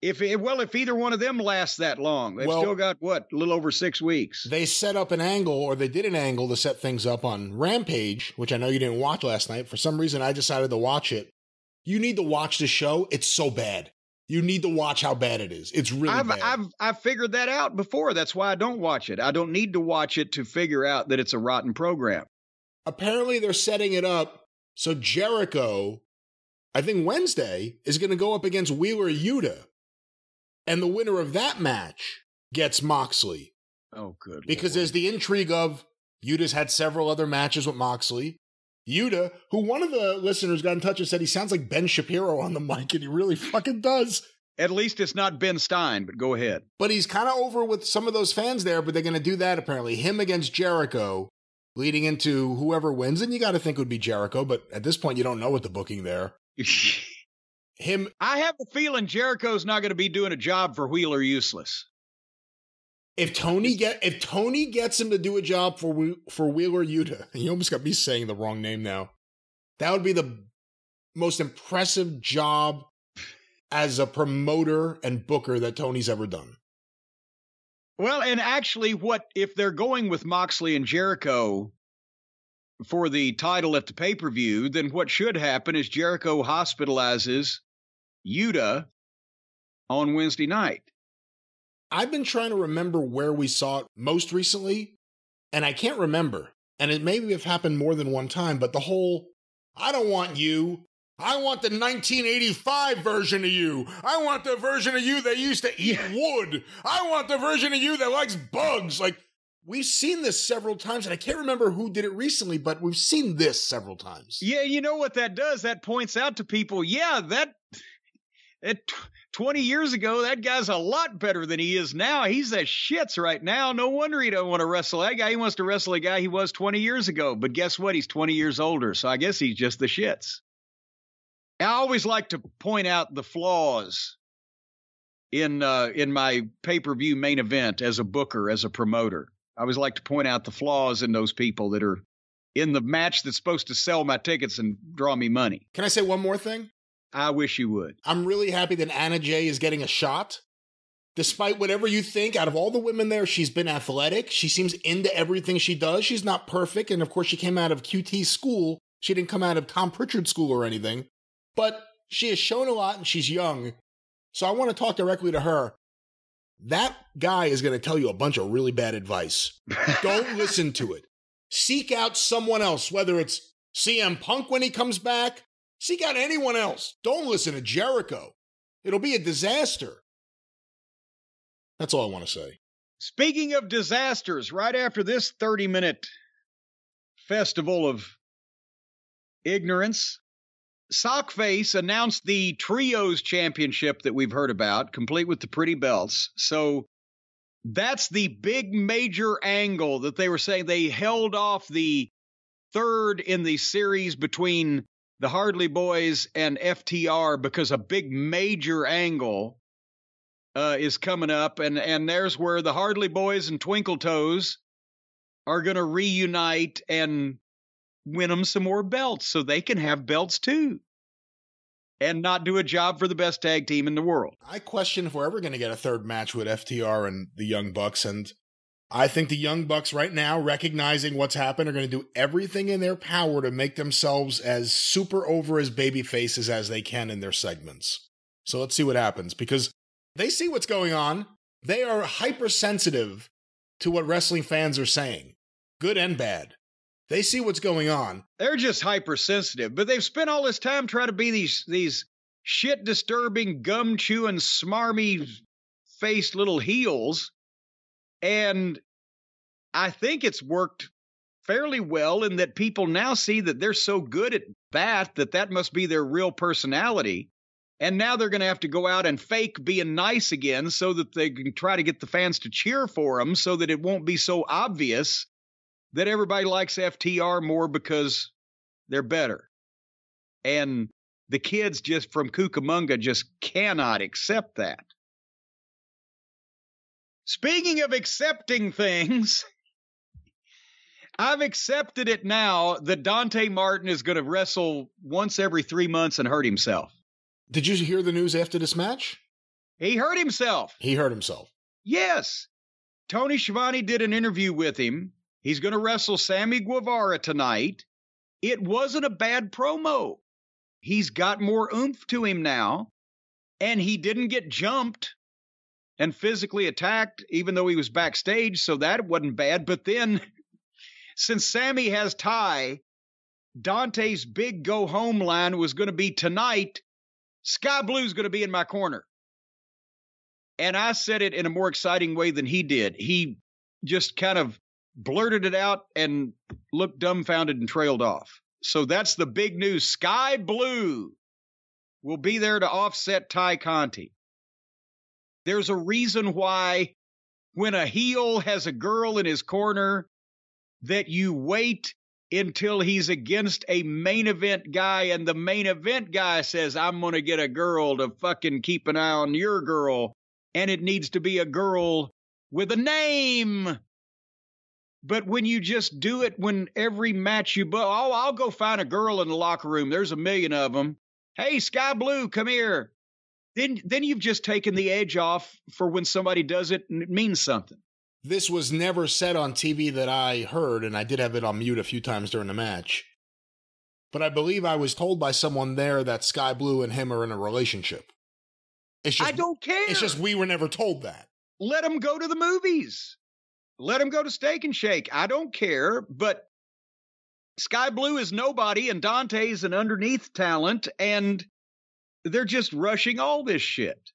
If well, if either one of them lasts that long, they've well, still got what a little over six weeks. They set up an angle, or they did an angle to set things up on Rampage, which I know you didn't watch last night. For some reason, I decided to watch it. You need to watch the show; it's so bad. You need to watch how bad it is. It's really I've, bad. I've I've figured that out before. That's why I don't watch it. I don't need to watch it to figure out that it's a rotten program. Apparently, they're setting it up so Jericho, I think Wednesday, is going to go up against Wheeler Yuta, and the winner of that match gets Moxley. Oh, good. Because Lord. there's the intrigue of Yuta's had several other matches with Moxley. Yuta, who one of the listeners got in touch and said he sounds like Ben Shapiro on the mic, and he really [LAUGHS] fucking does. At least it's not Ben Stein, but go ahead. But he's kind of over with some of those fans there, but they're going to do that apparently. Him against Jericho, leading into whoever wins, and you got to think it would be Jericho, but at this point, you don't know what the booking there. [LAUGHS] Him. I have the feeling Jericho's not going to be doing a job for Wheeler Useless. If Tony get if Tony gets him to do a job for for Wheeler Yuta, [LAUGHS] you almost got me saying the wrong name now. That would be the most impressive job as a promoter and booker that Tony's ever done. Well, and actually, what if they're going with Moxley and Jericho for the title at the pay per view? Then what should happen is Jericho hospitalizes Yuta on Wednesday night. I've been trying to remember where we saw it most recently, and I can't remember. And it maybe have happened more than one time, but the whole I don't want you. I want the 1985 version of you. I want the version of you that used to eat wood. I want the version of you that likes bugs. Like, we've seen this several times, and I can't remember who did it recently, but we've seen this several times. Yeah, you know what that does? That points out to people, yeah, that. It, 20 years ago, that guy's a lot better than he is now. He's a shits right now. No wonder he don't want to wrestle that guy. He wants to wrestle a guy he was 20 years ago. But guess what? He's 20 years older. So I guess he's just the shits. I always like to point out the flaws in uh, in my pay per view main event as a booker, as a promoter. I always like to point out the flaws in those people that are in the match that's supposed to sell my tickets and draw me money. Can I say one more thing? I wish you would. I'm really happy that Anna Jay is getting a shot. Despite whatever you think, out of all the women there, she's been athletic. She seems into everything she does. She's not perfect. And of course, she came out of QT school. She didn't come out of Tom Prichard school or anything. But she has shown a lot and she's young. So I want to talk directly to her. That guy is going to tell you a bunch of really bad advice. [LAUGHS] Don't listen to it. Seek out someone else, whether it's CM Punk when he comes back, Seek out anyone else. Don't listen to Jericho. It'll be a disaster. That's all I want to say. Speaking of disasters, right after this 30 minute festival of ignorance, Sockface announced the Trios Championship that we've heard about, complete with the pretty belts. So that's the big major angle that they were saying they held off the third in the series between the Hardy Boys and FTR because a big major angle uh, is coming up, and and there's where the Hardy Boys and Twinkle Toes are going to reunite and win them some more belts so they can have belts too and not do a job for the best tag team in the world. I question if we're ever going to get a third match with FTR and the Young Bucks and I think the Young Bucks right now, recognizing what's happened, are going to do everything in their power to make themselves as super over as baby faces as they can in their segments. So let's see what happens because they see what's going on. They are hypersensitive to what wrestling fans are saying, good and bad. They see what's going on. They're just hypersensitive, but they've spent all this time trying to be these these shit disturbing, gum chewing, smarmy faced little heels and I think it's worked fairly well in that people now see that they're so good at that that that must be their real personality. And now they're going to have to go out and fake being nice again so that they can try to get the fans to cheer for them so that it won't be so obvious that everybody likes FTR more because they're better. And the kids just from Cucamonga just cannot accept that. Speaking of accepting things, [LAUGHS] I've accepted it now that Dante Martin is going to wrestle once every three months and hurt himself. Did you hear the news after this match? He hurt himself. He hurt himself. Yes. Tony Schiavone did an interview with him. He's going to wrestle Sammy Guevara tonight. It wasn't a bad promo. He's got more oomph to him now, and he didn't get jumped and physically attacked, even though he was backstage. So that wasn't bad. But then, [LAUGHS] since Sammy has Tay, Dante's big go home line was going to be tonight. Skye Blue's going to be in my corner. And I said it in a more exciting way than he did. He just kind of blurted it out and looked dumbfounded and trailed off. So that's the big news. Skye Blue will be there to offset Tay Conti. There's a reason why when a heel has a girl in his corner that you wait until he's against a main event guy and the main event guy says I'm going to get a girl to fucking keep an eye on your girl and it needs to be a girl with a name. But when you just do it when every match you book, oh, I'll go find a girl in the locker room. There's a million of them. Hey, Skye Blue, come here. Then, then you've just taken the edge off for when somebody does it and it means something. This was never said on TV that I heard, and I did have it on mute a few times during the match. But I believe I was told by someone there that Skye Blue and him are in a relationship. It's just, I don't care. It's just we were never told that. Let them go to the movies. Let them go to Steak and Shake. I don't care, but Skye Blue is nobody, and Dante's an underneath talent, and they're just rushing all this shit.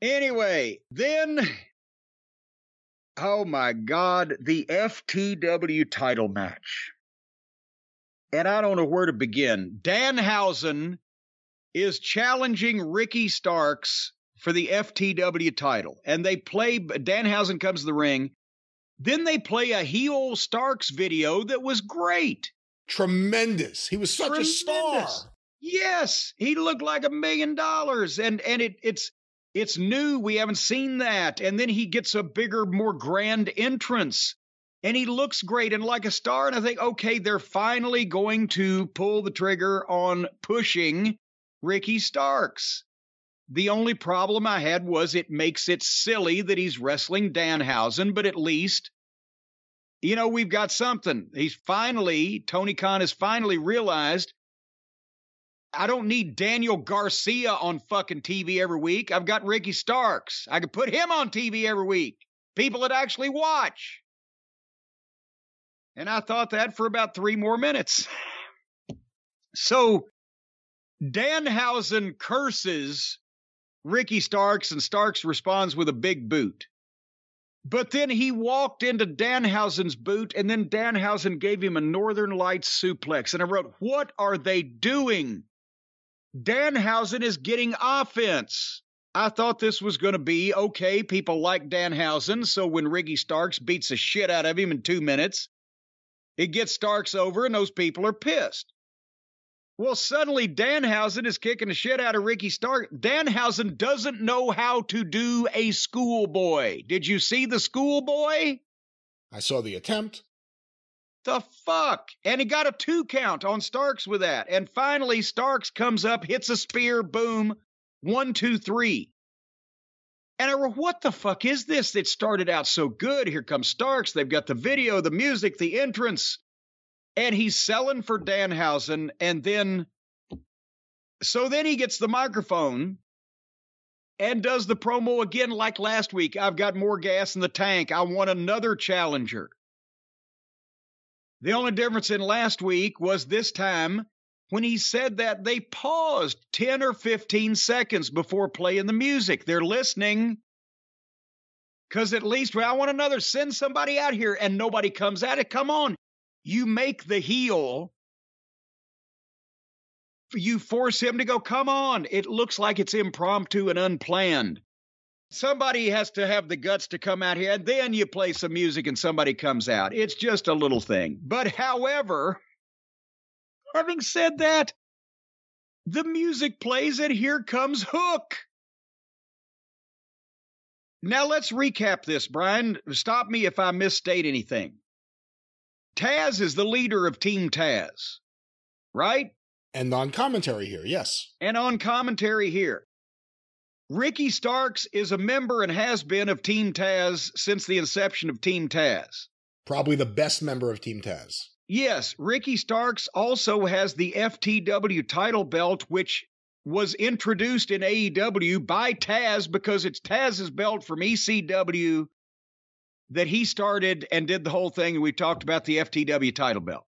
Anyway, then, oh my God, the FTW title match. And I don't know where to begin. Danhausen is challenging Ricky Starks for the FTW title. And they play, Danhausen comes to the ring. Then they play a heel Starks video that was great. Tremendous. He was such Tremendous. a star. Yes, he looked like a million dollars. And and it it's it's new. We haven't seen that. And then he gets a bigger, more grand entrance. And he looks great and like a star. And I think, okay, they're finally going to pull the trigger on pushing Ricky Starks. The only problem I had was it makes it silly that he's wrestling Danhausen, but at least, you know, we've got something. He's finally, Tony Khan has finally realized I don't need Daniel Garcia on fucking TV every week. I've got Ricky Starks. I could put him on TV every week. People would actually watch. And I thought that for about three more minutes. So Danhausen curses Ricky Starks, and Starks responds with a big boot. But then he walked into Danhausen's boot, and then Danhausen gave him a Northern Lights suplex. And I wrote, What are they doing? Danhausen is getting offense. I thought this was going to be okay. People like Danhausen, so when Ricky Starks beats the shit out of him in two minutes, it gets Starks over, and those people are pissed. Well, suddenly Danhausen is kicking the shit out of Ricky Stark. Danhausen doesn't know how to do a schoolboy. Did you see the schoolboy? I saw the attempt. The fuck? And he got a two count on Starks with that. And finally, Starks comes up, hits a spear, boom, one, two, three. And I wrote, what the fuck is this that started out so good? Here comes Starks. They've got the video, the music, the entrance and he's selling for Danhausen, and then so then he gets the microphone and does the promo again like last week. I've got more gas in the tank. I want another challenger. The only difference in last week was this time when he said that they paused 10 or 15 seconds before playing the music. They're listening. Because at least, well, I want another, send somebody out here, and nobody comes at it. Come on you make the heel you force him to go come on it looks like it's impromptu and unplanned somebody has to have the guts to come out here and then you play some music and somebody comes out it's just a little thing but however having said that the music plays and here comes hook now let's recap this brian stop me if i misstate anything Taz is the leader of Team Taz, right? And on commentary here, yes. And on commentary here. Ricky Starks is a member and has been of Team Taz since the inception of Team Taz. Probably the best member of Team Taz. Yes, Ricky Starks also has the FTW title belt, which was introduced in AEW by Taz because it's Taz's belt from ECW that he started and did the whole thing, and we talked about the FTW title belt.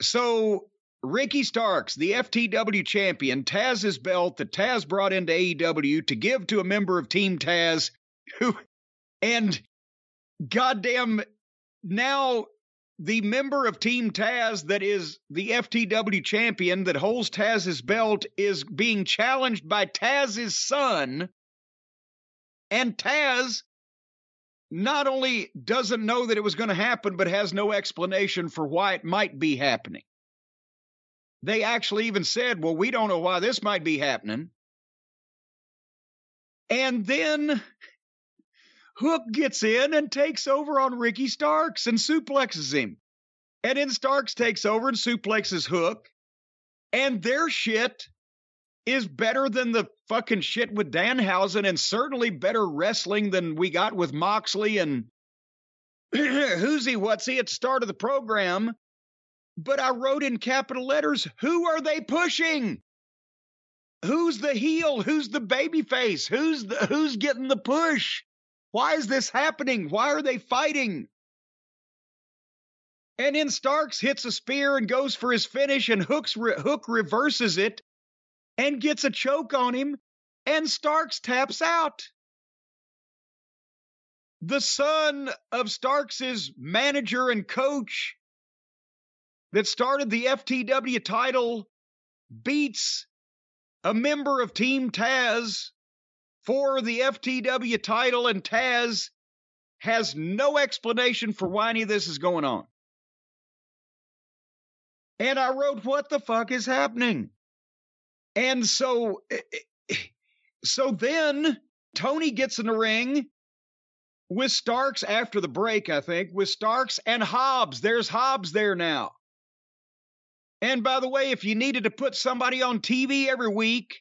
So Ricky Starks, the FTW champion, Taz's belt that Taz brought into AEW to give to a member of Team Taz, who, and goddamn, now the member of Team Taz that is the FTW champion that holds Taz's belt is being challenged by Taz's son. And Taz not only doesn't know that it was going to happen, but has no explanation for why it might be happening. They actually even said, well, we don't know why this might be happening. And then Hook gets in and takes over on Ricky Starks and suplexes him. And then Starks takes over and suplexes Hook. And their shit is better than the fucking shit with Danhausen and certainly better wrestling than we got with Moxley and [CLEARS THROAT] who's he, what's he at the start of the program. But I wrote in capital letters, who are they pushing? Who's the heel? Who's the baby face? Who's the, who's getting the push? Why is this happening? Why are they fighting? And then Starks hits a spear and goes for his finish, and Hook's re- Hook reverses it and gets a choke on him, and Starks taps out. The son of Starks's manager and coach that started the FTW title beats a member of Team Taz for the FTW title, and Taz has no explanation for why any of this is going on. And I wrote, What the fuck is happening? And so, eh, eh, so then Tony gets in the ring with Starks after the break, I think, with Starks and Hobbs. There's Hobbs there now. And by the way, if you needed to put somebody on TV every week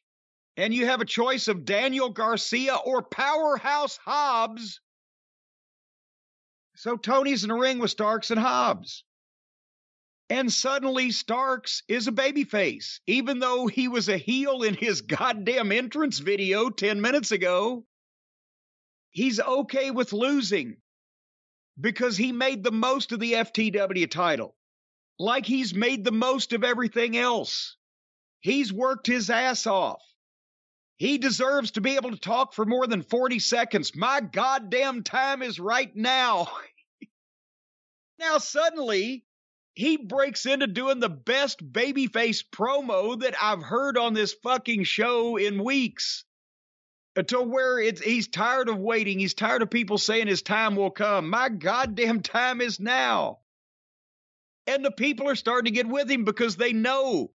and you have a choice of Daniel Garcia or Powerhouse Hobbs, so Tony's in the ring with Starks and Hobbs. And suddenly Starks is a babyface, even though he was a heel in his [LAUGHS] goddamn entrance video 10 minutes ago. He's okay with losing because he made the most of the FTW title, like he's made the most of everything else. He's worked his ass off. He deserves to be able to talk for more than 40 seconds. My goddamn time is right now. [LAUGHS] now, suddenly, he breaks into doing the best babyface promo that I've heard on this fucking show in weeks. Uh, Until where it's he's tired of waiting. He's tired of people saying his time will come. My goddamn time is now. And the people are starting to get with him because they know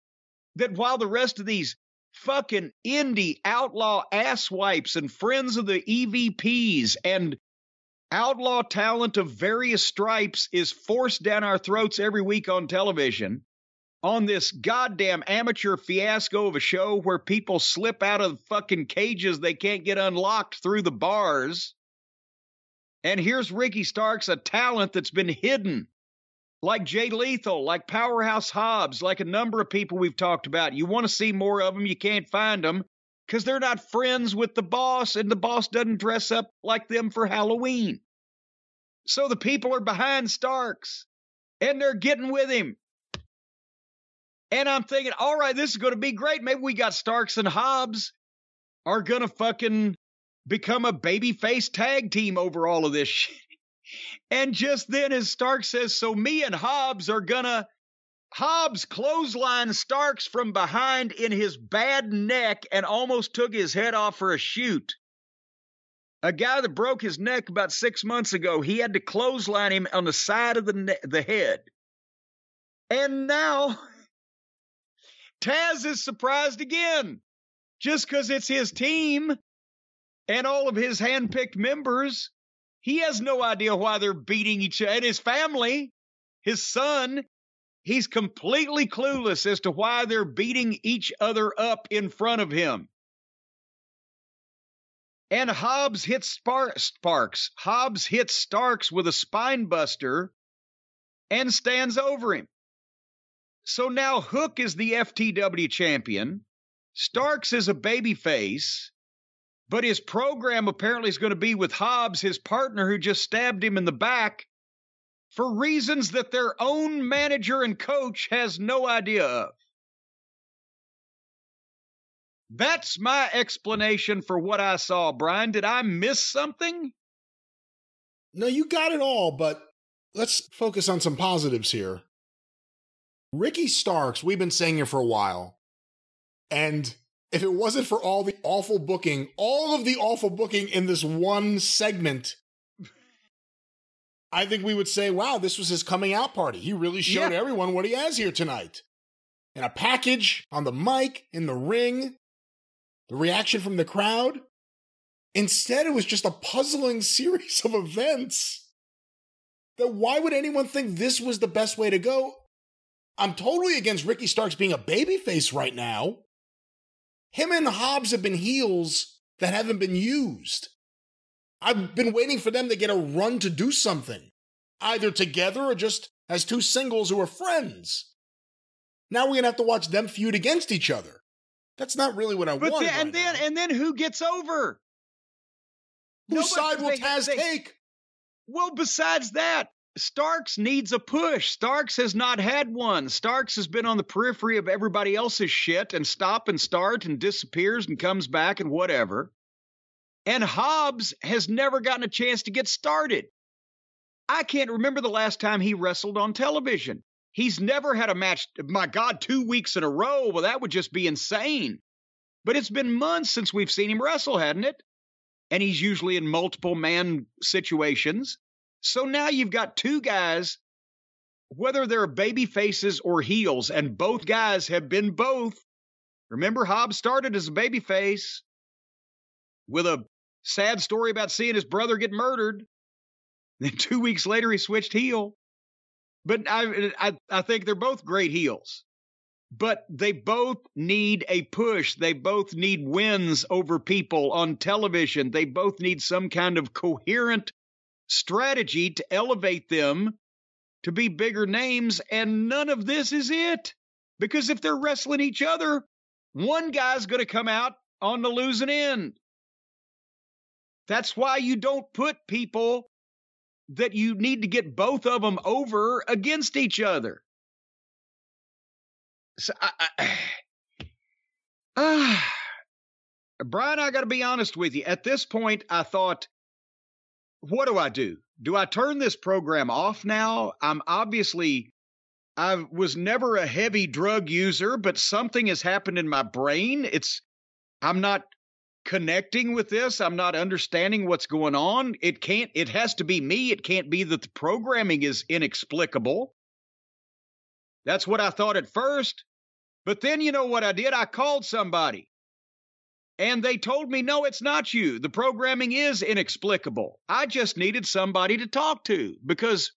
that while the rest of these fucking indie outlaw asswipes and friends of the EVPs and outlaw talent of various stripes is forced down our throats every week on television on this goddamn amateur fiasco of a show where people slip out of fucking cages they can't get unlocked through the bars. And here's Ricky Starks, a talent that's been hidden, like Jay Lethal, like Powerhouse Hobbs, like a number of people we've talked about. You want to see more of them, you can't find them because they're not friends with the boss, and the boss doesn't dress up like them for Halloween. So the people are behind Starks and they're getting with him. And I'm thinking, all right, this is going to be great. Maybe we got Starks and Hobbs are going to fucking become a babyface tag team over all of this shit. And just then, as Stark says, so me and Hobbs are to. Hobbs clothesline Starks from behind in his bad neck and almost took his head off for a shoot. A guy that broke his neck about six months ago, he had to clothesline him on the side of the ne- the head. And now Taz is surprised again, just because it's his team and all of his handpicked members. He has no idea why they're beating each other. And his family, his son, he's completely clueless as to why they're beating each other up in front of him. And Hobbs hits Spar- Sparks. Hobbs hits Starks with a spine buster and stands over him. So now Hook is the FTW champion. Starks is a babyface, but his program apparently is going to be with Hobbs, his partner who just stabbed him in the back, for reasons that their own manager and coach has no idea of. That's my explanation for what I saw, Brian. Did I miss something? No, you got it all, but let's focus on some positives here. Ricky Starks, we've been saying it for a while. And if it wasn't for all the awful booking, all of the awful booking in this one segment, I think we would say, wow, this was his coming out party. He really showed Yeah. everyone what he has here tonight. In a package, on the mic, in the ring, the reaction from the crowd. Instead, it was just a puzzling [LAUGHS] series of events. That why would anyone think this was the best way to go? I'm totally against Ricky Starks being a babyface right now. Him and Hobbs have been heels that haven't been used. I've been waiting for them to get a run to do something, either together or just as two singles who are friends. Now we're gonna have to watch them feud against each other. That's not really what I But want. and then and then who gets over? whose nobody- side will they- Taz they- take? Well, besides that, Starks needs a push. Starks has not had one. Starks has been on the periphery of everybody else's shit and stop and start and disappears and comes back and whatever. And Hobbs has never gotten a chance to get started. I can't remember the last time he wrestled on television. He's never had a match, my God, two weeks in a row. Well, that would just be insane. But it's been months since we've seen him wrestle, hadn't it? And he's usually in multiple man situations. So now you've got two guys, whether they're baby faces or heels, and both guys have been both. Remember, Hobbs started as a baby face with a sad story about seeing his brother get murdered. [LAUGHS] Then two weeks later, he switched heel. But I, I, I think they're both great heels. But they both need a push. They both need wins over people on television. They both need some kind of coherent strategy to elevate them to be bigger names. And none of this is it. Because if they're wrestling each other, one guy's going to come out on the losing end. That's why you don't put people that you need to get both of them over against each other. So I, I, ah, [SIGHS] [SIGHS] Brian, I got to be honest with you. At this point, I thought, what do I do? Do I turn this program off now? I'm obviously, I was never a heavy drug user, but something has happened in my brain. It's, I'm not connecting with this. I'm not understanding what's going on. It can't, it has to be me. It can't be that the programming is inexplicable. That's what I thought at first. But then you know what I did? I called somebody. And they told me, no, it's not you. The programming is inexplicable. I just needed somebody to talk to because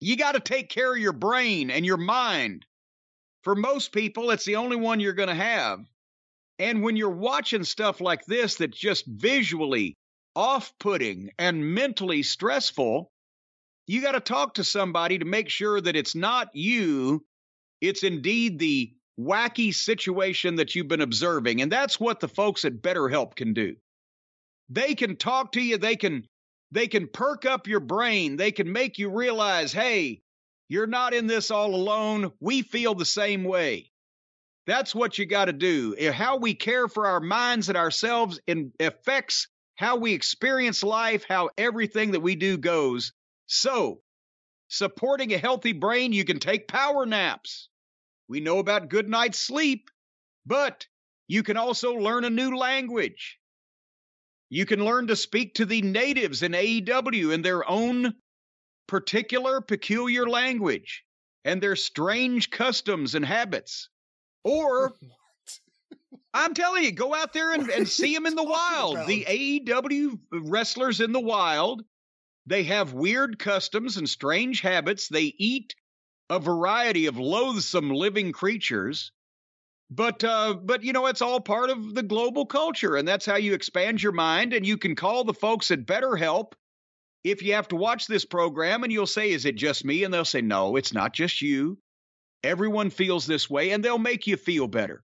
you got to take care of your brain and your mind. For most people, it's the only one you're going to have. And when you're watching stuff like this that's just visually off putting and mentally stressful, you got to talk to somebody to make sure that it's not you, it's indeed the wacky situation that you've been observing. And that's what the folks at BetterHelp can do. They can talk to you, they can they can perk up your brain, they can make you realize, "Hey, you're not in this all alone. We feel the same way." That's what you got to do. Eh, how we care for our minds and ourselves in affects how we experience life, how everything that we do goes. So, supporting a healthy brain, you can take power naps. We know about good night's sleep, but you can also learn a new language. You can learn to speak to the natives in AEW in their own particular, peculiar language and their strange customs and habits. Or, [LAUGHS] I'm telling you, go out there and, and see them in the wild. about? The AEW wrestlers in the wild, they have weird customs and strange habits. They eat a variety of loathsome living creatures. But uh, but you know it's all part of the global culture, and that's how you expand your mind. And you can call the folks at BetterHelp if you have to watch this program, and you'll say, "Is it just me?" And they'll say, "No, it's not just you. Everyone feels this way, and they'll make you feel better."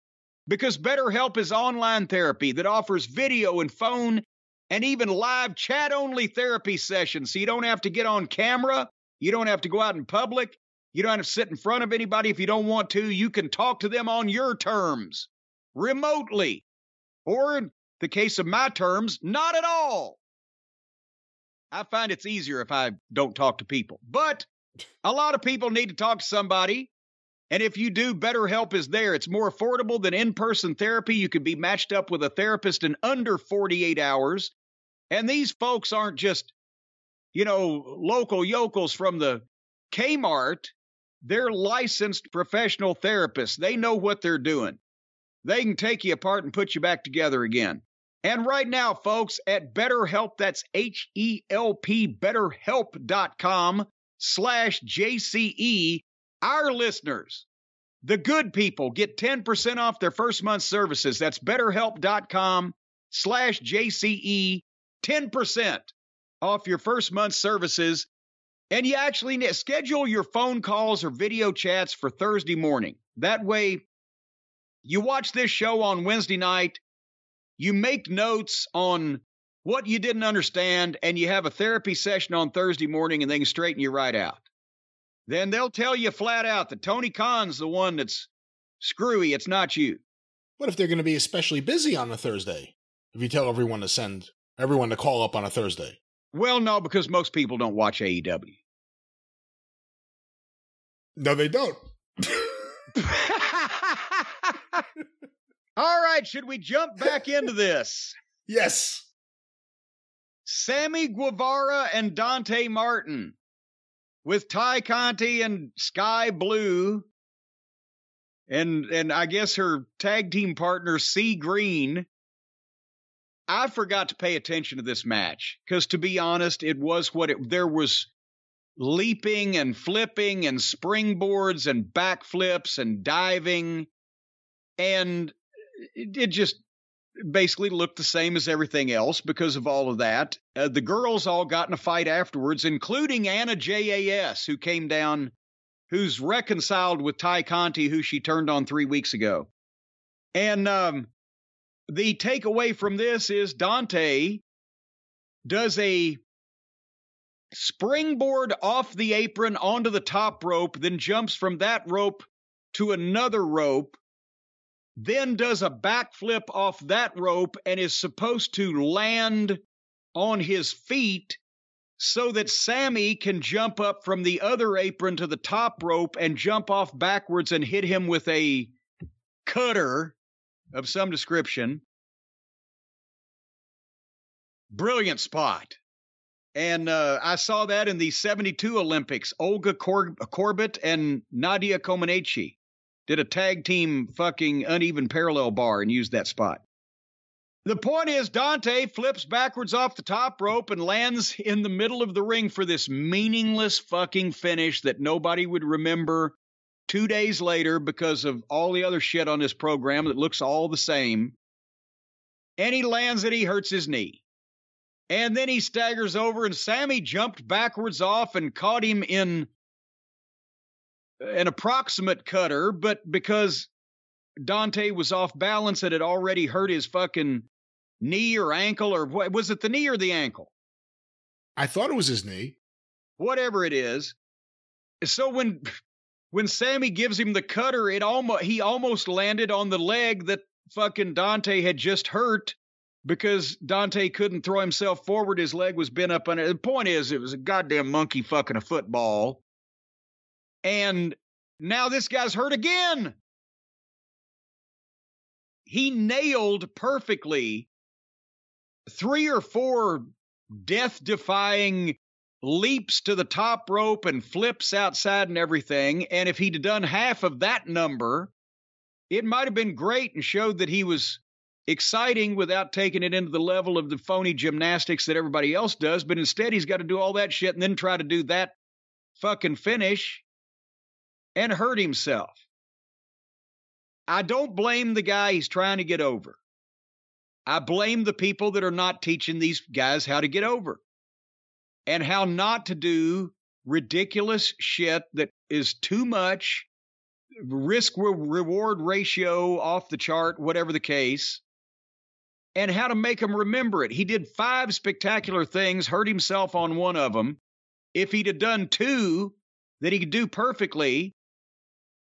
Because BetterHelp is online therapy that offers video and phone and even live chat only therapy sessions. So you don't have to get on camera. You don't have to go out in public. You don't have to sit in front of anybody if you don't want to. You can talk to them on your terms, remotely, or in the case of my terms, not at all. I find it's easier if I don't talk to people. But a lot of people need to talk to somebody. And if you do, BetterHelp is there. It's more affordable than in person therapy. You can be matched up with a therapist in under 48 hours. And these folks aren't just, you know, local yokels from the Kmart. They're licensed professional therapists. They know what they're doing. They can take you apart and put you back together again. And right now, folks, at BetterHelp, that's H E L P, betterhelp.com slash JCE, our listeners, the good people, get 10% off their first month's services. That's betterhelp.com slash JCE, 10% off your first month's services. And you actually schedule your phone calls or video chats for Thursday morning. That way, you watch this show on Wednesday night, you make notes on what you didn't understand, and you have a therapy session on Thursday morning, and they can straighten you right out. Then they'll tell you flat out that Tony Khan's the one that's screwy, it's not you. What if they're going to be especially busy on a Thursday? If you tell everyone to send everyone to call up on a Thursday. Well, no, because most people don't watch AEW. No, they don't. [LAUGHS] All right, should we jump back into this? [LAUGHS] Yes. Sammy Guevara and Dante Martin with Tay Conti and Skye Blue and and I guess her tag team partner C Green. I forgot to pay attention to this match because to be honest, it was what it there was leaping and flipping and springboards and backflips and diving and it, just basically looked the same as everything else because of all of that. Uh, the girls all got in a fight afterwards, including Anna JAS, who came down, who's reconciled with Tay Conti, who she turned on three weeks ago. And um, the takeaway from this is Dante does a springboard off the apron onto the top rope, then jumps from that rope to another rope then does a backflip off that rope and is supposed to land on his feet so that Sammy can jump up from the other apron to the top rope and jump off backwards and hit him with a cutter of some description. Brilliant spot. And uh, I saw that in the 72 Olympics. Olga Cor- Korbut and Nadia Comaneci did a tag team fucking uneven parallel bar and used that spot. The point is, Dante flips backwards off the top rope and lands in the middle of the ring for this meaningless fucking finish that nobody would remember two days later because of all the other shit on this program that looks all the same. And he lands it, he hurts his knee. And then he staggers over, and Sammy jumped backwards off and caught him in an approximate cutter, but because Dante was off balance and had already hurt his fucking knee or ankle or what was it the knee or the ankle? I thought it was his knee. Whatever it is. So when when Sammy gives him the cutter, it almost he almost landed on the leg that fucking Dante had just hurt because Dante couldn't throw himself forward. His leg was bent up it. The point is, it was a goddamn monkey fucking a football. And now this guy's hurt again. He nailed perfectly three or four death defying leaps to the top rope and flips outside and everything. And if he'd done half of that number, it might have been great and showed that he was exciting without taking it into the level of the phony gymnastics that everybody else does. But instead, he's got to do all that shit and then try to do that fucking finish and hurt himself. I don't blame the guy he's trying to get over. I blame the people that are not teaching these guys how to get over and how not to do ridiculous shit that is too much risk reward ratio off the chart, whatever the case, and how to make them remember it. He did five spectacular things, hurt himself on one of them. If he'd have done two that he could do perfectly,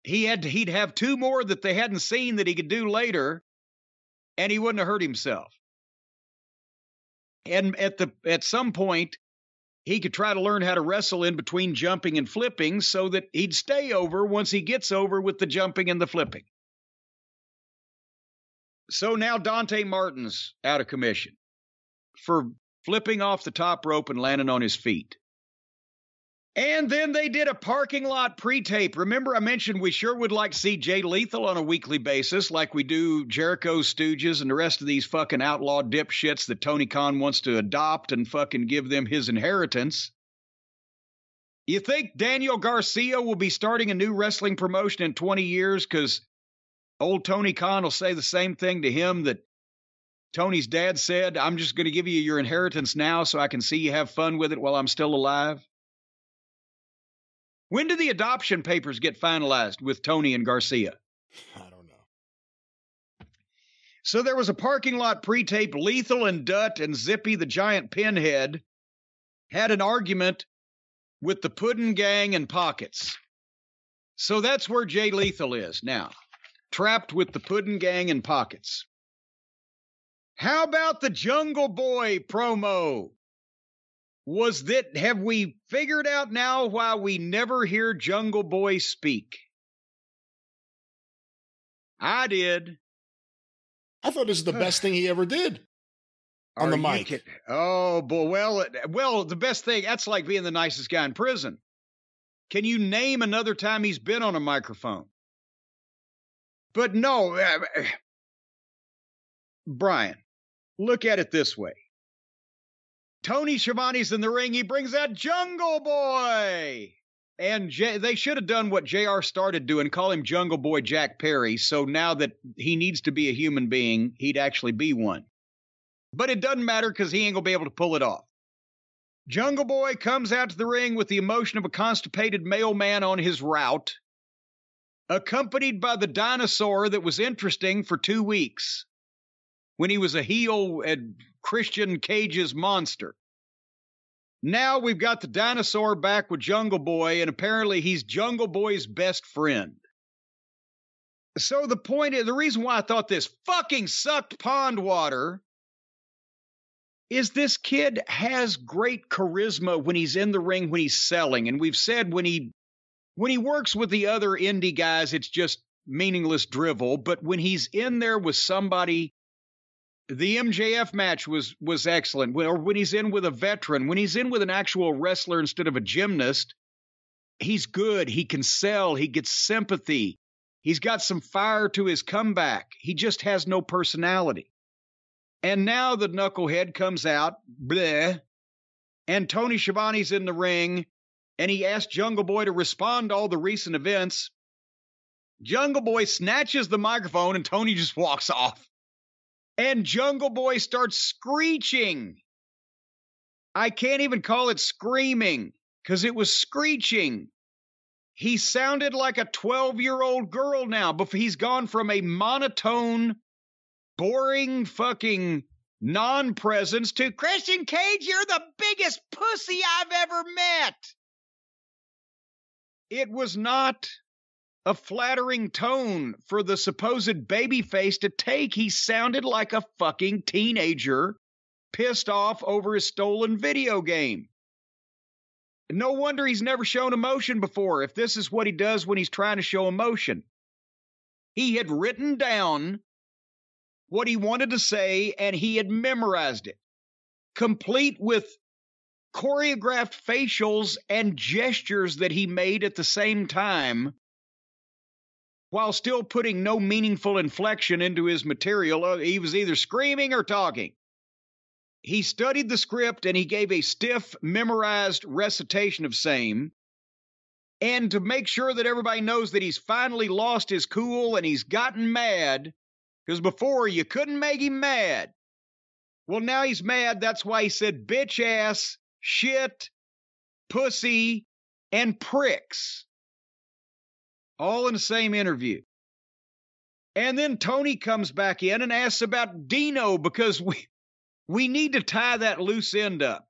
he had to, he'd have two more that they hadn't seen that he could do later, and he wouldn't have hurt himself. And at the at some point, he could try to learn how to wrestle in between jumping and flipping so that he'd stay over once he gets over with the jumping and the flipping. So now Dante Martin's out of commission for flipping off the top rope and landing on his feet. And then they did a parking lot pre tape. Remember, I mentioned we sure would like to see Jay Lethal on a weekly basis, like we do Jericho's Stooges and the rest of these fucking outlaw dipshits that Tony Khan wants to adopt and fucking give them his inheritance. You think Daniel Garcia will be starting a new wrestling promotion in 20 years because old Tony Khan will say the same thing to him that Tony's dad said, I'm just going to give you your inheritance now so I can see you have fun with it while I'm still alive? When do the adoption papers get finalized with Tony and Garcia? [LAUGHS] I don't know. So there was a parking lot pre-tape. Lethal and Dutt and Zippy the giant pinhead had an argument with the Puddin Gang and Pockets. So that's where Jay Lethal is now, trapped with the Puddin Gang and Pockets. How about the Jungle Boy promo? was that have we figured out now why we never hear Jungle Boy speak? I did. I thought this is the best thing he ever did on Are the mic. Oh boy, well, it- well, the best thing that's like being the nicest guy in prison. Can you name another time he's been on a microphone? But no, uh, Brian, look at it this way. Tony Schiavone's in the ring. He brings out Jungle Boy. And J- they should have done what JR started doing, call him Jungle Boy Jack Perry. So now that he needs to be a human being, he'd actually be one. But it doesn't matter because he ain't going to be able to pull it off. Jungle Boy comes out to the ring with the emotion of a constipated mailman on his route, accompanied by the dinosaur that was interesting for two weeks when he was a heel at Christian Cage's monster. Now we've got the dinosaur back with Jungle Boy, and apparently he's Jungle Boy's best friend. So the point is, the reason why I thought this fucking sucked pond water is this kid has great charisma when he's in the ring when he's selling, and we've said when he when he works with the other indie guys, it's just meaningless drivel. But when he's in there with somebody the MJF match was was excellent. Or when he's in with a veteran, when he's in with an actual wrestler instead of a gymnast, he's good. He can sell. He gets sympathy. He's got some fire to his comeback. He just has no personality. And now the knucklehead comes out, bleh, and Tony Schiavone's in the ring, and he asks Jungle Boy to respond to all the recent events. Jungle Boy snatches the microphone, and Tony just walks off and Jungle Boy starts screeching. I can't even call it screaming because it was screeching. He sounded like a 12 year old girl now, but he's gone from a monotone, boring fucking non presence to Christian Cage, you're the biggest pussy I've ever met. It was not a flattering tone for the supposed babyface to take. He sounded like a fucking teenager pissed off over his stolen video game. No wonder he's never shown emotion before if this is what he does when he's trying to show emotion. He had written down what he wanted to say and he had memorized it, complete with choreographed facials and gestures that he made at the same time while still putting no meaningful inflection into his material. Uh, He was either screaming or talking. He studied the script and he gave a stiff, memorized recitation of same. And to make sure that everybody knows that he's finally lost his cool and he's gotten mad, because before you couldn't make him mad. Well, now he's mad. That's why he said bitch ass, shit, pussy, and pricks. All in the same interview. And then Tony comes back in and asks about Dino because we we need to tie that loose end up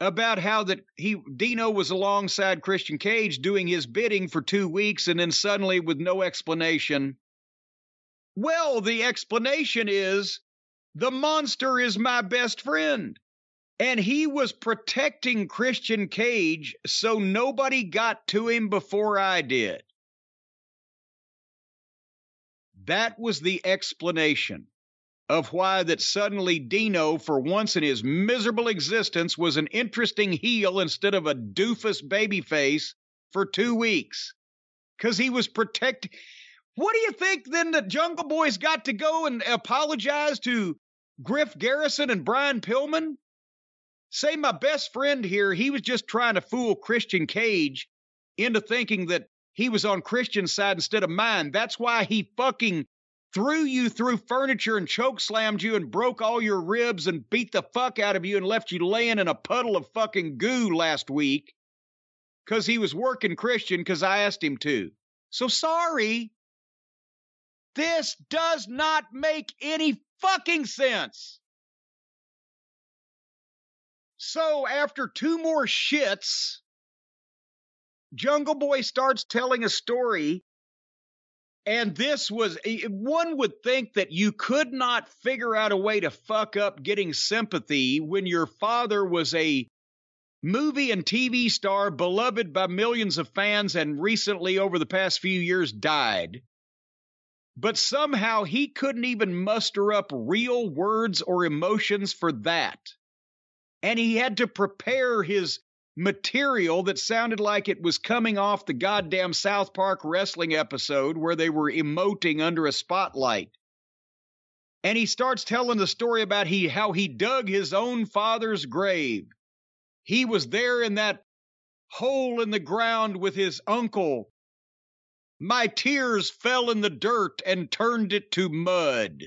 about how that he Dino was alongside Christian Cage doing his bidding for 2 weeks and then suddenly with no explanation. Well the explanation is the monster is my best friend And he was protecting Christian Cage so nobody got to him before I did. That was the explanation of why that suddenly Dino, for once in his miserable existence, was an interesting heel instead of a doofus babyface for two weeks. Because he was protecting. What do you think then the Jungle Boys got to go and apologize to Griff Garrison and Brian Pillman? Say, my best friend here, he was just trying to fool Christian Cage into thinking that he was on Christian's side instead of mine. That's why he fucking threw you through furniture and choke slammed you and broke all your ribs and beat the fuck out of you and left you laying in a puddle of fucking goo last week because he was working Christian because I asked him to. So sorry. This does not make any fucking sense. So after two more shits, Jungle Boy starts telling a story. And this was, one would think that you could not figure out a way to fuck up getting sympathy when your father was a movie and TV star beloved by millions of fans and recently, over the past few years, died. But somehow he couldn't even muster up real words or emotions for that and he had to prepare his material that sounded like it was coming off the goddamn South Park wrestling episode where they were emoting under a spotlight. And he starts telling the story about he how he dug his own father's grave. He was there in that hole in the ground with his uncle. My tears fell in the dirt and turned it to mud.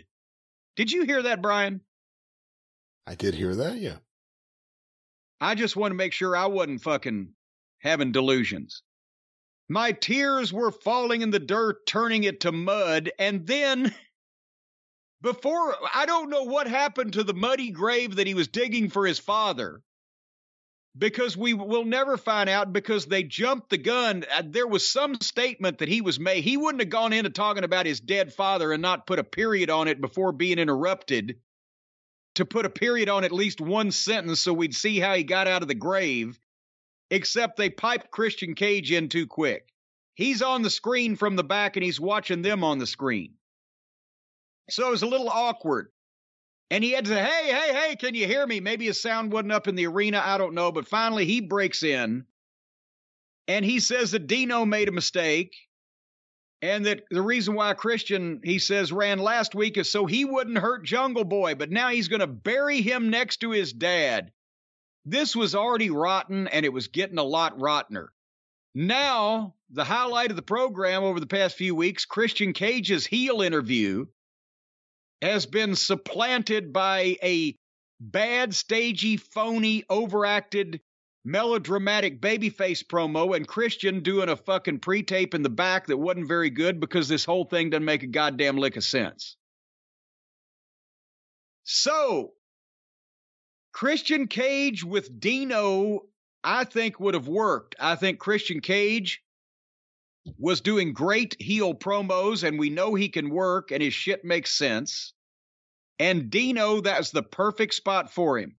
Did you hear that, Brian? I did hear that, yeah. I just wanted to make sure I wasn't fucking having delusions. My tears were falling in the dirt, turning it to mud, and then [LAUGHS] before I don't know what happened to the muddy grave that he was digging for his father. Because we will never find out because they jumped the gun. Uh, there was some statement that he was made. He wouldn't have gone into talking about his dead father and not put a period on it before being interrupted to put a period on at least one sentence so we'd see how he got out of the grave, except they piped Christian Cage in too quick. He's on the screen from the back and he's watching them on the screen. So it was a little awkward. And he had to say, hey, hey, hey, can you hear me? Maybe his sound wasn't up in the arena. I don't know. But finally, he breaks in and he says that Dino made a mistake and that the reason why Christian, he says, ran last week is so he wouldn't hurt Jungle Boy, but now he's going to bury him next to his dad. This was already rotten, and it was getting a lot rottener. Now, the highlight of the program over the past few weeks, Christian Cage's heel interview, has been supplanted by a bad, stagey, phony, overacted melodramatic babyface promo and Christian doing a fucking pre tape in the back that wasn't very good because this whole thing doesn't make a goddamn lick of sense. So, Christian Cage with Dino, I think would have worked. I think Christian Cage was doing great heel promos, and we know he can work, and his shit makes sense. And Dino, that's the perfect spot for him.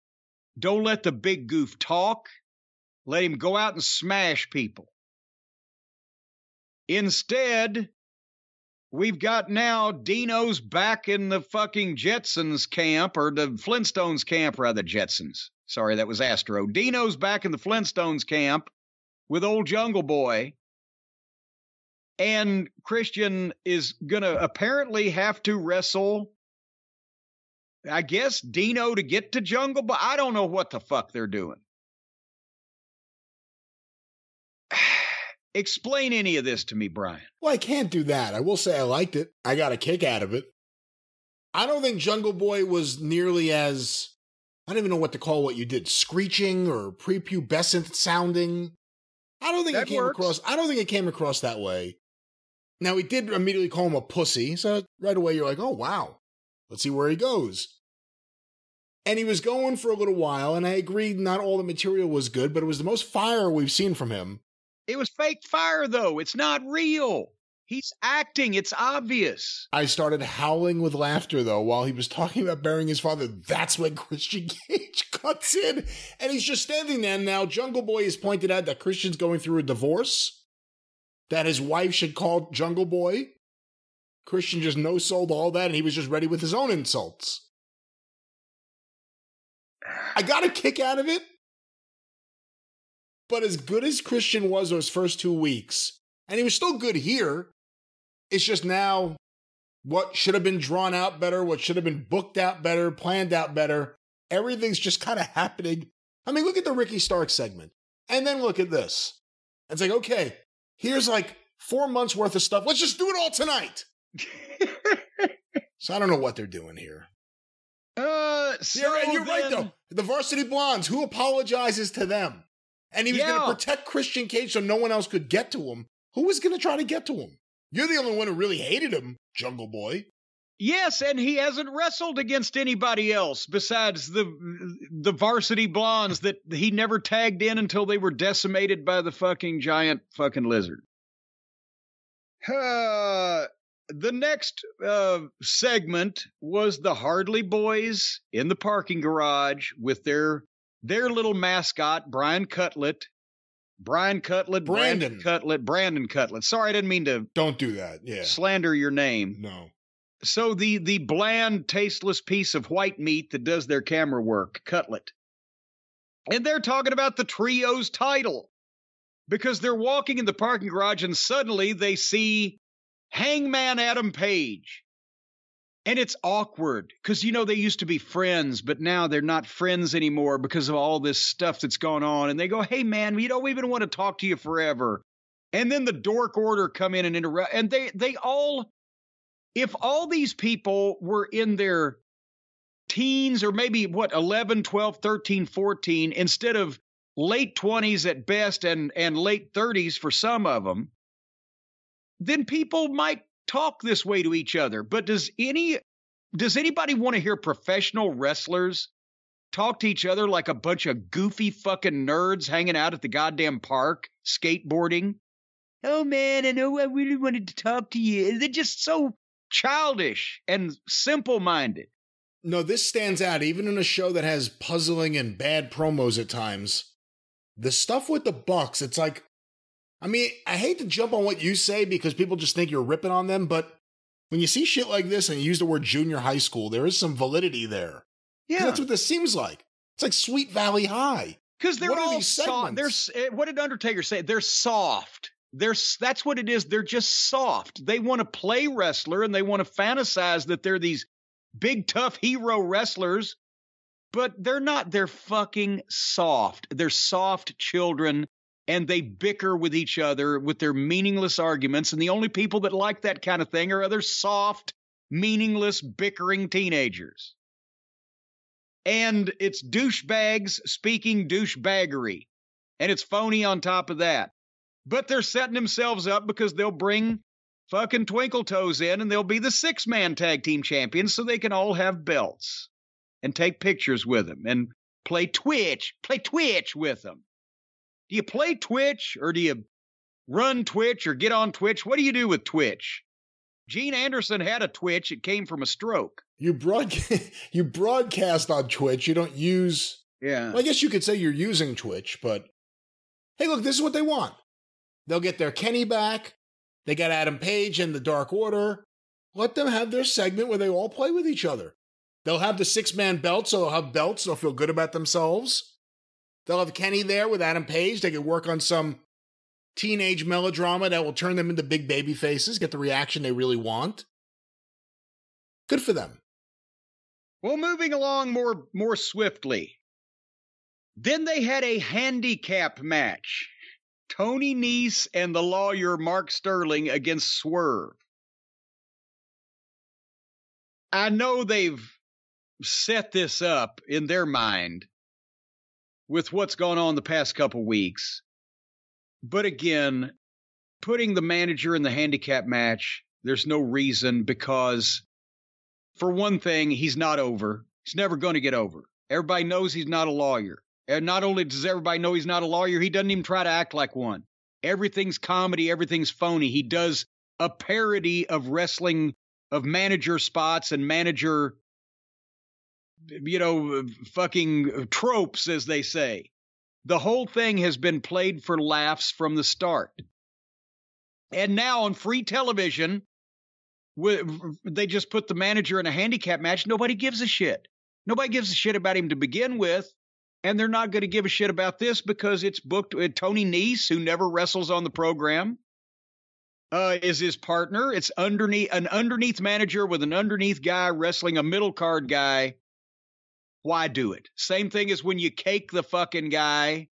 Don't let the big goof talk. Let him go out and smash people. Instead, we've got now Dino's back in the fucking Jetsons camp, or the Flintstones camp, rather, Jetsons. Sorry, that was Astro. Dino's back in the Flintstones camp with old Jungle Boy. And Christian is going to apparently have to wrestle, I guess, Dino to get to Jungle Boy. I don't know what the fuck they're doing. Explain any of this to me, Brian. Well, I can't do that. I will say I liked it. I got a kick out of it. I don't think Jungle Boy was nearly as I don't even know what to call what you did, screeching or prepubescent sounding. I don't think that it came works. across. I don't think it came across that way. Now he did immediately call him a pussy, so right away you're like, oh wow, let's see where he goes. And he was going for a little while, and I agreed not all the material was good, but it was the most fire we've seen from him. It was fake fire, though. It's not real. He's acting. It's obvious. I started howling with laughter, though, while he was talking about burying his father. That's when Christian [LAUGHS] Cage cuts in and he's just standing there. Now, Jungle Boy has pointed out that Christian's going through a divorce, that his wife should call Jungle Boy. Christian just no sold all that and he was just ready with his own insults. I got a kick out of it. But as good as Christian was those first two weeks, and he was still good here, it's just now what should have been drawn out better, what should have been booked out better, planned out better. Everything's just kind of happening. I mean, look at the Ricky Stark segment. And then look at this. It's like, okay, here's like four months worth of stuff. Let's just do it all tonight. [LAUGHS] so I don't know what they're doing here. Uh, so you're, you're then, right, though. The Varsity Blondes, who apologizes to them? And he was Yeah. going to protect Christian Cage so no one else could get to him. Who was going to try to get to him? You're the only one who really hated him, Jungle Boy. Yes, and he hasn't wrestled against anybody else besides the the varsity blondes that he never tagged in until they were decimated by the fucking giant fucking lizard. Uh, the next uh, segment was the Hardy Boys in the parking garage with their their little mascot Brian Cutlet. Brian Cutlet, Brandon. Cutlet, Brandon Cutlet. Sorry, I didn't mean to Don't do that. Yeah. slander your name. No. So the the bland, tasteless piece of white meat that does their camera work, cutlet. And they're talking about the trio's title because they're walking in the parking garage and suddenly they see Hangman Adam Page. And it's awkward because, you know, they used to be friends, but now they're not friends anymore because of all this stuff that's going on. And they go, hey, man, you know, we even want to talk to you forever. And then the dork order come in and interrupt. And they, they all, if all these people were in their teens or maybe what 11 12 13 14 instead of late 20s at best and and late 30s for some of them then people might talk this way to each other but does any does anybody want to hear professional wrestlers talk to each other like a bunch of goofy fucking nerds hanging out at the goddamn park skateboarding? Oh man i know i really wanted to talk to you. They're just so childish and simple minded No, this stands out even in a show that has puzzling and bad promos at times. The stuff with the Bucks, it's like, I mean, I hate to jump on what you say because people just think you're ripping on them, but when you see shit like this and you use the word junior high school, there is some validity there. Yeah. That's what this seems like. It's like Sweet Valley High. Because they're What all soft. They're eh, what did Undertaker say? They're soft. They're that's what it is. They're just soft. They want to play wrestler and they want to fantasize that they're these big tough hero wrestlers, but they're not. They're fucking soft. They're soft children and they bicker with each other with their meaningless arguments. And the only people that like that kind of thing are other soft, meaningless, bickering teenagers and it's douchebags speaking douchebaggery, and it's phony on top of that. But they're setting themselves up because they'll bring fucking Twinkle Toes in, and they'll be the six man tag team champions, so they can all have belts and take pictures with them and play Twitch, play Twitch with them. Do you play Twitch or do you run Twitch or get on Twitch? What do you do with Twitch? Gene Anderson had a Twitch. It came from a stroke. You broadcast, [LAUGHS] you broadcast on Twitch. You don't use Yeah. Well, I guess you could say you're using Twitch, but hey, look, this is what they want. They'll get their Kenny back. They got Adam Page and the Dark Order. Let them have their segment where they all play with each other. They'll have the six man belt, so they'll have belts. They'll feel good about themselves. They'll have Kenny there with Adam Page. They can work on some teenage melodrama that will turn them into big baby faces, get the reaction they really want. Good for them. Well, moving along more more swiftly. Then they had a handicap match. Tony Nese and the lawyer Mark Sterling against Swerve. I know they've set this up in their mind with what's gone on the past couple weeks. But again, putting the manager in the handicap match, there's no reason because for one thing, he's not over. He's never going to get over. Everybody knows he's not a lawyer. And not only does everybody know he's not a lawyer, he doesn't even try to act like one. Everything's comedy, everything's phony. He does a parody of wrestling, of manager spots and manager you know, fucking tropes, as they say. The whole thing has been played for laughs from the start. And now on free television, they just put the manager in a handicap match. Nobody gives a shit. Nobody gives a shit about him to begin with. And they're not going to give a shit about this because it's booked with Tony Nese, who never wrestles on the program, uh, is his partner. It's underneath an underneath manager with an underneath guy wrestling a middle card guy. Why do it? Same thing as when you cake the fucking guy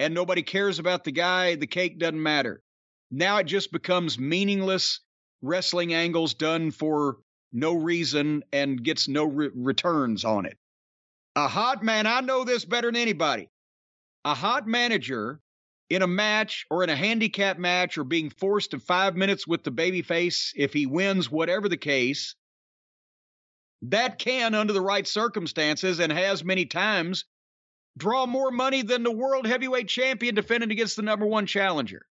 and nobody cares about the guy, the cake doesn't matter. Now it just becomes meaningless wrestling angles done for no reason and gets no re- returns on it. A hot man, I know this better than anybody. A hot manager in a match or in a handicap match or being forced to five minutes with the babyface if he wins, whatever the case, that can, under the right circumstances, and has many times, draw more money than the world heavyweight champion defending against the number one challenger.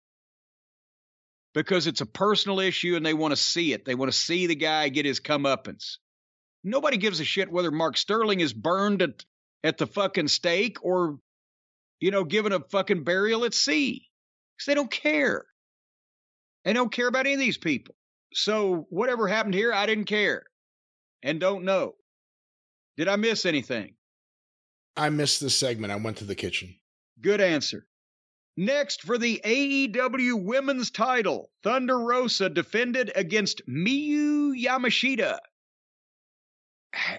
Because it's a personal issue and they want to see it. They want to see the guy get his comeuppance. Nobody gives a shit whether Mark Sterling is burned at, at the fucking stake or you know, given a fucking burial at sea because they don't care. They don't care about any of these people. So whatever happened here, I didn't care and don't know. Did I miss anything? I missed this segment. I went to the kitchen. Good answer. Next, for the AEW Women's title, Thunder Rosa defended against Miyu Yamashita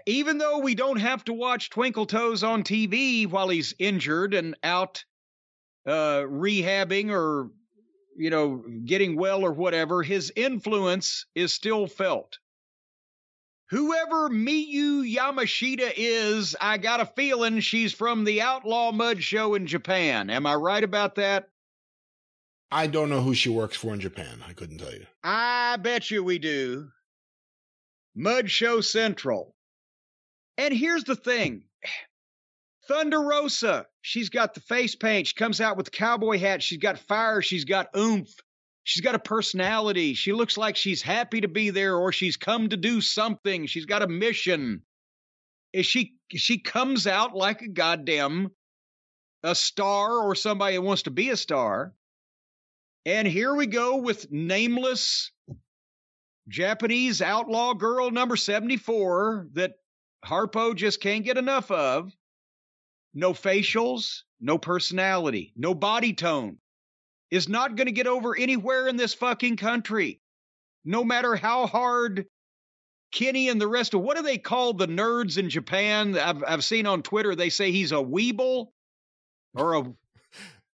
even though we don't have to watch Twinkle Toes on TV while he's injured and out uh, rehabbing or, you know, getting well or whatever, his influence is still felt. Whoever Miyu Yamashita is, I got a feeling she's from the Outlaw Mud Show in Japan. Am I right about that? I don't know who she works for in Japan. I couldn't tell you. I bet you we do. Mud Show Central. And here's the thing Thunder Rosa, she's got the face paint. She comes out with the cowboy hat. She's got fire. She's got oomph. She's got a personality. She looks like she's happy to be there or she's come to do something. She's got a mission. Is She she comes out like a goddamn a star or somebody who wants to be a star. And here we go with nameless Japanese outlaw girl number 74 that Harpo just can't get enough of. No facials, no personality, no body tone. Is not going to get over anywhere in this fucking country. No matter how hard Kenny and the rest of what do they call the nerds in Japan? I've I've seen on Twitter they say he's a weeble or a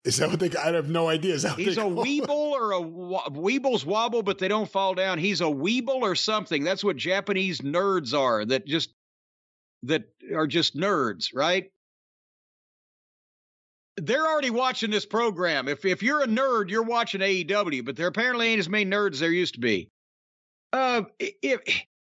is that what they? I have no idea. Is that he's a weeble or a weebles wobble, but they don't fall down. He's a weeble or something. That's what Japanese nerds are. That just that are just nerds, right? They're already watching this program. If if you're a nerd, you're watching AEW, but there apparently ain't as many nerds as there used to be. Uh, if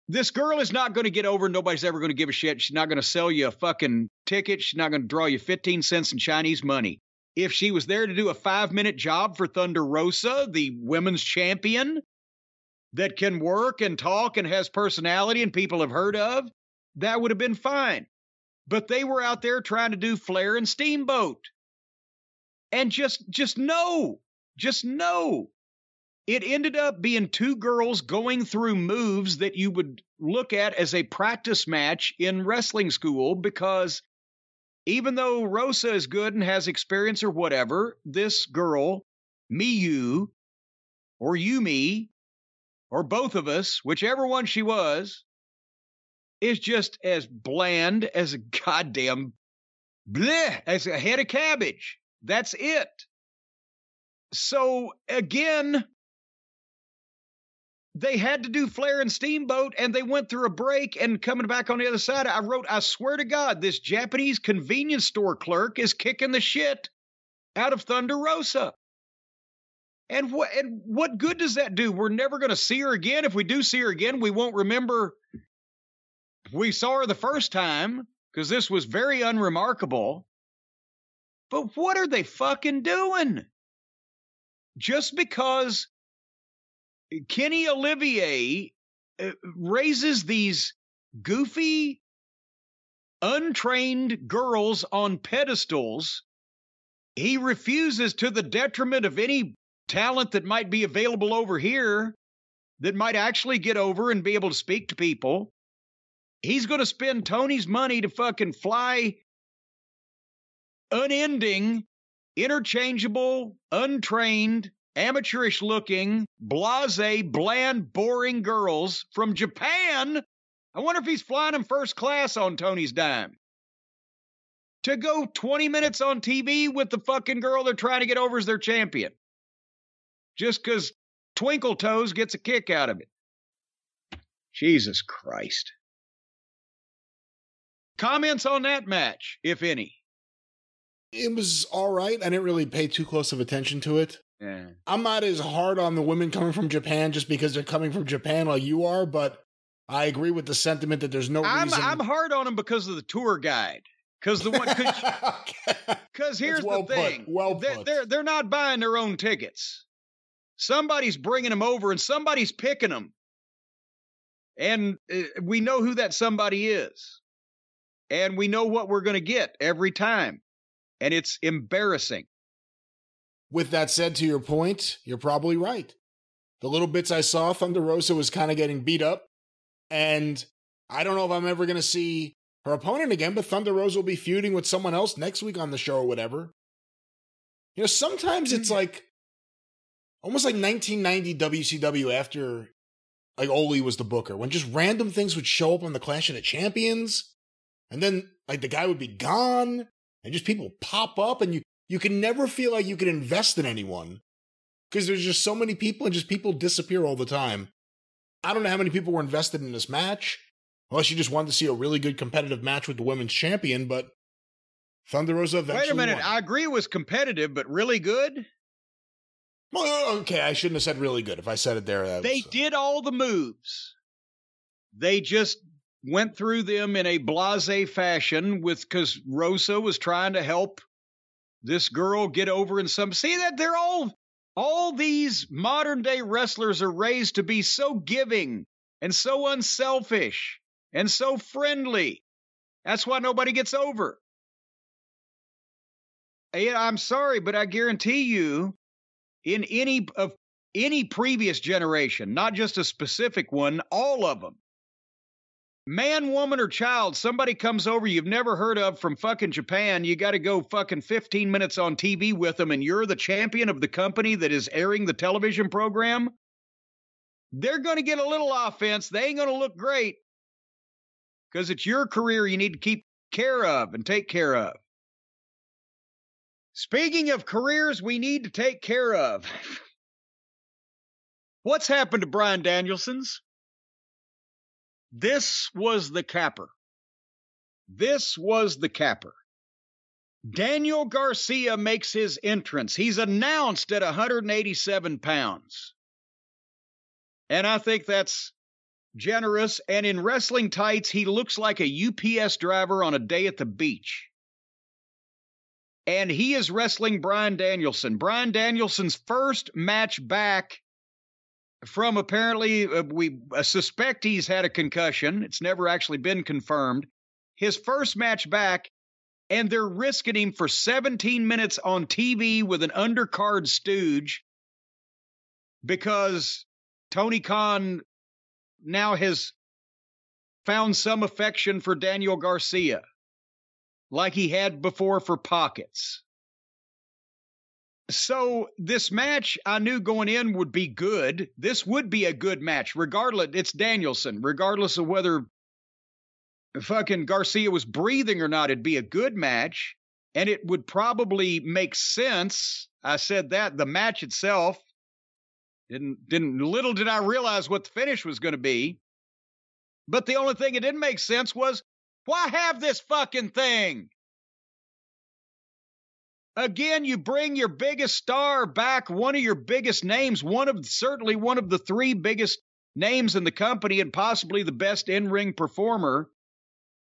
this girl is not going to get over, nobody's ever going to give a shit. She's not going to sell you a fucking ticket. She's not going to draw you 15 cents in Chinese money. If she was there to do a five minute job for Thunder Rosa, the women's champion that can work and talk and has personality and people have heard of, that would have been fine. But they were out there trying to do Flair and Steamboat. And just just know, just know. It ended up being two girls going through moves that you would look at as a practice match in wrestling school because even though Rosa is good and has experience or whatever, this girl, Miyu, or Yumi, or both of us, whichever one she was, is just as bland as a goddamn bleh, as a head of cabbage. That's it. So again, they had to do Flair and Steamboat, and they went through a break. And coming back on the other side, I wrote, I swear to God, this Japanese convenience store clerk is kicking the shit out of Thunder Rosa. And what and what good does that do? We're never going to see her again. If we do see her again, we won't remember we saw her the first time because this was very unremarkable. But what are they fucking doing? Just because Kenny Olivier uh, raises these goofy untrained girls on pedestals. He refuses to the detriment of any talent that might be available over here that might actually get over and be able to speak to people. He's going to spend Tony's money to fucking fly unending, interchangeable, untrained, amateurish looking, blase, bland, boring girls from Japan. I wonder if he's flying them first class on Tony's dime. To go 20 minutes on TV with the fucking girl they're trying to get over as their champion. Just because Twinkle Toes gets a kick out of it. Jesus Christ. Comments on that match, if any? It was all right. I didn't really pay too close of attention to it. Yeah. I'm not as hard on the women coming from Japan just because they're coming from Japan like you are, but I agree with the sentiment that there's no I'm, reason. I'm hard on them because of the tour guide. Because the one, because [LAUGHS] here's well the thing, put. Well they're, they're they're not buying their own tickets. Somebody's bringing them over, and somebody's picking them, and uh, we know who that somebody is, and we know what we're going to get every time, and it's embarrassing. With that said, to your point, you're probably right. The little bits I saw, Thunder Rosa was kind of getting beat up. And I don't know if I'm ever going to see her opponent again, but Thunder Rosa will be feuding with someone else next week on the show or whatever. You know, sometimes it's hmm. like almost like 1990 WCW after like Ole was the booker, when just random things would show up on the Clash of the Champions. And then like the guy would be gone and just people pop up and you you can never feel like you can invest in anyone because there's just so many people and just people disappear all the time. I don't know how many people were invested in this match, unless you just wanted to see a really good competitive match with the women's champion, but Thunder Rosa eventually Wait a minute, won. I agree it was competitive, but really good. Well, okay, I shouldn't have said really good. If I said it there, They was, uh, did all the moves. They just went through them in a blase fashion with because Rosa was trying to help this girl get over in some see that they're all all these modern day wrestlers are raised to be so giving and so unselfish and so friendly. That's why nobody gets over. Yeah, I'm sorry, but I guarantee you, in any of any previous generation, not just a specific one, all of them. Man, woman, or child, somebody comes over you've never heard of from fucking Japan, you got to go fucking 15 minutes on TV with them, and you're the champion of the company that is airing the television program. They're going to get a little offense. They ain't going to look great because it's your career you need to keep care of and take care of. Speaking of careers we need to take care of, [LAUGHS] what's happened to Bryan Danielson's? This was the capper. This was the capper. Daniel Garcia makes his entrance. He's announced at 187 pounds. And I think that's generous. And in wrestling tights, he looks like a UPS driver on a day at the beach and he is wrestling Bryan Danielson. Bryan Danielson's first match back from apparently uh, we uh, suspect he's had a concussion. It's never actually been confirmed. His first match back and they're risking him for 17 minutes on TV with an undercard stooge because Tony Khan now has found some affection for Daniel Garcia like he had before for pockets. So this match I knew going in would be good. This would be a good match, regardless. It's Danielson, regardless of whether fucking Garcia was breathing or not. It'd be a good match, and it would probably make sense. I said that the match itself didn't didn't. Little did I realize what the finish was going to be. But the only thing it didn't make sense was why have this fucking thing? Again, you bring your biggest star back, one of your biggest names, one of certainly one of the three biggest names in the company and possibly the best in ring performer,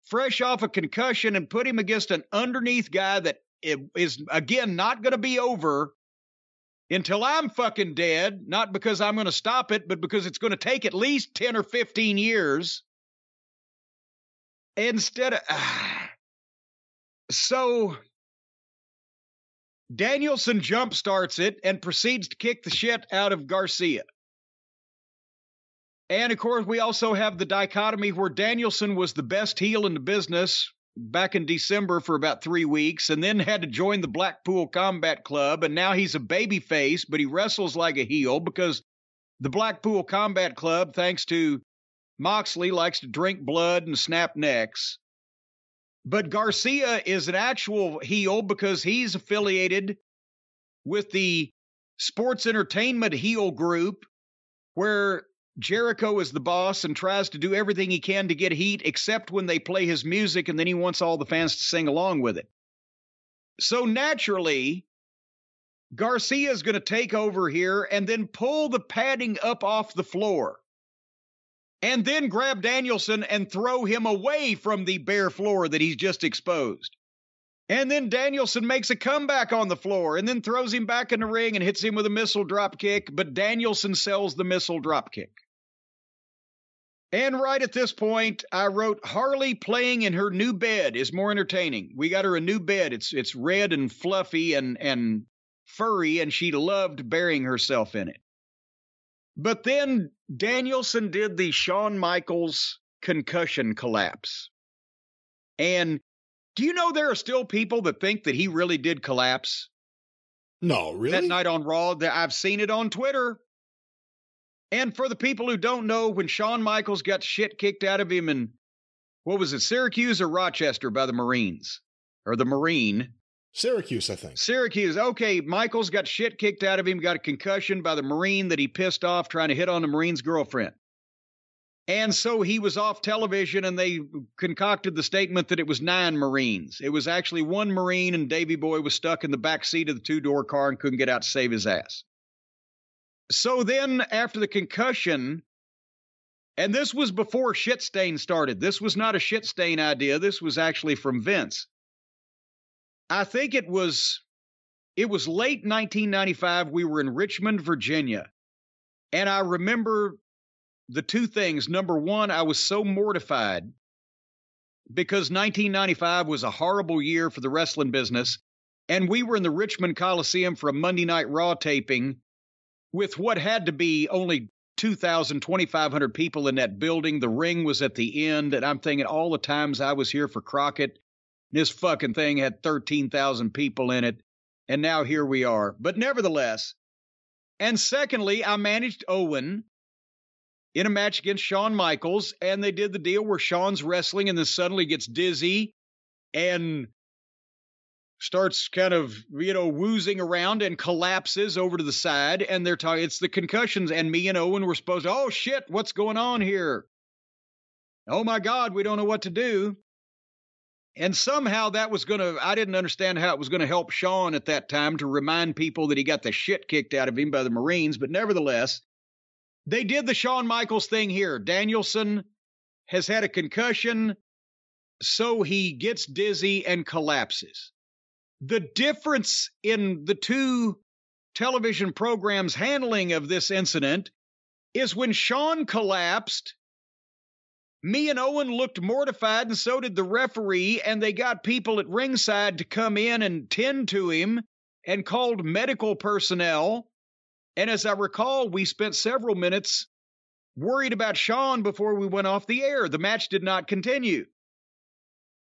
fresh off a concussion, and put him against an underneath guy that is, again, not going to be over until I'm fucking dead. Not because I'm going to stop it, but because it's going to take at least 10 or 15 years instead of ah, [SIGHS] So Danielson jump starts it and proceeds to kick the shit out of Garcia. And of course, we also have the dichotomy where Danielson was the best heel in the business back in December for about three weeks and then had to join the Blackpool Combat Club. And now he's a baby face, but he wrestles like a heel because the Blackpool Combat Club, thanks to Moxley, likes to drink blood and snap necks. But Garcia is an actual heel because he's affiliated with the sports entertainment heel group where Jericho is the boss and tries to do everything he can to get heat, except when they play his music, and then he wants all the fans to sing along with it. So naturally, Garcia is going to take over here and then pull the padding up off the floor. And then grab Danielson and throw him away from the bare floor that he's just exposed. And then Danielson makes a comeback on the floor and then throws him back in the ring and hits him with a missile drop kick, but Danielson sells the missile drop kick. And right at this point, I wrote Harley playing in her new bed is more entertaining. We got her a new bed. It's it's red and fluffy and and furry, and she loved burying herself in it. But then Danielson did the Shawn Michaels concussion collapse. And do you know there are still people that think that he really did collapse? No, really? That night on Raw, that I've seen it on Twitter. And for the people who don't know, when Shawn Michaels got shit kicked out of him in, what was it, Syracuse or Rochester by the Marines? Or the Marine? Syracuse, I think. Syracuse. Okay, Michael's got shit kicked out of him, got a concussion by the Marine that he pissed off trying to hit on the Marine's girlfriend. And so he was off television and they concocted the statement that it was nine Marines. It was actually one Marine and Davy Boy was stuck in the back seat of the two door car and couldn't get out to save his ass. So then, after the concussion, and this was before shit stain started. This was not a shit stain idea. This was actually from Vince. I think it was it was late 1995. We were in Richmond, Virginia. And I remember the two things. Number one, I was so mortified because 1995 was a horrible year for the wrestling business. And we were in the Richmond Coliseum for a Monday Night Raw taping with what had to be only 2,000, 2,500 people in that building. The ring was at the end. And I'm thinking all the times I was here for Crockett, this fucking thing had 13,000 people in it. And now here we are. But nevertheless, and secondly, I managed Owen in a match against Shawn Michaels, and they did the deal where Shawn's wrestling and then suddenly gets dizzy and starts kind of you know woozing around and collapses over to the side and they're talking it's the concussions and me and owen were supposed to oh shit what's going on here oh my god we don't know what to do and somehow that was going to i didn't understand how it was going to help Shawn at that time to remind people that he got the shit kicked out of him by the marines but nevertheless they did the shawn michaels thing here. Danielson has had a concussion so he gets dizzy and collapses. The difference in the two television programs' handling of this incident is when Shawn collapsed, me and Owen looked mortified, and so did the referee, and they got people at ringside to come in and tend to him and called medical personnel. And as I recall, we spent several minutes worried about Shawn before we went off the air. The match did not continue.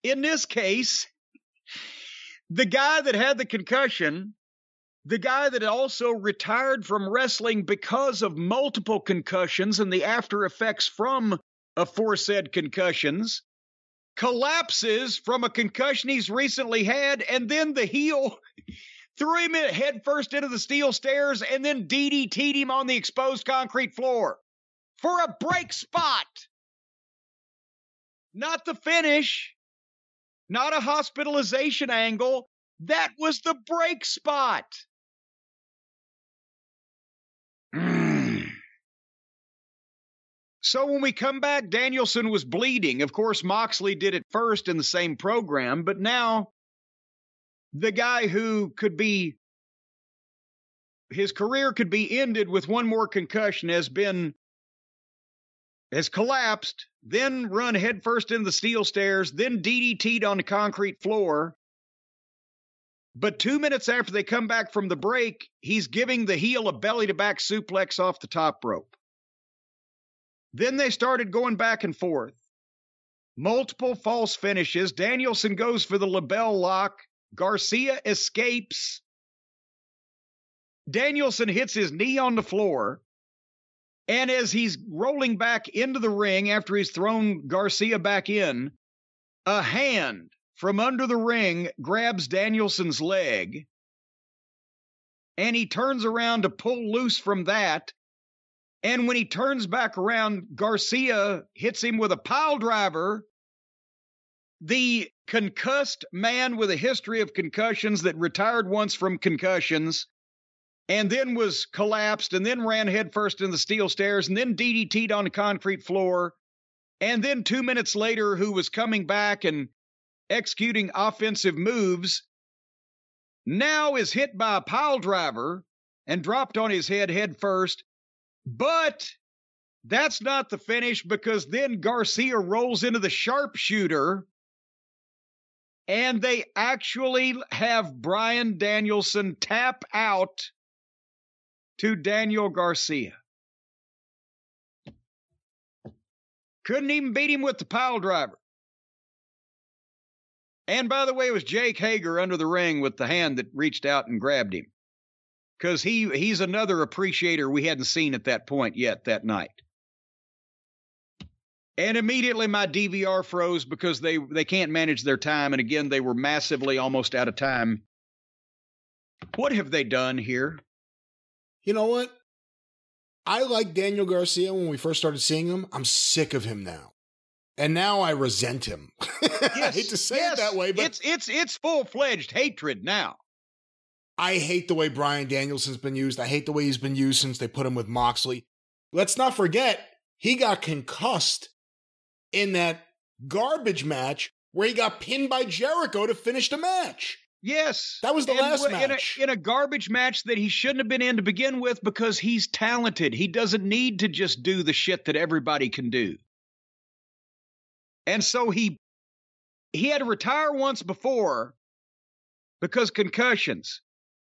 In this case, the guy that had the concussion, the guy that also retired from wrestling because of multiple concussions and the after effects from aforesaid concussions, collapses from a concussion he's recently had, and then the heel [LAUGHS] threw him head first into the steel stairs and then DDT'd him on the exposed concrete floor for a break spot. Not the finish not a hospitalization angle. That was the break spot. So when we come back, Danielson was bleeding. Of course, Moxley did it first in the same program, but now the guy who could be his career could be ended with one more concussion has been has collapsed, then run headfirst into the steel stairs, then DDT'd on the concrete floor, But two minutes after they come back from the break, he's giving the heel a belly to back suplex off the top rope. Then they started going back and forth. Multiple false finishes. Danielson goes for the LeBell lock. Garcia escapes. Danielson hits his knee on the floor. And as he's rolling back into the ring after he's thrown Garcia back in, a hand from under the ring grabs Danielson's leg. And he turns around to pull loose from that. And when he turns back around, Garcia hits him with a pile driver. The concussed man with a history of concussions that retired once from concussions and then was collapsed and then ran headfirst in the steel stairs and then DDT'd on the concrete floor. And then two minutes later, who was coming back and executing offensive moves, now is hit by a pile driver and dropped on his head head first. But that's not the finish because then Garcia rolls into the sharpshooter and they actually have Bryan Danielson tap out to Daniel Garcia. Couldn't even beat him with the pile driver. And by the way, it was Jake Hager under the ring with the hand that reached out and grabbed him. Because he he's another appreciator we hadn't seen at that point yet that night. And immediately my DVR froze because they they can't manage their time. And again, they were massively almost out of time. What have they done here? You know what? I like Daniel Garcia when we first started seeing him. I'm sick of him now. And now I resent him. [LAUGHS] Yes, I hate to say yes, it that way, but it's it's it's full fledged hatred now. I hate the way Bryan Danielson's been used. I hate the way he's been used since they put him with Moxley. Let's not forget, he got concussed in that garbage match where he got pinned by Jericho to finish the match. Yes, That was the And last w- in match. a, in a garbage match that he shouldn't have been in to begin with because he's talented. He doesn't need to just do the shit that everybody can do. And so he he had to retire once before because concussions.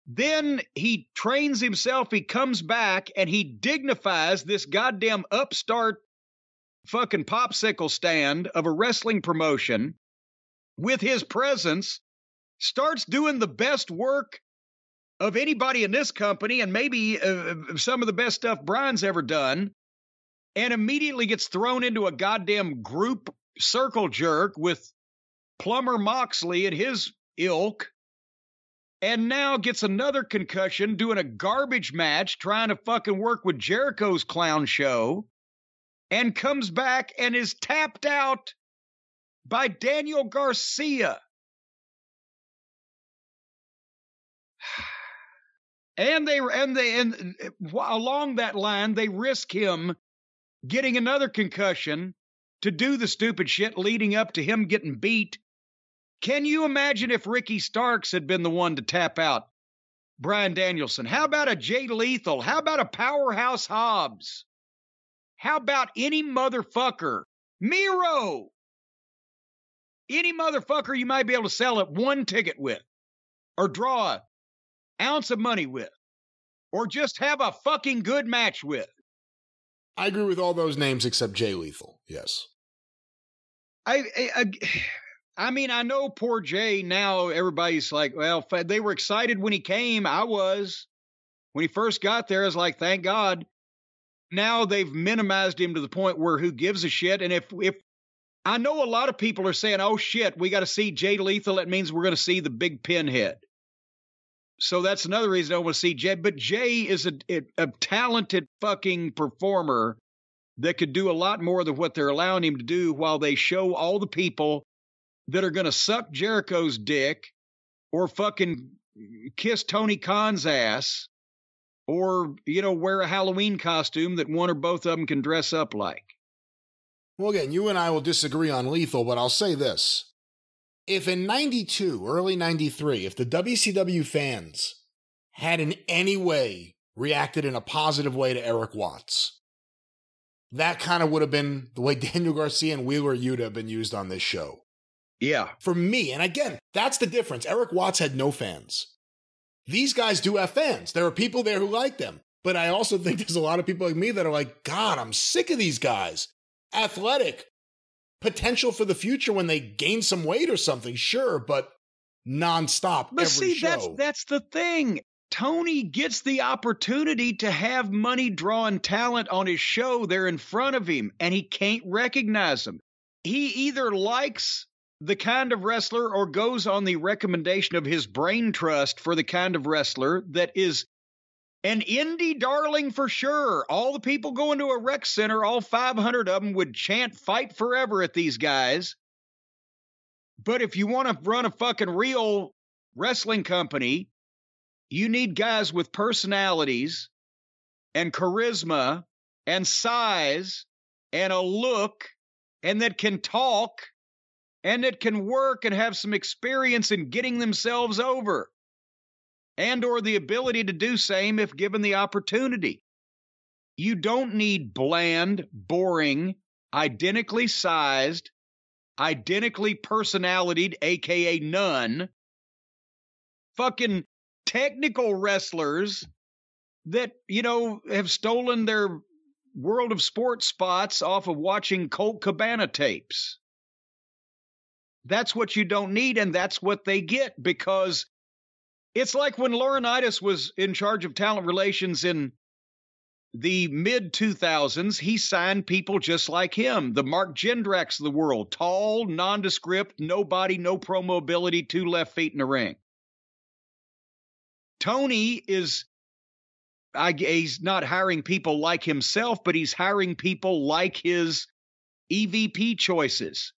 Then he trains himself, he comes back and he dignifies this goddamn upstart fucking popsicle stand of a wrestling promotion with his presence, starts doing the best work of anybody in this company and maybe uh, some of the best stuff Bryan's ever done, and immediately gets thrown into a goddamn group circle jerk with Plumber Moxley and his ilk, and now gets another concussion doing a garbage match trying to fucking work with Jericho's clown show, and comes back and is tapped out by Daniel Garcia. [SIGHS] And they and they and uh, along that line they risk him getting another concussion to do the stupid shit leading up to him getting beat. Can you imagine if Ricky Starks had been the one to tap out Bryan Danielson? How about a Jay Lethal? How about a powerhouse Hobbs? How about any motherfucker? Miro! Any motherfucker you might be able to sell it one ticket with, or draw an ounce of money with, or just have a fucking good match with. I agree with all those names except Jay Lethal. Yes. I, I, I, I mean, I know poor Jay. Now everybody's like, well, they were excited when he came. I was when he first got there. I was like, thank God. Now they've minimized him to the point where who gives a shit? And if if I know a lot of people are saying, oh shit, we got to see Jay Lethal. That means we're going to see the big pinhead. So that's another reason I want to see Jay. But Jay is a, a, a talented fucking performer that could do a lot more than what they're allowing him to do while they show all the people that are going to suck Jericho's dick or fucking kiss Tony Khan's ass or, you know, wear a Halloween costume that one or both of them can dress up like. Well, again, you and I will disagree on Lethal, but I'll say this. If in 92, early 93, if the WCW fans had in any way reacted in a positive way to Erik Watts, that kind of would have been the way [LAUGHS] Daniel Garcia and Wheeler Yuta have been used on this show. Yeah. For me, and again, that's the difference. Erik Watts had no fans. These guys do have fans. There are people there who like them. But I also [LAUGHS] think there's a lot of people like me that are like, God, I'm sick of these guys. Athletic, potential for the future when they gain some weight or something, sure, but nonstop. But every see, show. that's that's the thing. Tony gets the opportunity to have money drawing talent on his show there in front of him, and he can't recognize them. He either likes the kind of wrestler or goes on the recommendation of his brain trust for the kind of wrestler that is an indie darling for sure. All the people going to a rec center, all 500 of them would chant fight forever at these guys. But if you want to run a fucking real wrestling company, you need guys with personalities and charisma and size and a look and that can talk and that can work and have some experience in getting themselves over and or the ability to do same if given the opportunity. You don't need bland, boring, identically sized, identically personalitied, aka none, fucking technical wrestlers that, you know, have stolen their world of sports spots off of watching Colt Cabana tapes. That's what you don't need, and that's what they get because it's like when Laurinaitis was in charge of talent relations in the mid 2000s, he signed people just like him, the Mark Jindraks of the world, tall, nondescript, no body, no promo ability, two left feet in the ring. Tony is I, he's not hiring people like himself, but he's hiring people like his EVP choices.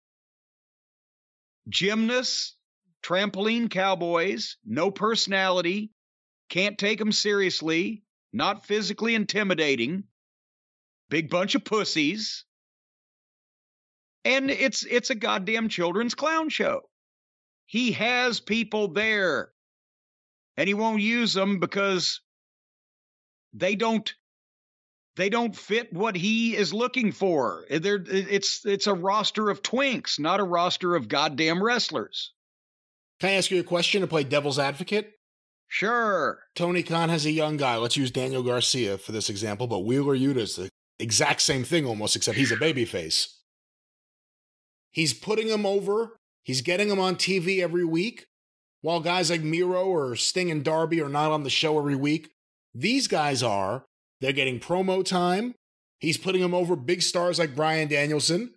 Gymnasts, trampoline cowboys, no personality, can't take them seriously, not physically intimidating, big bunch of pussies. And it's it's a goddamn children's clown show. He has people there. And he won't use them because they don't they don't fit what he is looking for. They're, it's it's a roster of twinks, not a roster of goddamn wrestlers. Can I ask you a question to play devil's advocate? Sure. Tony Khan has a young guy. Let's use Daniel Garcia for this example, but Wheeler Yuta's the exact same thing almost, except he's a babyface. He's putting him over. He's getting him on TV every week, while guys like Miro or Sting and Darby are not on the show every week. These guys are. They're getting promo time. He's putting them over big stars like Bryan Danielson.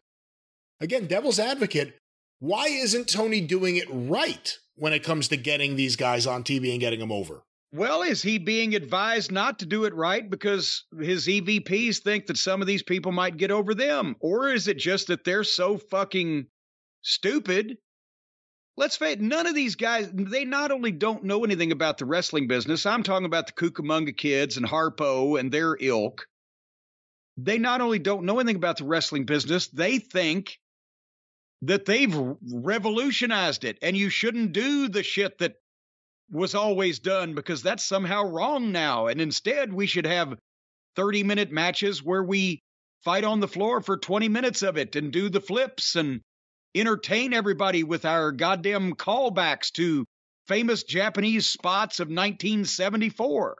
Again, devil's advocate. Why isn't Tony doing it right when it comes to getting these guys on TV and getting them over? Well, is he being advised not to do it right because his EVPs think that some of these people might get over them? Or is it just that they're so fucking stupid let's face it, none of these guys, they not only don't know anything about the wrestling business, I'm talking about the Cucamonga kids and Harpo and their ilk. They not only don't know anything about the wrestling business, they think that they've revolutionized it and you shouldn't do the shit that was always done because that's somehow wrong now. And instead, we should have 30 minute matches where we fight on the floor for 20 minutes of it and do the flips and entertain everybody with our goddamn callbacks to famous Japanese spots of 1974.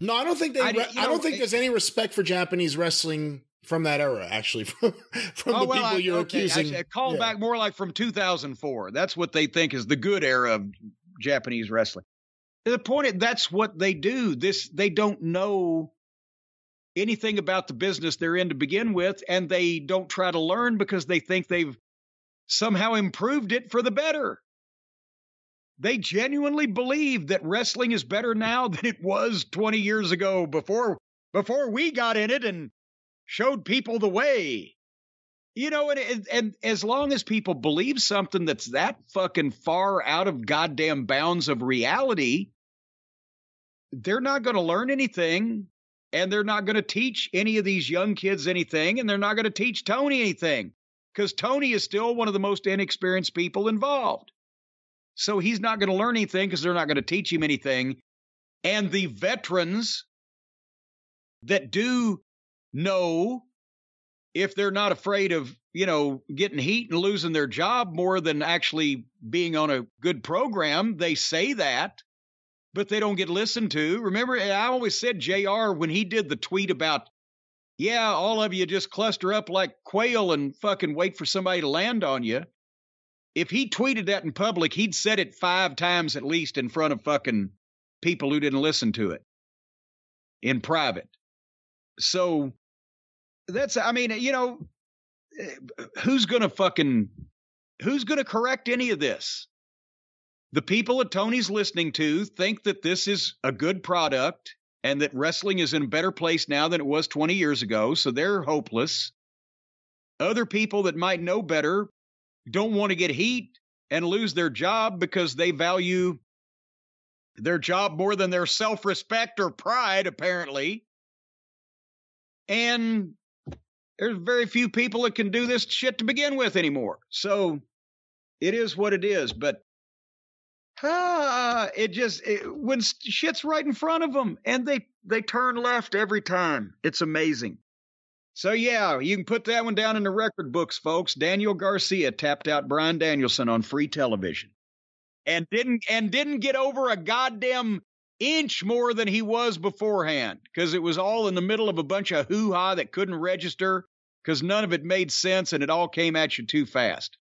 No, I don't think they. I, re- I don't think there's any respect for Japanese wrestling from that era. Actually, [LAUGHS] from, from oh, the well, people I, you're okay, accusing. I, call yeah. back more like from 2004. That's what they think is the good era of Japanese wrestling. The point is, that's what they do. This they don't know anything about the business they're in to begin with, and they don't try to learn because they think they've somehow improved it for the better. They genuinely believe that wrestling is better now [LAUGHS] than it was 20 years ago before before we got in it and showed people the way. You know, and, and, and as long as people believe something that's that fucking far out of goddamn bounds of reality, they're not going to learn anything and they're not going to teach any of these young kids anything, and they're not going to teach Tony anything because Tony is still one of the most inexperienced people involved. So he's not going to learn anything because they're not going to teach him anything. And the veterans that do know if they're not afraid of, you know, getting heat and losing their job more than actually being on a good program, they say that, but they don't get listened to. Remember, I always said JR when he did the tweet about, yeah, all of you just cluster up like quail and fucking wait for somebody to land on you. If he tweeted that in public, he'd said it five times at least in front of fucking people who didn't listen to it in private. So that's, I mean, you know, eh, who's going to fucking, who's going to correct any of this? The people that Tony's listening to think that this is a good product and that wrestling is in a better place now than it was 20 years ago. So they're hopeless. Other people that might know better don't want to get heat and lose their job because they value their job more than their self respect or pride, apparently. And there's very few people that can do this shit to begin with anymore. So it is what it is. But ah, it just it, when shit's right in front of them and they they turn left every time. It's amazing. So yeah, you can put that one down in the record books, folks. Daniel Garcia tapped out Bryan Danielson on free television. And didn't and didn't get over a goddamn inch more than he was beforehand because it was all in the middle of a bunch of hoo-ha that couldn't register because none of it made sense and it all came at you too fast.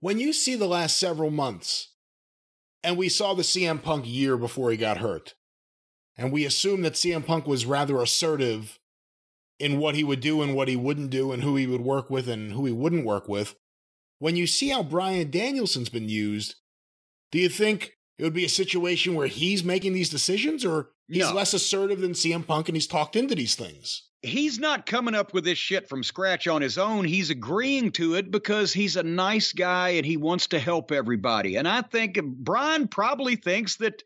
When you see the last several months, and we saw the CM Punk year before he got hurt, and we assume that CM Punk was rather assertive in what he would do and what he wouldn't do and who he would work with and who he wouldn't work with. When you see how Bryan Danielson's been used, do you think it would be a situation where he's making these decisions or he's no. less assertive than CM Punk and he's talked into these things? He's not coming up with this shit from scratch on his own. He's agreeing to it because he's a nice guy and he wants to help everybody. And I think Bryan probably thinks that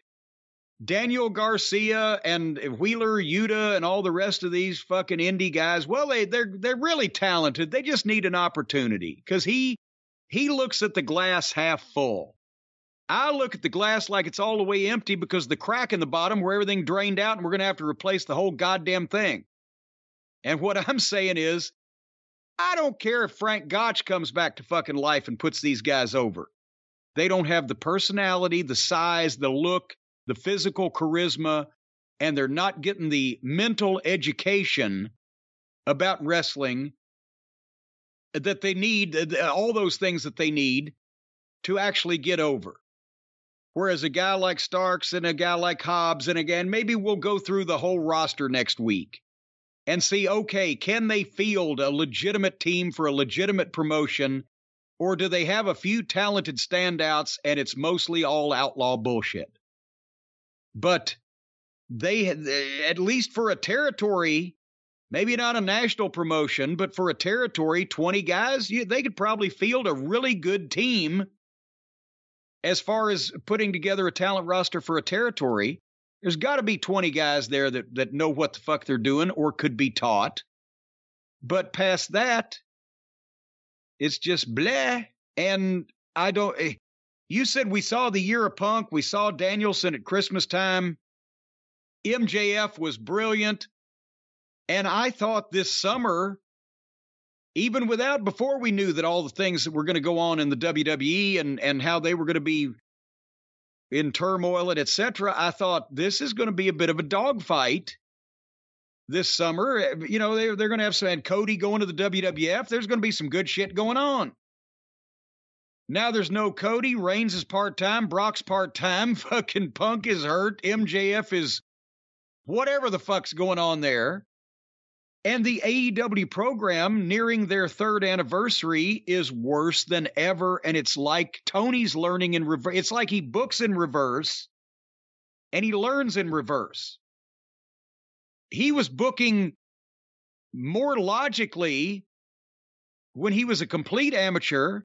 Daniel Garcia and Wheeler Yuta and all the rest of these fucking indie guys, well, they they're they're really talented. They just need an opportunity because he he looks at the glass half full. I look at the glass like it's all the way empty because the crack in the bottom where everything drained out and we're going to have to replace the whole goddamn thing. And what [LAUGHS] I'm saying is, I don't care if Frank Gotch comes back to fucking life and puts these guys over. They don't have the personality, the size, the look, the physical charisma, and they're not getting the mental education about wrestling that they need, all those things that they need to actually get over. Whereas a guy like Starks and a guy like Hobbs, and again, maybe we'll go through the whole roster next week and see okay, can they field a legitimate team for a legitimate promotion? Or do they have a few talented standouts and it's mostly all outlaw bullshit? but they at least for a territory maybe not a national promotion but for a territory 20 guys they could probably field a really good team as far as putting together a talent roster for a territory there's got to be 20 guys there that, that know what the fuck they're doing or could be taught but past that it's just bleh and i don't eh, you said we saw the year of punk. We saw Danielson at Christmas time. MJF was brilliant. And I thought this summer, even without, before we knew that all the things that were going to go on in the WWE and, and how they were going to be in turmoil and etc., I thought this is going to be a bit of a dogfight this summer. Eh, you know, they're, they're going to have some, and Cody going to the WWF. There's going to be some good shit going on. Now there's no Cody. Reigns is part time. Brock's part time. [LAUGHS] Fucking Punk is hurt. MJF is whatever the fuck's going on there. And the AEW program nearing their third anniversary is worse than ever. And it's like Tony's learning in reverse. It's like he books in reverse and he learns in reverse. He was booking more logically when he was a complete amateur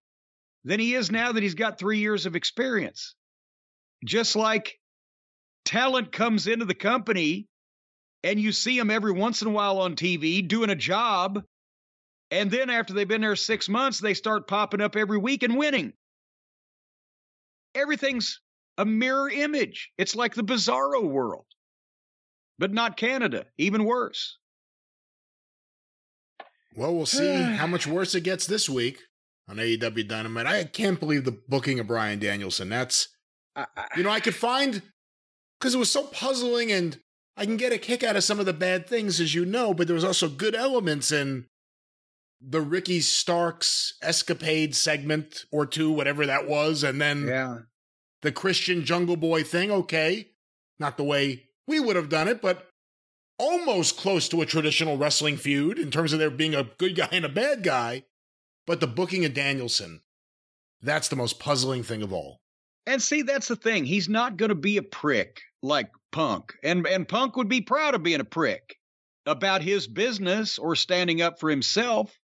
than he is now that he's got three years of experience. Just like talent comes into the company and you see them every once in a while on TV doing a job. And then after they've been there six months, they start popping up every week and winning. Everything's a mirror image. It's like the bizarro world, but not Canada, even worse. Well, we'll see [SIGHS] how much worse it gets this week on AEW Dynamite. I can't believe the booking of Bryan Danielson. That's, you know, I could find, because it was so puzzling and I can get a kick out of some of the bad things, as you know, but there was also good elements in the Ricky Starks escapade segment or two, whatever that was. And then yeah. the Christian Jungle Boy thing. Okay. Not the way we would have done it, but almost close to a traditional wrestling feud in terms of there being a good guy and a bad guy. But the booking of Danielson, that's the most puzzling thing of all. And see, that's the thing. He's not going to be a prick like Punk. And and Punk would be proud of being a prick about his business or standing up for himself.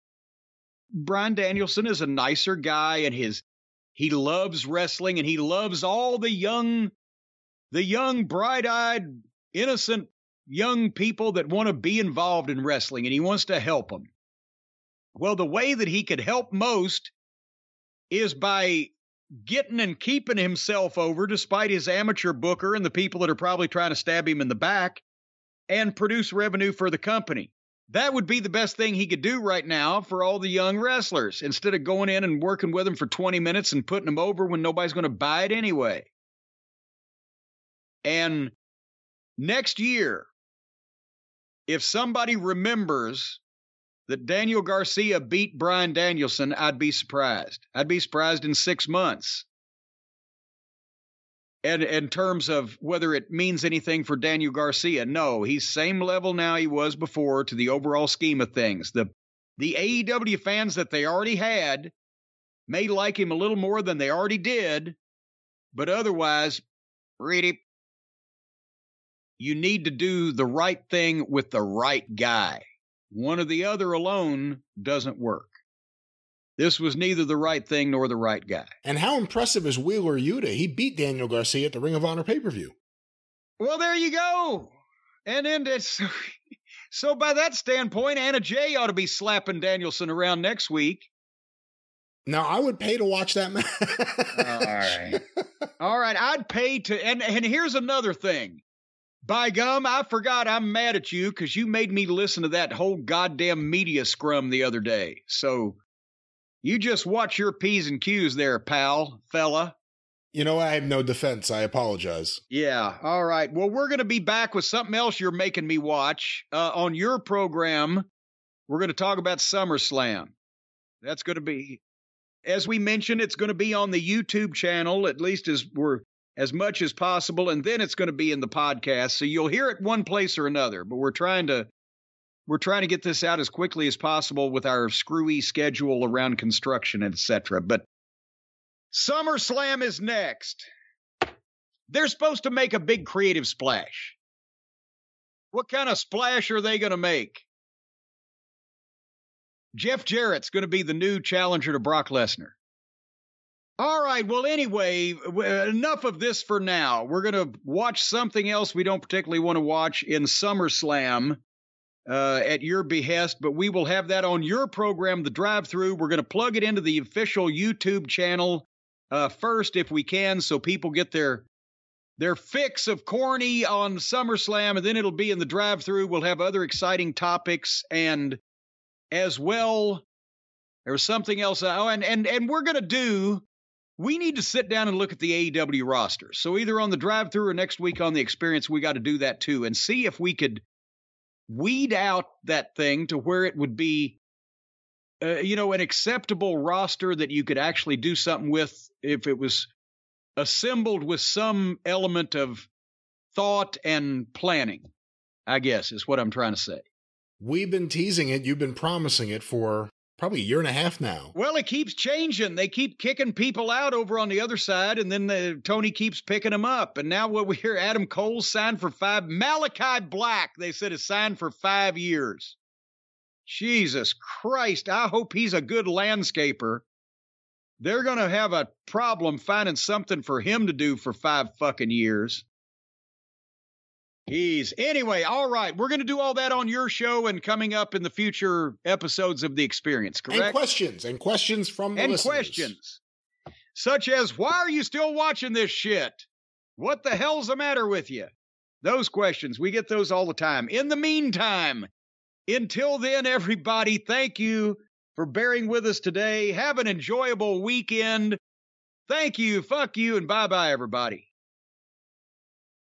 Bryan Danielson is a nicer guy and his he loves wrestling and he loves all the young the young bright-eyed innocent young people that want to be involved in wrestling and he wants to help them. Well, the way that he could help most is by getting and keeping himself over despite his amateur booker and the people that are probably trying to stab him in the back and produce revenue for the company. That would be the best thing he could do right now for all the young wrestlers instead of going in and working with them for 20 minutes and putting them over when nobody's going to buy it anyway. And next year, if somebody remembers that Daniel Garcia beat Bryan Danielson, I'd be surprised. I'd be surprised in six months. And in terms of whether it means anything for Daniel Garcia, no, he's same level now he was before to the overall scheme of things. The the AEW fans that they already had may like him a little more than they already did, but otherwise, really, you need to do the right thing with the right guy. One or the other alone doesn't work. This was neither the right thing nor the right guy. And how impressive is Wheeler Yuta? He beat Daniel Garcia at the Ring of Honor pay per view. Well, there you go. And then it's [LAUGHS] so by that standpoint, Anna Jay ought to be slapping Danielson around next week. Now I would pay to watch that match. All right. [LAUGHS] All right. I'd pay to and and here's another thing. By gum, I forgot I'm mad at you because you made me listen to that whole goddamn media scrum the other day. So you just watch your P's and Q's there, pal, fella. You know, I have no defense. I apologize. Yeah. All right. Well, we're going to be back with something else you're making me watch uh, on your program. We're going to talk about SummerSlam. That's going to be, as we mentioned, it's going to be on the YouTube channel, at least as we're as much as possible, and then it's going to be in the podcast. So you'll hear it one place or another. But we're trying to we're trying to get this out as quickly as possible with our screwy schedule around construction, etc. But SummerSlam is next. They're supposed to make a big creative splash. What kind of splash are they going to make? Jeff Jarrett's going to be the new challenger to Brock Lesnar. All right. Well, anyway, enough of this for now. We're going to watch something else we don't particularly want to watch in SummerSlam uh, at your behest, but we will have that on your program, The Drive Through. We're going to plug it into the official YouTube channel uh, first, if we can, so people get their their fix of corny on SummerSlam, and then it'll be in the drive through. We'll have other exciting topics and as well. There's something else. Oh, and and and we're gonna do. We need to sit down and look at the AEW roster. So either on the drive through or next week on the experience, we got to do that too and see if we could weed out that thing to where it would be, uh, you know, an acceptable roster that you could actually do something with if it was assembled with some element of thought and planning, I guess is what I'm trying to say. We've been teasing it. You've been promising it for probably a year and a half now. Well, it keeps changing. They keep kicking people out over on the other side, and then the, Tony keeps picking them up. And now what we hear, Adam Cole signed for five. Malakai Black, they said, is signed for five years. Jesus Christ! I hope he's a good landscaper. They're going to have a problem finding something for him to do for five fucking years. He's anyway, all right. We're going to do all that on your show and coming up in the future episodes of the experience, correct? And questions and questions from the and listeners. questions such as why are you still watching this shit? What the hell's the matter with you? Those questions, we get those all the time. In the meantime, Until then, everybody, thank you for bearing with us today. Have an enjoyable weekend. Thank you. Fuck you and bye bye, everybody.